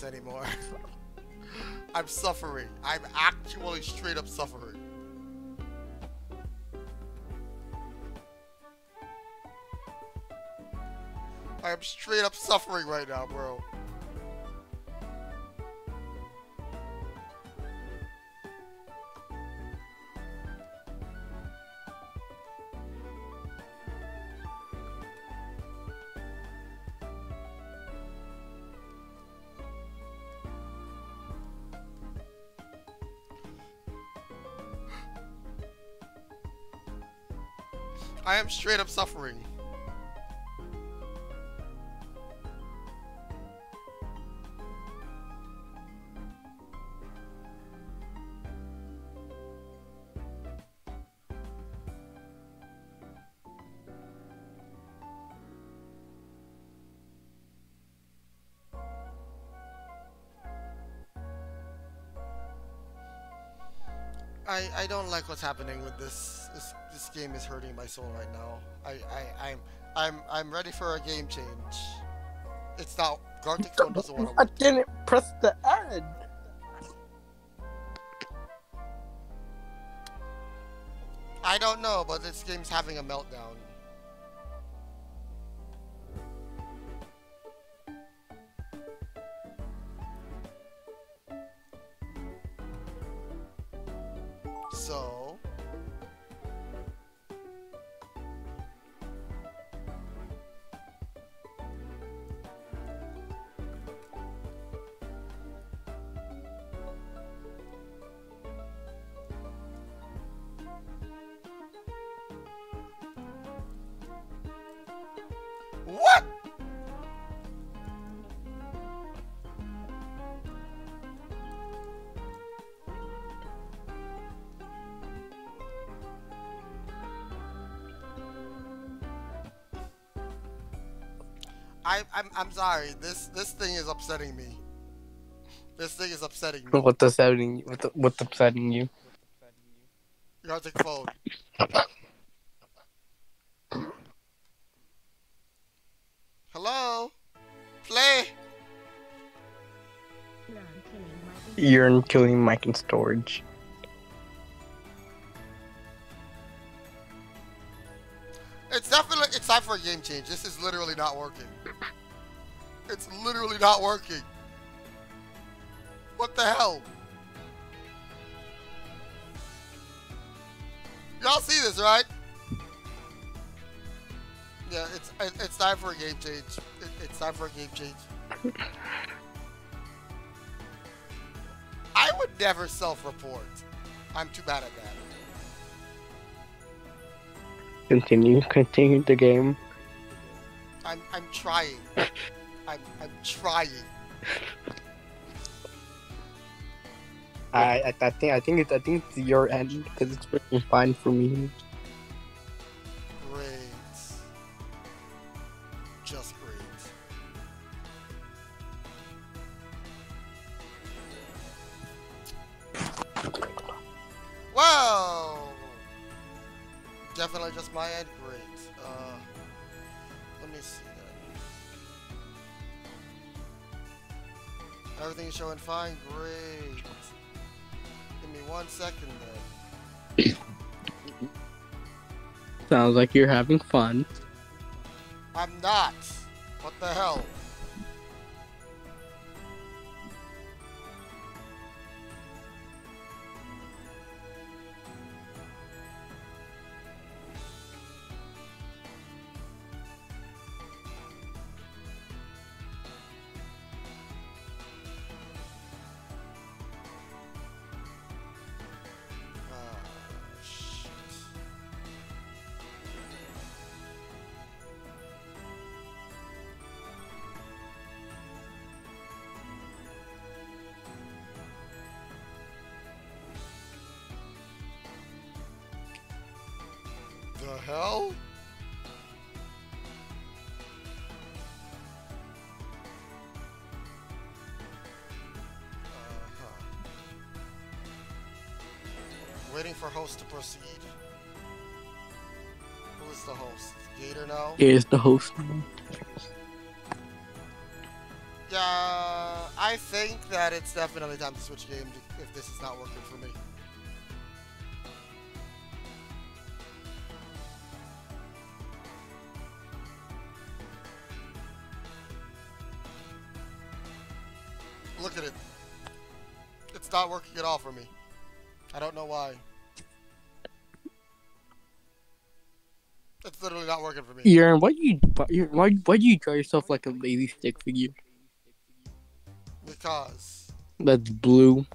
this anymore. I'm suffering. I'm actually straight up suffering. I am straight up suffering right now, bro. Straight up suffering. I, I don't like what's happening with this. This game is hurting my soul right now. I, I I'm I'm I'm ready for a game change. It's not Gartic Phone doesn't want to I didn't press the ad. I don't know, but this game's having a meltdown. I'm, I'm sorry. This, this thing is upsetting me. This thing is upsetting me. What's upsetting you? What the, what's upsetting you? You gotta take phone. Hello? Play! Killing You're killing Mike in storage. It's definitely, it's time for a game change. This is literally not working. It's literally not working. What the hell? Y'all see this, right? Yeah, it's it's time for a game change. It's time for a game change. I would never self-report. I'm too bad at that. Continue, continue the game. I'm I'm trying. I'm I'm trying. I, I, think, I think it's, I think it's your end because it's working fine for me. Showing fine. Great. Give me one second then. Sounds like you're having fun. I'm not. What the hell? Host to proceed. Who is the host? Gator now? Is the host. Yeah, I think that it's definitely time to switch game if this is not working for me. Aaron, why do you why, why why do you draw yourself like a lazy stick figure? Because. That's blue.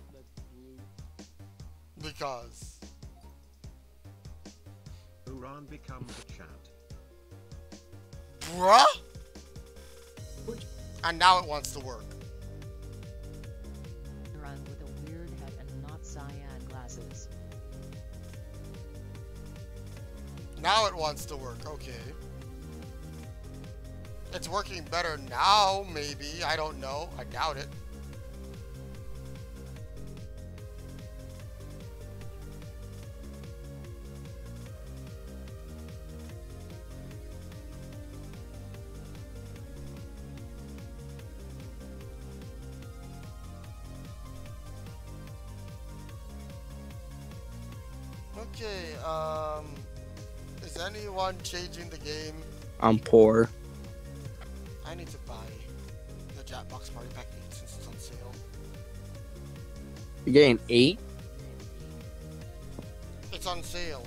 Because. Uran become the chat. Bruh? And now it wants to work. Run with a weird head and not cyan glasses. Now it wants to work, okay. It's working better now, maybe. I don't know. I doubt it. Okay, um... Is anyone changing the game? I'm poor. You're getting eight. It's on sale.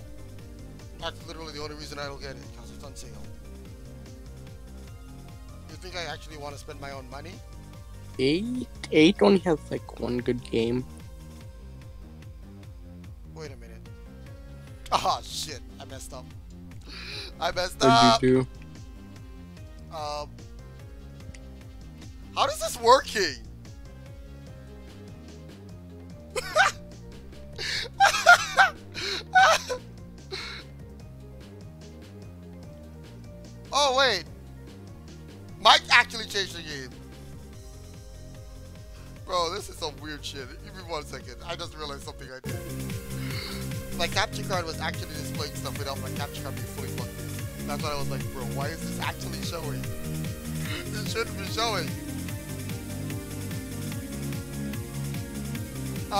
That's literally the only reason I don't get it, because it's on sale. You think I actually want to spend my own money? Eight. Eight only has like one good game. Wait a minute. Ah, shit. I messed up. I messed What'd up. you do?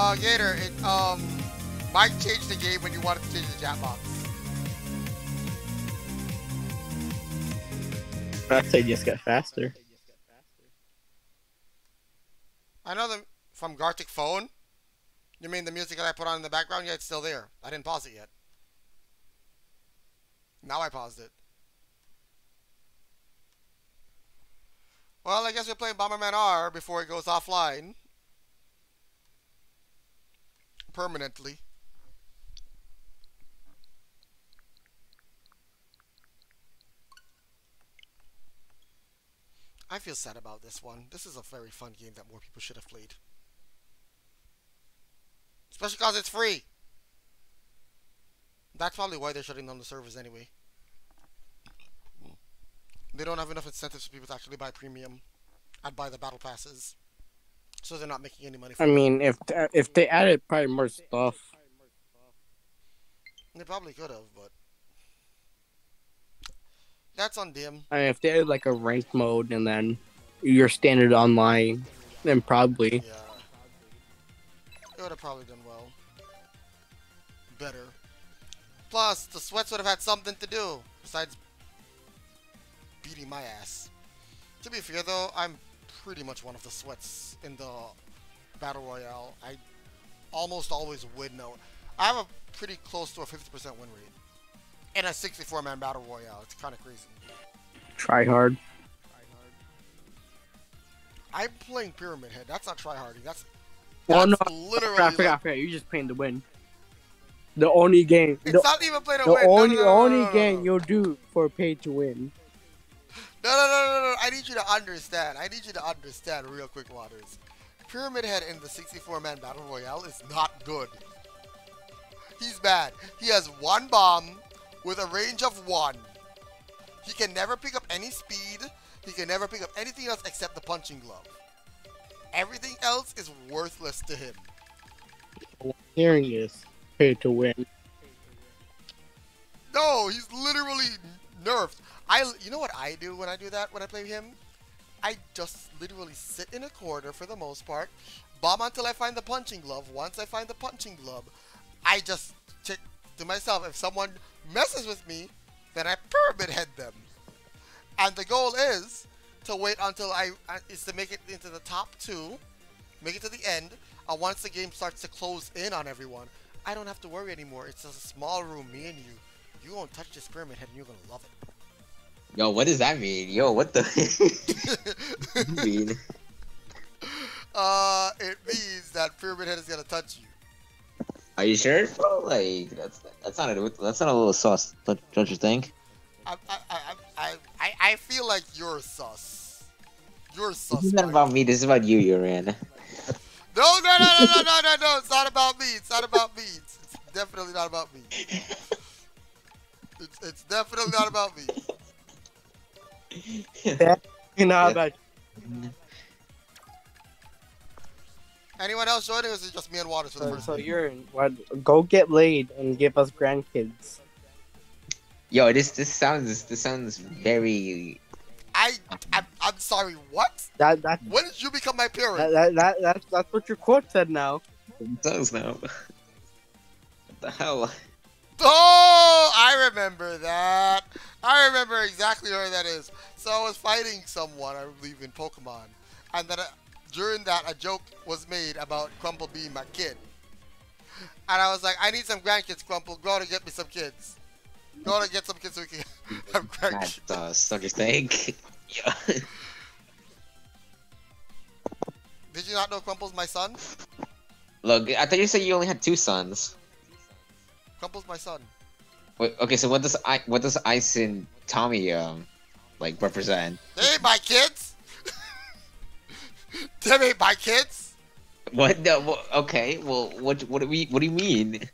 Uh, Gator, it um might change the game when you want to change the chat box. I'd say just get faster. I know them from Gartic phone. You mean the music that I put on in the background? Yeah, it's still there. I didn't pause it yet. Now I paused it. Well, I guess we're playing Bomberman R before it goes offline. Permanently. I feel sad about this one. This is a very fun game that more people should have played. Especially because it's free. That's probably why they're shutting down the servers anyway. They don't have enough incentives for people to actually buy premium and buy the battle passes. So they're not making any money I mean, if if they added probably more stuff, They probably could have, but that's on them. I mean, if they added like a ranked mode and then your standard online, then probably. Yeah. It would have probably done well. Better. Plus, the sweats would have had something to do besides beating my ass. To be fair, though, I'm pretty much one of the sweats in the battle royale. I almost always win. No, I have a pretty close to a 50% win rate in a 64-man battle royale. It's kind of crazy. Try hard. I'm playing Pyramid Head. That's not tryharding. That's Well, that's no, literally. I forgot, I forgot. You're just playing to win. The only game, it's the, not even playing to the win. No, only no, no, only no, no, game you'll do for pay to win. No, no, no, no, no. I need you to understand. I need you to understand real quick, Waters. Pyramid Head in the 64-man Battle Royale is not good. He's bad. He has one bomb with a range of one. He can never pick up any speed. He can never pick up anything else except the punching glove. Everything else is worthless to him. Hearing this, pay to win. No, he's literally nerfed. I, you know what I do when I do that when I play him? I just literally sit in a corner for the most part, bomb until I find the punching glove. Once I find the punching glove, I just check to myself if someone messes with me, then I pyramid head them. And the goal is to wait until I uh, is to make it into the top two, make it to the end. And once the game starts to close in on everyone, I don't have to worry anymore. It's just a small room, me and you. You won't touch this pyramid head, and you're gonna love it. Yo, what does that mean? Yo, what the mean? uh, it means that pyramid head is gonna touch you. Are you sure, bro? Like that's that's not a that's not a little sauce, don't, don't you think? I, I, I, I, I, I feel like you're sus. You're sus. This is not about me. This is about you, Uran. No, no, no, no, no, no, no, no. It's not about me. It's not about me. It's, it's definitely not about me. It's, it's definitely not about me. You know Yeah. about mm-hmm. Anyone else joining, or is it just me and Waters for the so, first so time? you're in, what, go get laid and give us grandkids. Yo, this this sounds this sounds very. I, I'm, I'm sorry. What? That that When did you become my that, parent? that, that that's that's what your quote said now. It does now. What the hell? Oh, I remember that. I remember exactly where that is. So I was fighting someone, I believe, in Pokemon, and then uh, during that, a joke was made about Crumple being my kid. And I was like, I need some grandkids, Crumple. Go to get me some kids. Go to get some kids so we can have grandkids. That uh, don't you think? yeah. Did you not know Crumple's my son? Look, I thought you said you only had two sons. Crumple's my son. Wait, okay, so what does I what does Ice and Tommy um like represent? They ain't my kids. Them ain't my kids. What? No, well, okay, well, what what do we what do you mean?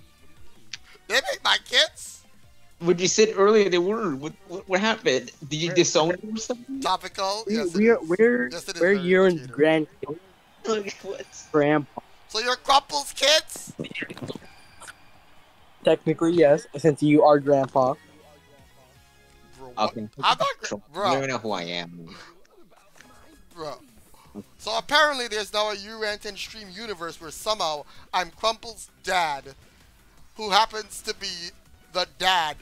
They ain't my kids. What you said earlier they were. What what, what happened? Did you Where- disown them or something? Topical. We, Yes, it we're we're Yes, we're very your educated. grandkids. Look, what? Grandpa. So you're Crumple's kids? Technically, yes, since you are grandpa. Bro. Okay. I'm not So, gra- you don't even know who I am. bro. So apparently there's now a Uran 10 stream universe where somehow I'm Crumple's dad, who happens to be the dad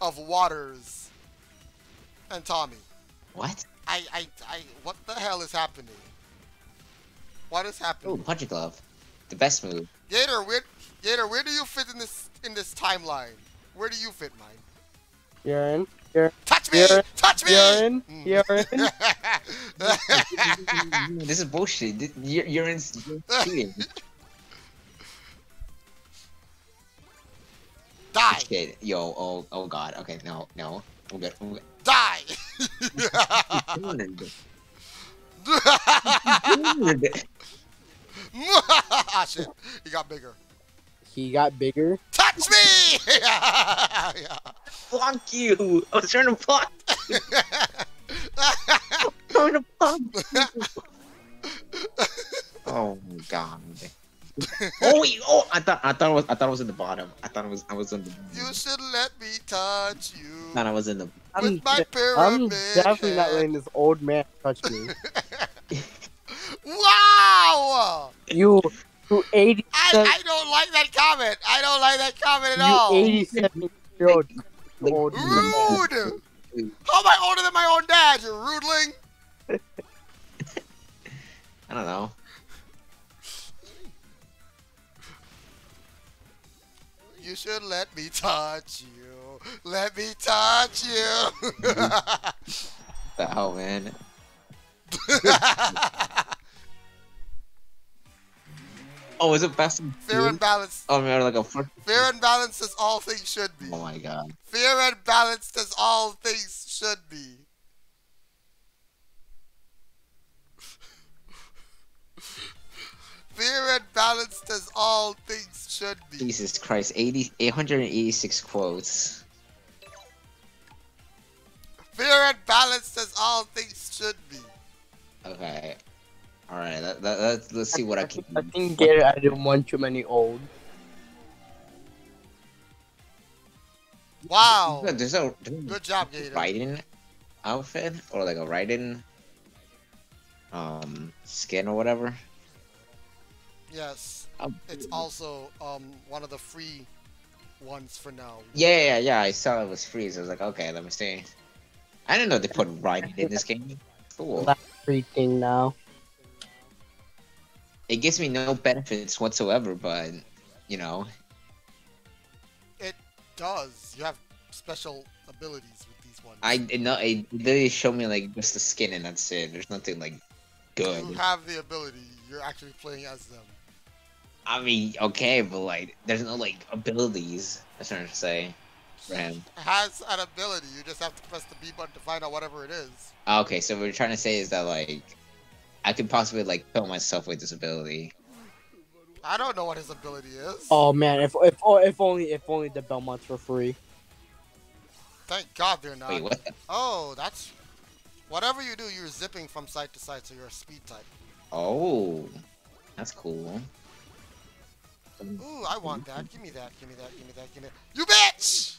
of Waters and Tommy. What? I, I, I, what the hell is happening? What is happening? Oh, happening? Punch Glove. The best move. Gator, where, Gator, where do you fit in this in this timeline? Where do you fit, mine? You're in. You're, Touch me! You're- Touch me! you're in. Mm. You're in. this is bullshit. Th- You're, you're in you're cheating. Die! Shit. Yo, oh, oh god. Okay, no, no. We're good. We're good. Die! ah, shit. He got bigger. He got bigger. Touch me! Yeah. Fuck you! I was trying to block. trying to block. oh my god. Oh, wait, oh! I thought I thought it was I thought it was in the bottom. I thought it was I was in the. you should let me touch you thought I was in the. I'm, with my I'm pyramid definitely not letting this old man touch me. Wow! You, you eighty, I, I don't like that comment. I don't like that comment at you all. eighty-seven year old old man. Rude! How am I older than my own dad, you rudeling? I don't know. You should let me touch you. Let me touch you. The hell, man. Oh, is it best? Fair two? and balanced. Oh man, like a. fr- Fair and balanced as all things should be. Oh my god. Fair and balanced as all things should be. Fair and balanced as all things should be. Jesus Christ, 80, 886 quotes. Fair and balanced as all things should be. Okay. Alright, let, let, let's, let's see what I can I think Gator added one too many old. Wow. There's a, there's a Good job, Gator. Raiden outfit, or like a Raiden um, skin or whatever. Yes. Oh. It's also um one of the free ones for now. Yeah, yeah, yeah, I saw it was free, so I was like, okay, let me see. I didn't know they put Raiden in this game. Cool. That's free thing now. It gives me no benefits whatsoever, but, you know, It Does you have special abilities with these ones? I no, it literally showed me like just the skin and that's it. There's nothing like good. You have the ability. You're actually playing as them. I mean, okay, but like, there's no like abilities. That's what I'm trying to say. For him. Has an ability. You just have to press the B button to find out whatever it is. Ah, Okay, so what we're trying to say is that like, I could possibly like kill myself with this ability. I don't know what his ability is. Oh man, if if oh, if only if only the Belmonts were free. Thank God they're not. Wait, what? Oh, that's whatever you do. You're zipping from side to side, so you're a speed type. Oh, that's cool. Ooh, I want mm-hmm. that. Give me that. Give me that. Give me that. Give me. That. You bitch!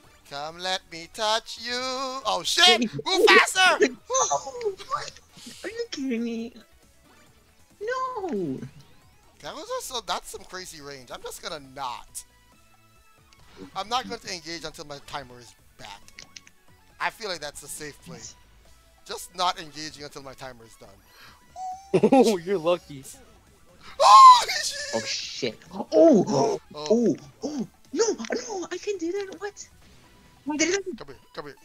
Come let me touch you. Oh shit! Move faster! Oh, what? Are you kidding me? No. That was also that's some crazy range. I'm just gonna not. I'm not going to engage until my timer is back. I feel like that's a safe play. Just not engaging until my timer is done. Oh, you're lucky. Oh, Oh shit. Oh. Oh. Oh, Oh. Oh. No. No. I can do that. What? Why did come here, come here,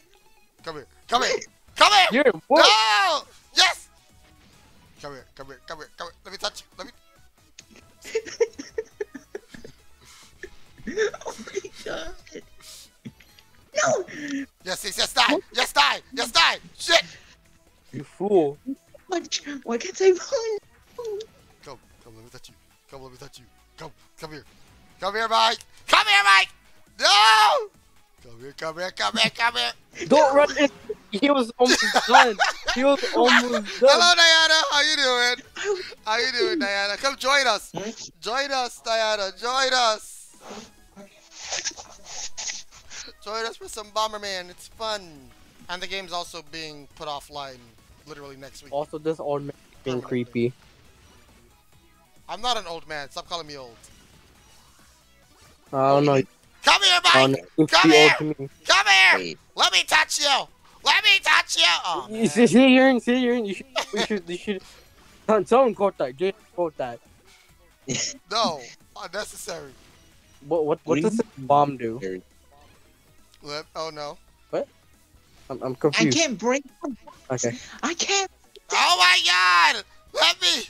come here, come here, come here! You're what? No! Yes! Come here, come here, come here, come here. Let me touch you. Let me. oh my god. No! Yes, yes, yes, die! Yes, die! Yes, die! Shit! You fool. What? Why can't I run? Come, come, let me touch you. Come, let me touch you. Come, come here. Come here, Mike! Come here, Mike! No! Come here, come here, come here, come here! Don't run in. He was almost done. He was almost done. Hello, Diana! How you doing? How you doing, Diana? Come join us! Join us, Diana! Join us! Join us for some Bomberman. It's fun. And the game's also being put offline literally next week. Also, this old man being creepy. I'm not an old man. Stop calling me old. I don't oh, know. Come here, I Mike! Oh, know. You Come here! to me. Come here! Let me touch you! Let me touch you! Oh, You see, see here, see here. You should, we should, you should. Someone- Someone quote that. Just quote that. No, unnecessary. What, what, What what does you this bomb do? Let, oh no. What? I'm, I'm confused. I can't break. Okay. I can't. Oh my god! Let me!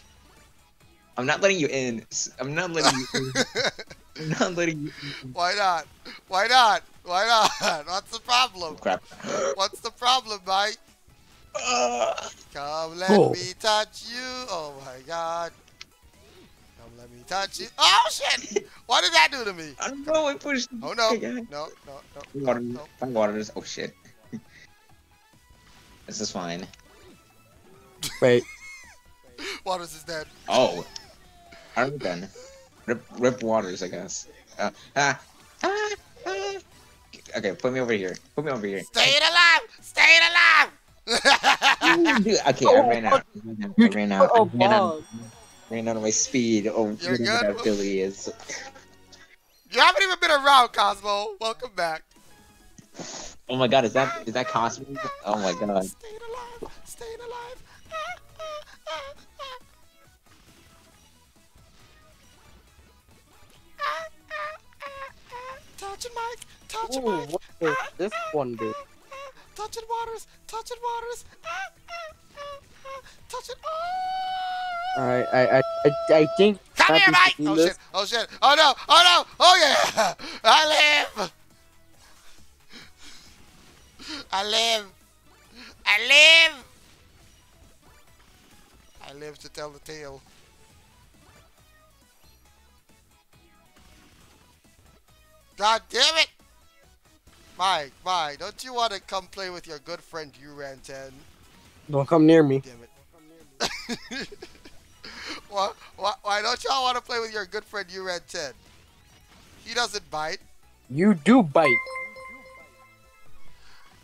I'm not letting you in. I'm not letting you in. I'm not letting you. Why not? Why not? Why not? What's the problem? Crap. What's the problem, Mike? Uh, Come let Oh. me touch you. Oh my god. Come let me touch you. Oh shit! What did that do to me? I don't know. I pushed. Oh no. Okay. No, no, no. Water. no. Find waters. Oh shit. this is fine. Wait. Waters is dead. Oh. I'm done. Rip, rip waters, I guess. Uh, ah, ah, ah. Okay, put me over here. Put me over here. Staying alive! Staying alive! Dude, okay, I ran out. I ran out. I Oh, ran out, bomb. ran out of my speed. Oh, You're whatever that good? ability is. you haven't even been around, Cosmo. Welcome back. Oh my god, is that is that Cosmo? Oh my god. Staying alive! Staying alive! Ah, ah. Ah, Touching Mike! Touching Ooh, Mike! what does this one do? Touching waters! Touching waters! Ah, ah, ah, ah. Touching. Oh! Alright, I, I, I, I think. Come here, Mike! Oh this- shit! Oh shit! Oh no! Oh no! Oh yeah! I live! I live! I live! I live to tell the tale. God damn it! Mike, Mike, don't you want to come play with your good friend Uran 10? Don't come near me. Damn it. why, why, why don't y'all want to play with your good friend Uran 10? He doesn't bite. You do bite.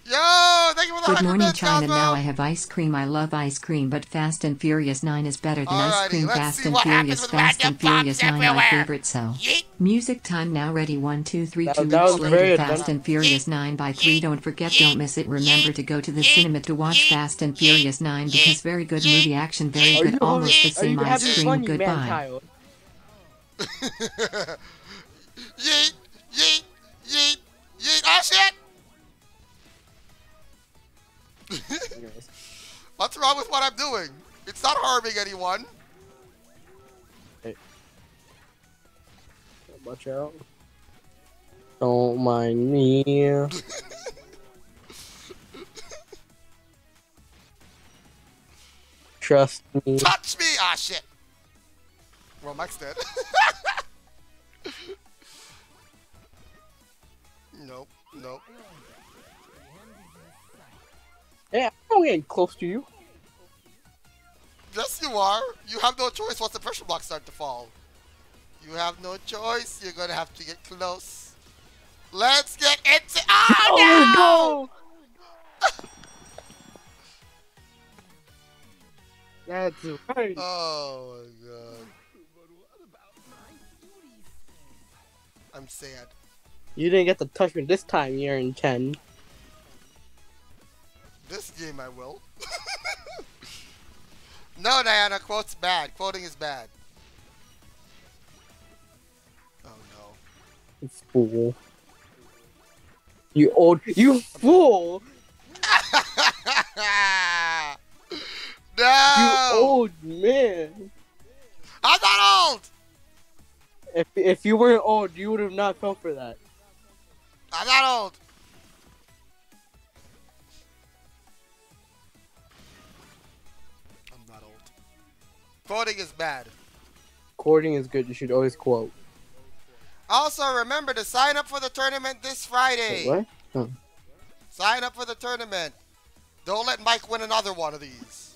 Yo, thank you for the Good morning, China. Now I have ice cream. I love ice cream, but Fast and Furious 9 is better than ice cream. Fast and Furious, Fast and Furious bombs 9, my favorite. So, Yeet. music time now. Ready? One, two, three. That- Two that weeks later, Fast and Furious 9 by 3. Don't forget, don't miss it. Remember to go to the cinema to watch Fast and Furious 9 because very good movie action, very Are good, almost the same ice cream. fun, Goodbye. man-child? yeet, yeet, yeet, yeet. Oh shit! What's wrong with what I'm doing? It's not harming anyone. Hey. Watch out. Don't mind me. Trust me. Touch me! Ah shit. Well, Mike's dead. nope, nope. Yeah, I'm getting close to you. Yes, you are. You have no choice once the pressure blocks start to fall. You have no choice. You're gonna have to get close. Let's get into. Oh, oh, no! That's right. Oh my god. I'm sad. You didn't get to touch me this time, Uran 10. This game I will. no, Diana, quote's bad. Quoting is bad. Oh no. You fool. You old. You fool! no! You old man! I'm not old! If if you weren't old, you would have not come for that. I'm not old. Quoting is bad. Quoting is good. You should always quote. Also, remember to sign up for the tournament this Friday. Wait, what? Oh. Sign up for the tournament. Don't let Mike win another one of these.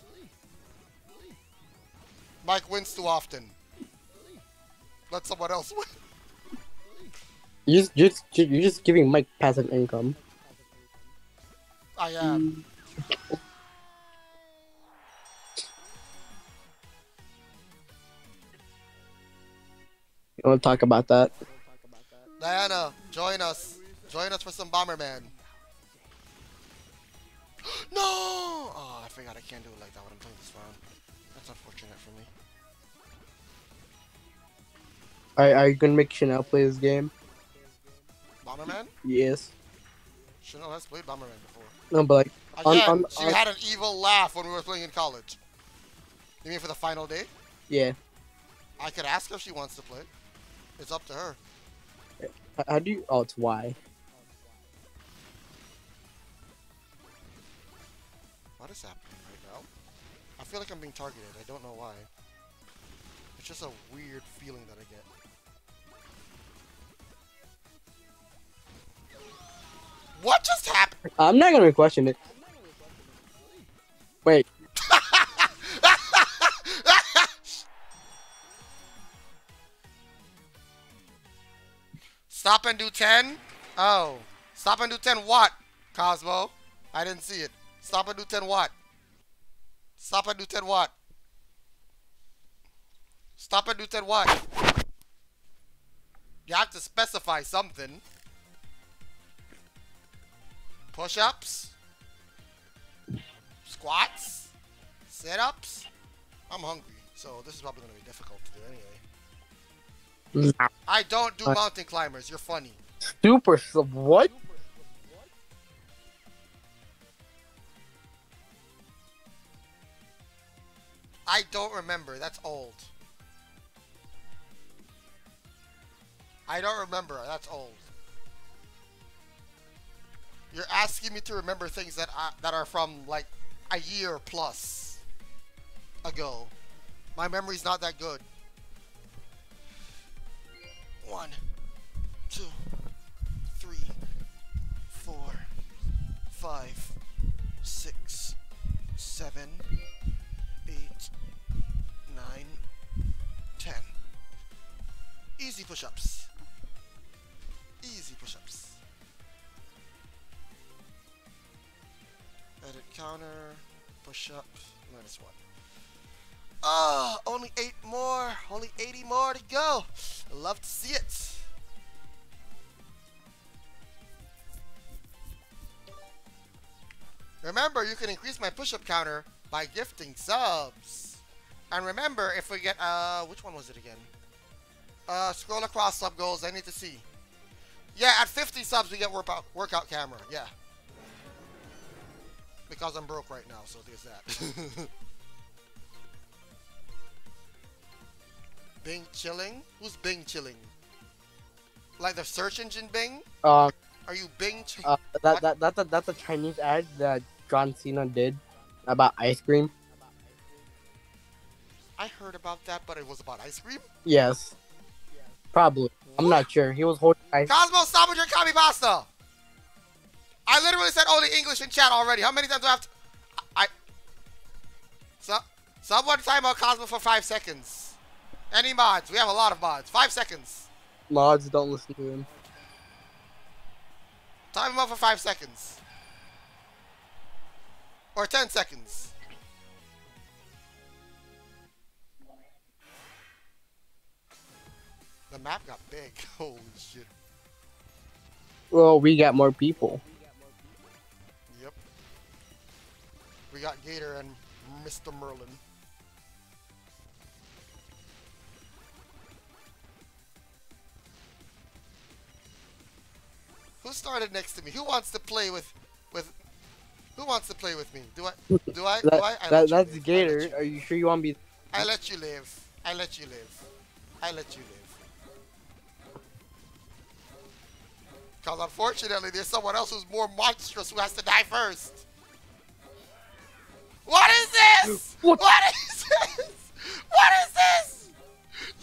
Mike wins too often. Let someone else win. You just, just you're just giving Mike passive income. I am. You want to talk about that? Diana, join us. Join us for some Bomberman. no! Oh, I forgot I can't do it like that when I'm playing this round. That's unfortunate for me. Are, are you gonna make Chanel play this game? Bomberman? Yes. Chanel has played Bomberman before. No, but like, On- Again, on- she on- had an evil laugh when we were playing in college. You mean for the final day? yeah. I could ask if she wants to play. It's up to her. How do you? Oh, it's why. What is happening right now? I feel like I'm being targeted. I don't know why. It's just a weird feeling that I get. What just happened? I'm not gonna question it. Wait, Stop and do 10? Oh. Stop and do 10 what, Cosmo? I didn't see it. Stop and do 10 what? Stop and do 10 what? Stop and do 10 what? You have to specify something. Push ups? Squats? Sit ups? I'm hungry, so this is probably going to be difficult to do anyway. I don't do mountain climbers. You're funny. super sub. What? I don't remember. That's old. I don't remember. That's old. You're asking me to remember things that I, that are from like a year plus ago. My memory's not that good. One, two, three, four, five, six, seven, eight, nine, ten. Easy push-ups. Easy push-ups. Edit counter, push-up, minus one. Ah, only eight more. Only 80 more to go. Love to see it. Remember, you can increase my push-up counter by gifting subs. And remember, if we get, uh, which one was it again? Uh, scroll across sub goals. I need to see. Yeah, at 50 subs, we get workout, workout camera. Yeah. Because I'm broke right now, so there's that. Bing chilling? Who's Bing chilling? Like the search engine Bing? Uh, Are you Bing? chilling? uh that, that that's a that's a Chinese ad that John Cena did about ice cream. I heard about that, but it was about ice cream. Yes. Probably. I'm not sure. He was holding ice. Cosmo, stop with your copypasta. I literally said only English in chat already. How many times do I have to? I. So, someone time out Cosmo for five seconds. Any mods? We have a lot of mods. Five seconds. Mods don't listen to him. Time him out for five seconds. Or ten seconds. The map got big. Holy shit. Well, we got more people. Yep. We got Gator and Mr. Merlin. Who started next to me? Who wants to play with with who wants to play with me? Do I do I do I, I that that's live. Gator. you- Are you sure you want to be? I let you live. I let you live. I let you live. Because unfortunately, there's someone else who's more monstrous who has to die first. What is this? What? what is this? What is this?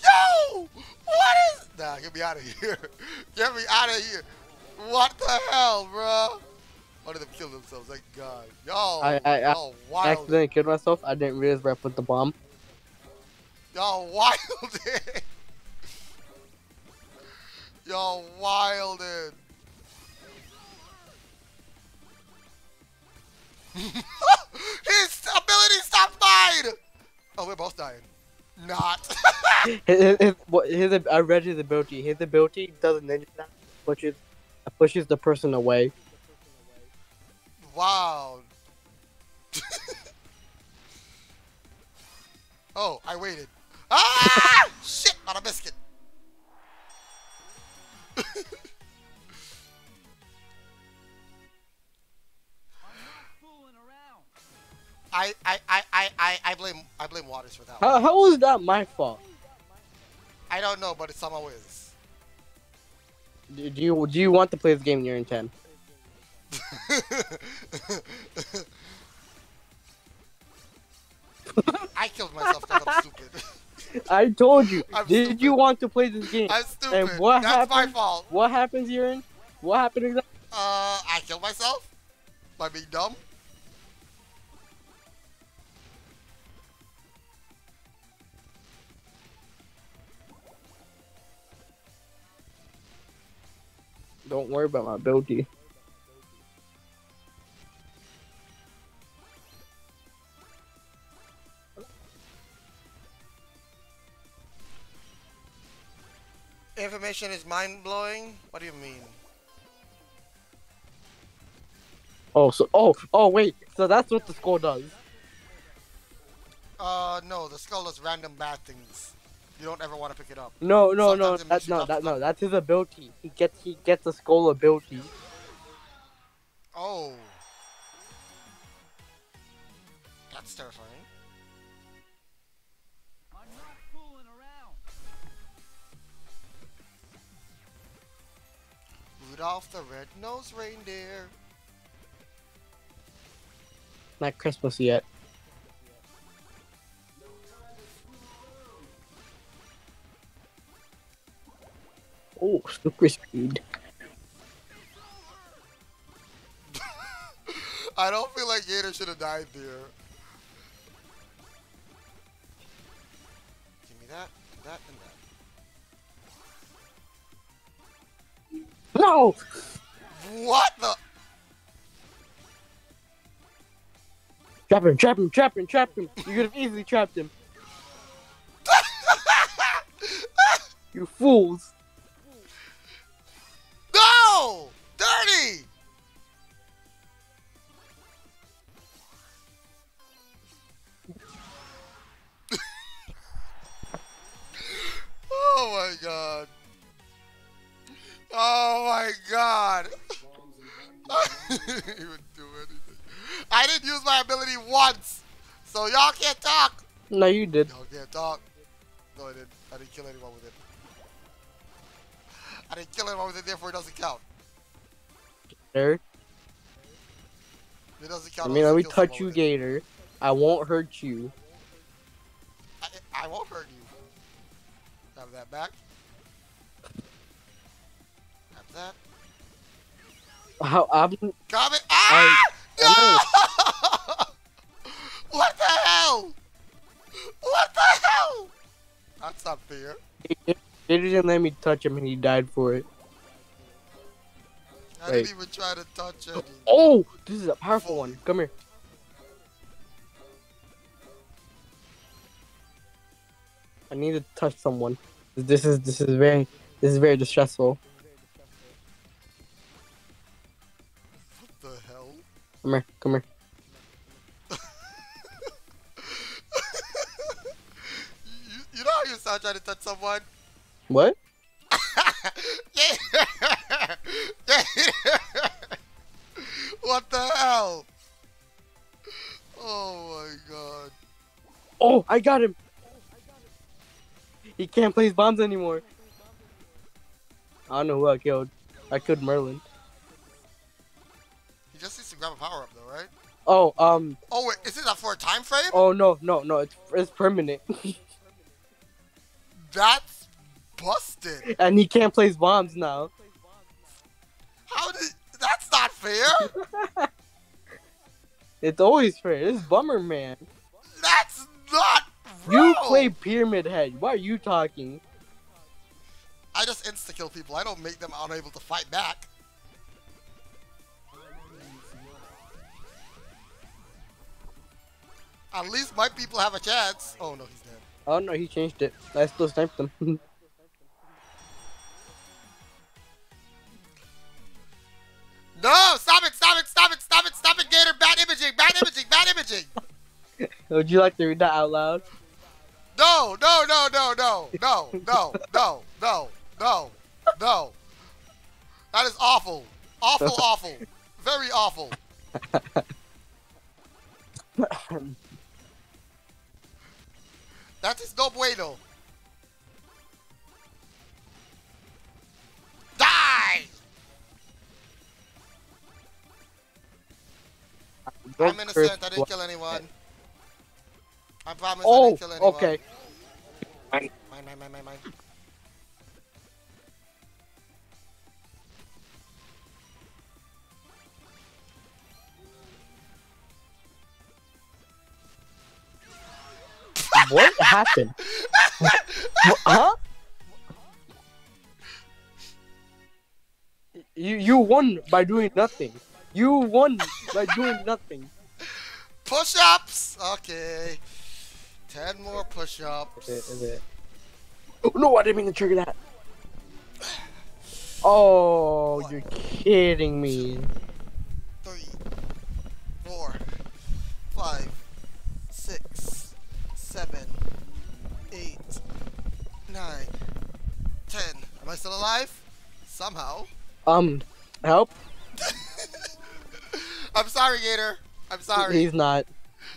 Yo! What is... Nah, get me out of here. Get me out of here. What the hell, bro? One of them killed themselves. Thank God. Y'all, I- I- I y'all I wild. accidentally killed myself. I didn't realize where I put the bomb. Y'all wilded. Y'all wilded. His ability stopped mine. Oh, we're both dying. Not. His, his, his, his, I read his ability. His ability does a ninja dash, pushes, pushes the person away. wow. oh, I waited. Ah! Shit, on a biscuit. I, I, I, I, I, I blame I blame Waters for that. How, how is that my fault? I don't know, but it's my whiz. Do do you do you want to play this game near in ten? I killed myself because I'm stupid. I told you. I'm did stupid. you want to play this game? I'm stupid. And what That's my fault. What happens, Aaron? What happened exactly? Uh, I killed myself by being dumb. Don't worry about my ability. Information is mind blowing. What do you mean? Oh, so oh oh wait. So that's what the skull does. Uh, no, the skull does random bad things. You don't ever want to pick it up. No, no, no. Sometimes it That, makes no, that, no. That's his ability. He gets he gets a skull ability. Oh. That's terrifying. Rudolph the Red-Nosed Reindeer. Not Christmas yet. Oh, super speed. I don't feel like Gator should have died there. Give me that, that, and that. No! What the? Trap him! Trap him! Trap him! Trap him! You could have easily trapped him. You fools! Dirty! oh my god. Oh my god. I didn't even do anything. I didn't use my ability once. So y'all can't talk. No, you did. Y'all can't talk. No, I didn't. I didn't kill anyone with it. I didn't kill anyone with it, therefore it doesn't count. There. It doesn't count. I mean, let me touch you. Gator. I won't hurt you. I, I won't hurt you. Have that back. Have that. How I'm Comment. Ah! no! what the hell? What the hell? That's not fair. Gator didn't let me touch him and he died for it. I Wait. didn't even try to touch it. Oh, this is a powerful one. Come here. I need to touch someone. This is this is very this is very distressful. What the hell? Come here, come here. you, you know how you sound trying to touch someone? What? what the hell? Oh my god. Oh, I got him. He can't place bombs anymore. I don't know who I killed. I killed Merlin. He just needs to grab a power up though, right? Oh, um, Oh wait, is it not for a time frame? oh no, no, no, it's it's permanent, That's busted. and he can't place bombs now. Fair. It's always fair. This is Bomberman. That's not. You play Pyramid Head. Why are you talking? I just insta kill people. I don't make them unable to fight back. At least my people have a chance. Oh no, he's dead. Oh no, he changed it. I still sniped him. No! Stop it! Stop it! Stop it! Stop it! Stop it! Gator! Bad imaging! Bad imaging! Bad imaging! Would you like to read that out loud? No! No! No! No! No! No! No! No! No! No! No! That is awful! Awful! Awful! Very awful! That is no bueno. Die! I'm innocent. I didn't kill anyone. I promise I Oh, didn't kill anyone. okay. Mine, mine, mine, mine, mine. What happened? Wha- huh? You you won by doing nothing. You won by doing nothing. Push-ups. Okay. Ten more push-ups. Is it, is it? Oh, no, I didn't mean to trigger that. Oh, you're kidding me. Three, four, five, six, seven, eight, nine, ten. Am I still alive? Somehow. Um, help? I'm sorry, Gator. I'm sorry. He's not.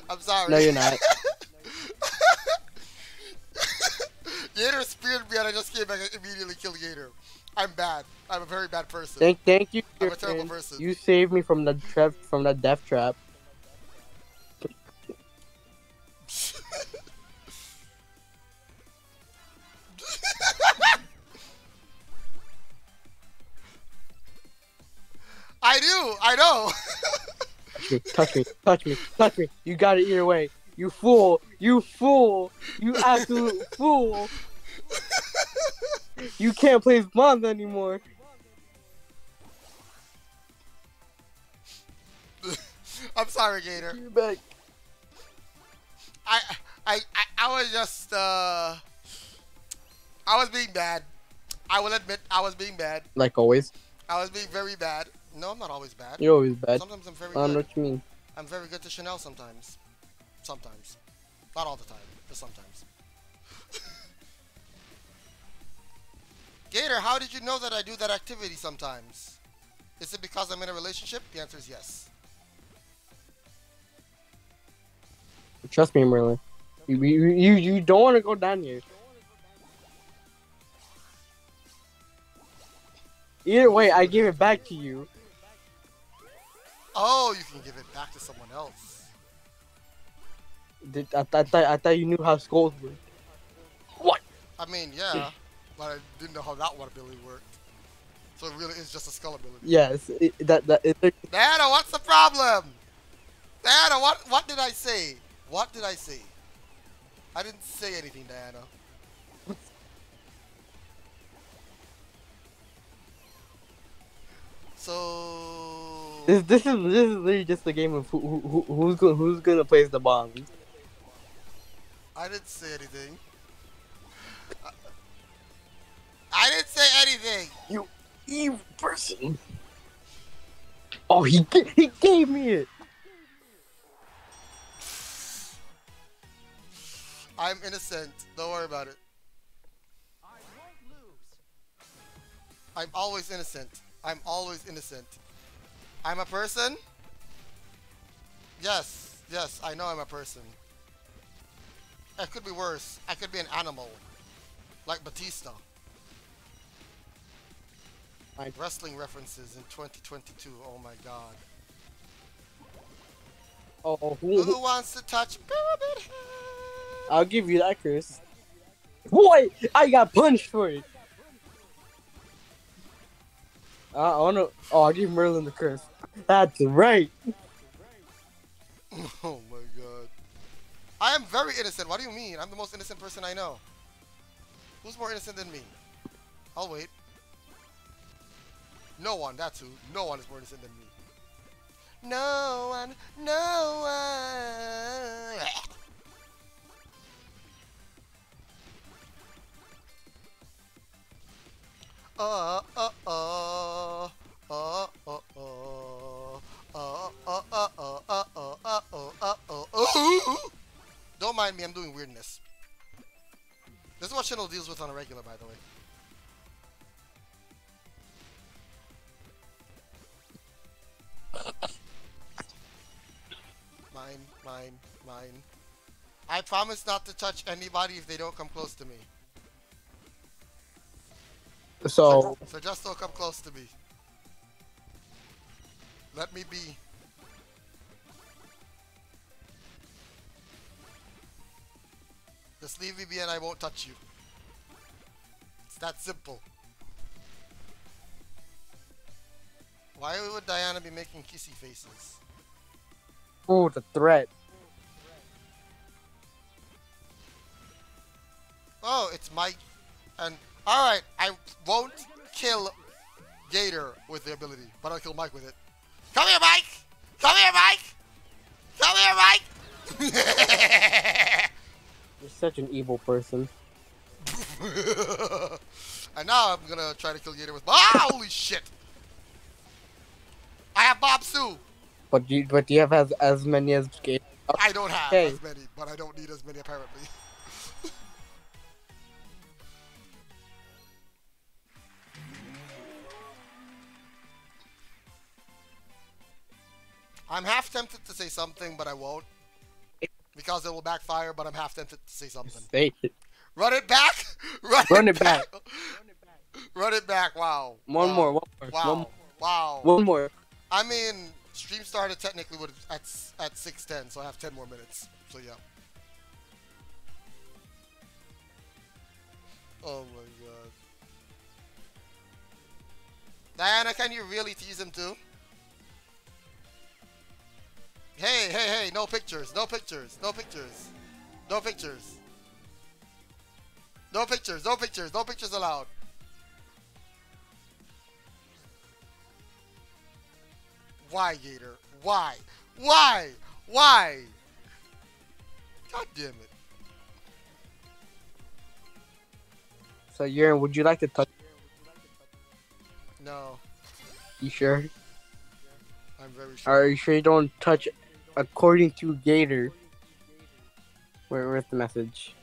I'm sorry. No, you're not. Gator speared me and I just came back and immediately killed Gator. I'm bad. I'm a very bad person. Thank, thank you, I'm a terrible Griffin. person. You saved me from the trap, from that death trap. I do. I know. Touch me, touch me, touch me, touch me. You got it your way. You fool. You fool. You absolute fool. You can't play bombs anymore. I'm sorry, Gator. You're back. I, I, I, I was just, uh, I was being bad. I will admit, I was being bad. Like always. I was being very bad. No, I'm not always bad. You're always bad. Sometimes I'm very I don't know what you mean. I'm very good to Chanel sometimes. Sometimes. Not all the time, but sometimes. Gator, how did you know that I do that activity sometimes? Is it because I'm in a relationship? The answer is yes. Trust me, Merlin. You, you, you, don't want to go down here. Either way, I gave it back to you. Oh, you can give it back to someone else. Did, I, th- I, thought, I thought you knew how skulls work. What? I mean, yeah, but I didn't know how that one ability worked. So it really is just a skull ability. Yes, it, that that it, Diana, what's the problem? Diana, what what did I say? What did I say? I didn't say anything, Diana. So this this is this is literally just a game of who, who, who who's going who's gonna place the bomb. I didn't say anything. I- I didn't say anything. You evil person. Oh, he he gave me it. I'm innocent. Don't worry about it. I'm always innocent. I'm always innocent. I'm a person? Yes, yes, I know I'm a person. It could be worse. I could be an animal. Like Batista. Fine. Wrestling references in 2022. Oh my god. Oh, who, Who who, wants to touch Pyramid Head? I'll give you that, Chris. Boy, I got punched for it. I wanna. Oh, I'll give Merlin the curse. That's right. Oh my god. I am very innocent. What do you mean? I'm the most innocent person I know. Who's more innocent than me? I'll wait. No one, that's who. No one is more innocent than me. No one, no one. uh, uh, uh, uh, uh, uh, don't mind me, I'm doing weirdness. This is what Chanel deals with on a regular, by the way. Mine, mine, mine. I promise not to touch anybody if they don't come close to me. So, So just don't come close to me. Let me be. Just leave me be and I won't touch you. It's that simple. Why would Diana be making kissy faces? oh, the threat. Oh, it's Mike. And alright, I won't kill Gator with the ability, but I'll kill Mike with it. Come here, Mike! Come here, Mike! Come here, Mike! You're such an evil person. and now I'm gonna try to kill Gator with. Ah, holy shit! I have Bob Sue. But you, but do you have as as many as Gator. I don't have Hey. as many, but I don't need as many apparently. I'm half tempted to say something, but I won't. Because it will backfire, but I'm half tempted to say something. Say it. Run it back! Run, Run it it back. Run it back, wow. One Wow. more, one more, Wow. one, Wow. one more. I mean, stream started technically with at at 6:10, so I have 10 more minutes. So yeah. Oh my god. Diana, can you really tease him too? Hey, hey, hey, no pictures, no pictures, no pictures. No pictures. No pictures, no pictures, no pictures allowed. Why, Gator? Why? Why? Why? God damn it. So, Uran, would you like to touch? No, You sure? I'm very sure. Are you sure you don't touch? According to Gator. Where, where's the message?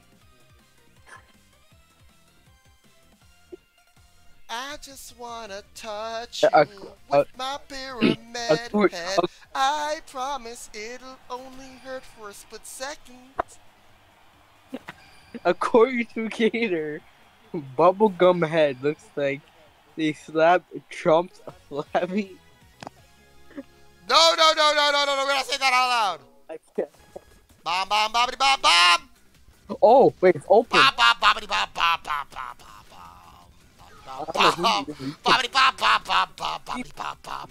I just wanna touch Uh, you uh, with my pyramid accord- head. I promise it'll only hurt for a split second. According to Gator, Bubblegum Head looks like they slapped Trump's flabby. No, no, no, no, no, no, no, we're not saying that out loud. Bomb, bomb, bobbity, bomb, bomb. Oh, wait, it's open. Bomb, bomb, bobbity, bomb, bomb, bomb, bomb, bomb, bomb. Bomb, bomb, bobbity, bomb, bomb, bomb, bomb, bobbity, bomb, bomb.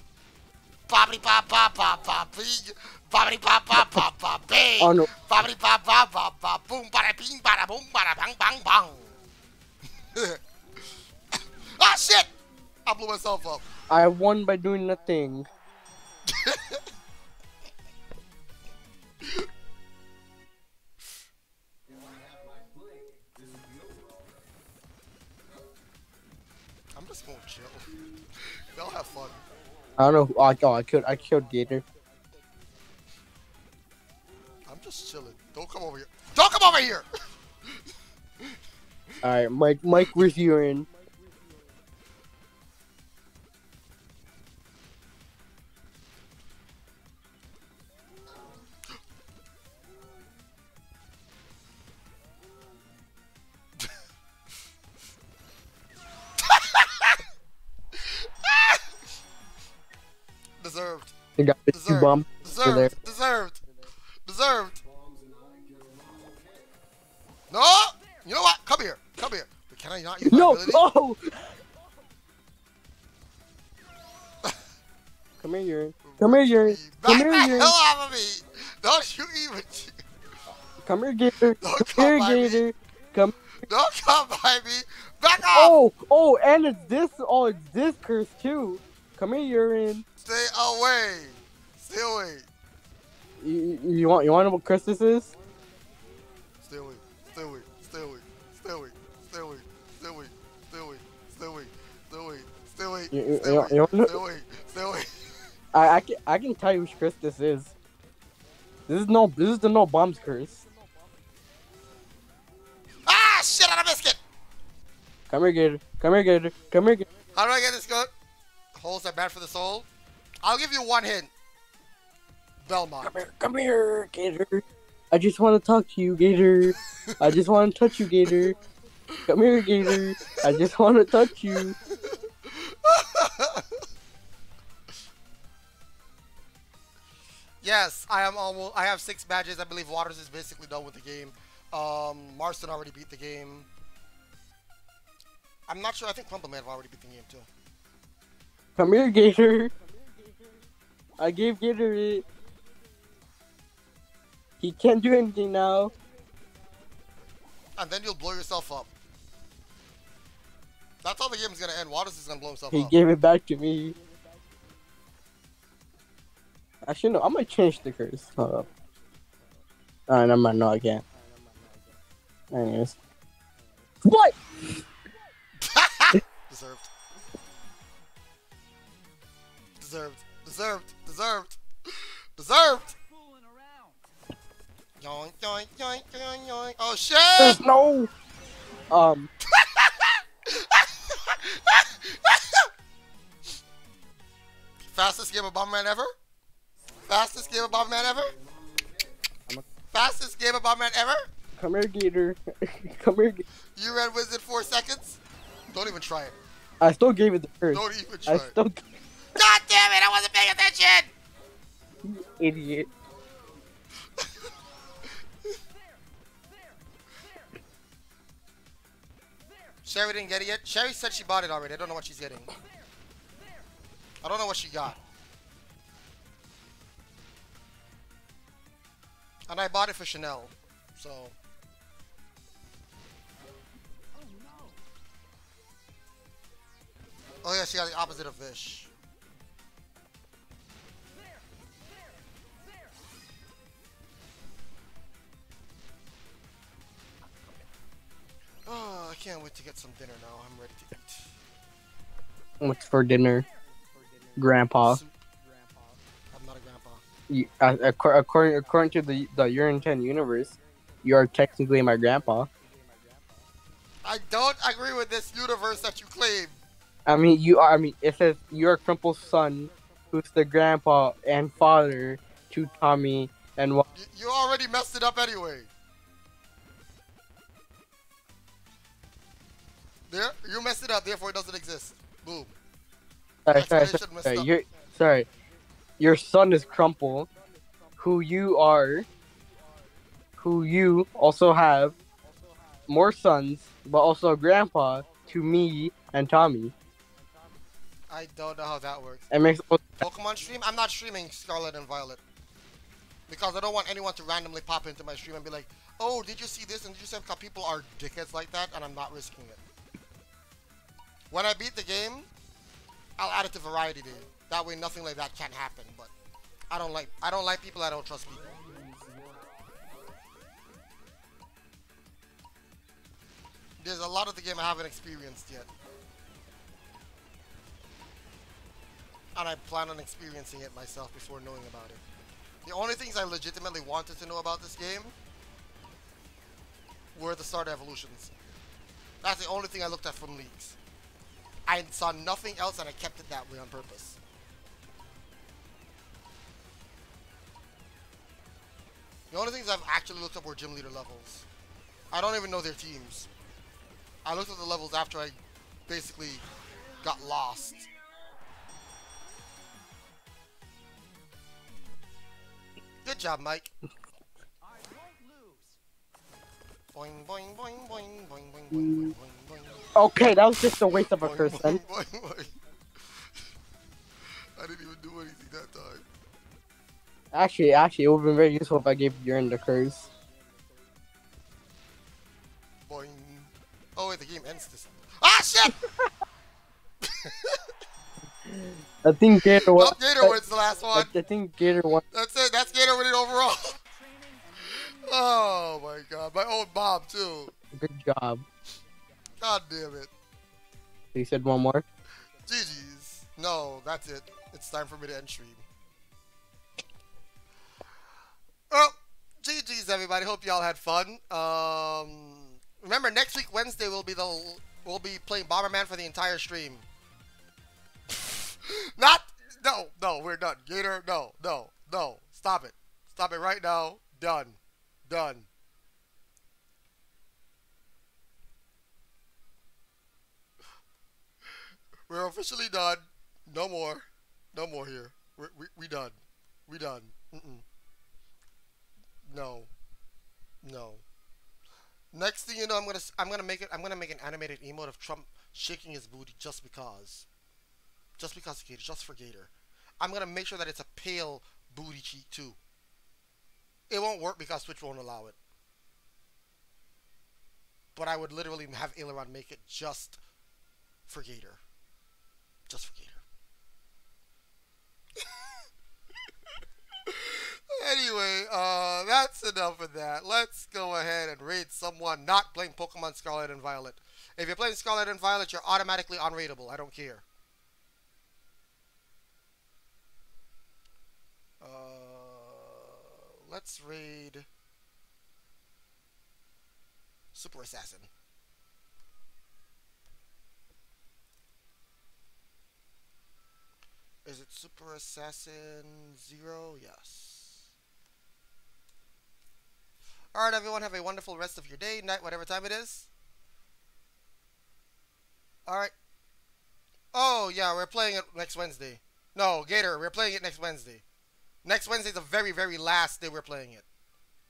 Bobbity, bomb, bomb, bomb, bomb, bing. Bobbity, bomb, bomb, bomb, bomb, bing. Oh no, Bobbity, bomb, bomb, bomb, bomb, boom, bada, bing, bada, boom, bada, bang, bang, bang. ah, shit! I blew myself up. I won by doing nothing. I'm just gonna chill. Y'all have fun. I don't know. Who, oh, oh, I killed. I killed Gator. I'm just chilling. Don't come over here. Don't come over here! All right, Mike. Mike, where's Uran? You got the two Deserved. Deserved. there. Deserved. Deserved. No! You know what? Come here. Come here. But can I not use No! Oh! Come here, Yuri. Come here, Yuri. Come Back here, the Yuri. hell out of me! Don't you even... Come here, Gator. Don't Come here, come by me. Come. Don't come by me! Back oh, off! Oh! Oh! And it's this. Oh, it's this curse too. Come here, Uran. Stay away! Stay away! You, you want you want to know what this is? Stay away! Stay away! Stay away! Stay away! Stay away! Stay away! Stay away! Stay away! Stay away! Stay away! You- you- Stay away! wanna- Stay away! Stay away! I I can I can tell you which curse this is. This is no this is the no bombs curse. Ah! Shit on a biscuit! Come here, Gator. Come here, Gator. Come here. Gator. How do I get this good? Holes are bad for the soul. I'll give you one hint. Belmont. Come here, come here, Gator. I just want to talk to you, Gator. I just want to touch you, Gator. Come here, Gator. I just want to touch you. yes, I am almost. I have six badges. I believe Waters is basically done with the game. Um, Marston already beat the game. I'm not sure. I think Crumple may have already beat the game too. Come here, Gator. I gave Gator it. He can't do anything now. And then you'll blow yourself up. That's how the game's gonna end. Waters is gonna blow himself He up. He gave it back to me. Actually, no. I'm gonna change the curse. Hold up. Alright, never mind. No, I can't. Anyways. What? Deserved. Deserved. Deserved. Deserved. Deserved. Yoink, yoink, yoink, yoink, yoink. Oh shit! There's no. Um. Fastest game of Bomberman ever? Fastest game of Bomberman ever? Fastest game of Bomberman ever? Come here, Gator. Come here. Ga- You ran wizard four seconds? Don't even try it. I still gave it the first. Don't even try I it. still. God damn it! I wasn't paying attention. Idiot. Sherry didn't get it yet. Sherry said she bought it already. I don't know what she's getting. I don't know what she got. And I bought it for Chanel. So. Oh yeah, she got the opposite of Vish. Oh, I can't wait to get some dinner now. I'm ready to eat. What's for dinner, Grandpa? Soup. I'm not a grandpa. You, uh, according according to the the Uran Ten universe, you are technically my grandpa. I don't agree with this universe that you claim. I mean, you are. I mean, it says you're Crumple's son, who's the grandpa and father to Tommy and. You, you already messed it up anyway. There, you messed it up. Therefore, it doesn't exist. Boom. Sorry, sorry, sorry, sorry. up. You're, sorry. Your son is Crumple, who you are, who you also have more sons, but also a grandpa to me and Tommy. I don't know how that works. It makes Pokemon stream? I'm not streaming Scarlet and Violet. Because I don't want anyone to randomly pop into my stream and be like, oh, did you see this? And did you see how people are dickheads like that? And I'm not risking it. When I beat the game, I'll add it to Variety Day. That way nothing like that can happen. But I don't like I don't like people I don't trust people. There's a lot of the game I haven't experienced yet. And I plan on experiencing it myself before knowing about it. The only things I legitimately wanted to know about this game were the starter evolutions. That's the only thing I looked at from leaks. I saw nothing else and I kept it that way on purpose. The only things I've actually looked up were gym leader levels. I don't even know their teams. I looked at the levels after I basically got lost. Good job, Mike. Boing, boing, boing, boing, boing, boing, boing, boing, boing. Okay, that was just a waste of a curse then. I didn't even do anything that time. Actually, actually, it would have been very useful if I gave Uran the curse. Boing. Oh wait, the game ends this. Ah shit! I think Gator won. Oh, Gator wins the last one. I think Gator won. That's it. That's Gator winning overall. oh my god, my own mom too. Good job. God damn it. He said one more. GG's. No, that's it. It's time for me to end stream. Well, GG's everybody. Hope y'all had fun. Um, remember next week Wednesday we'll be the we'll be playing Bomberman for the entire stream. Not no no we're done. Gator no no no stop it stop it right now. Done done. We're officially done. No more. No more here. We're, we we done. We done. Mm-mm. No. No. Next thing you know, I'm gonna I'm gonna make it. I'm gonna make an animated emote of Trump shaking his booty just because. Just because Gator. Just for Gator. I'm gonna make sure that it's a pale booty cheek too. It won't work because Twitch won't allow it. But I would literally have Aileron make it just for Gator. Just anyway, uh, that's enough of that. Let's go ahead and read someone not playing Pokemon Scarlet and Violet. If you're playing Scarlet and Violet, you're automatically unreadable. I don't care. Uh, let's read Super Assassin. Is it Super Assassin Zero? Yes. Alright, everyone, have a wonderful rest of your day, night, whatever time it is. Alright. Oh, yeah, we're playing it next Wednesday. No, Gator, we're playing it next Wednesday. Next Wednesday's the very, very last day we're playing it.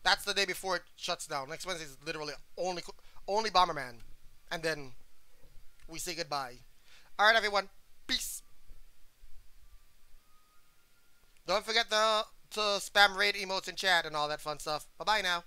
That's the day before it shuts down. Next Wednesday is literally only only Bomberman. And then we say goodbye. Alright, everyone. Peace. Don't forget the to spam raid emotes in chat and all that fun stuff. Bye bye now.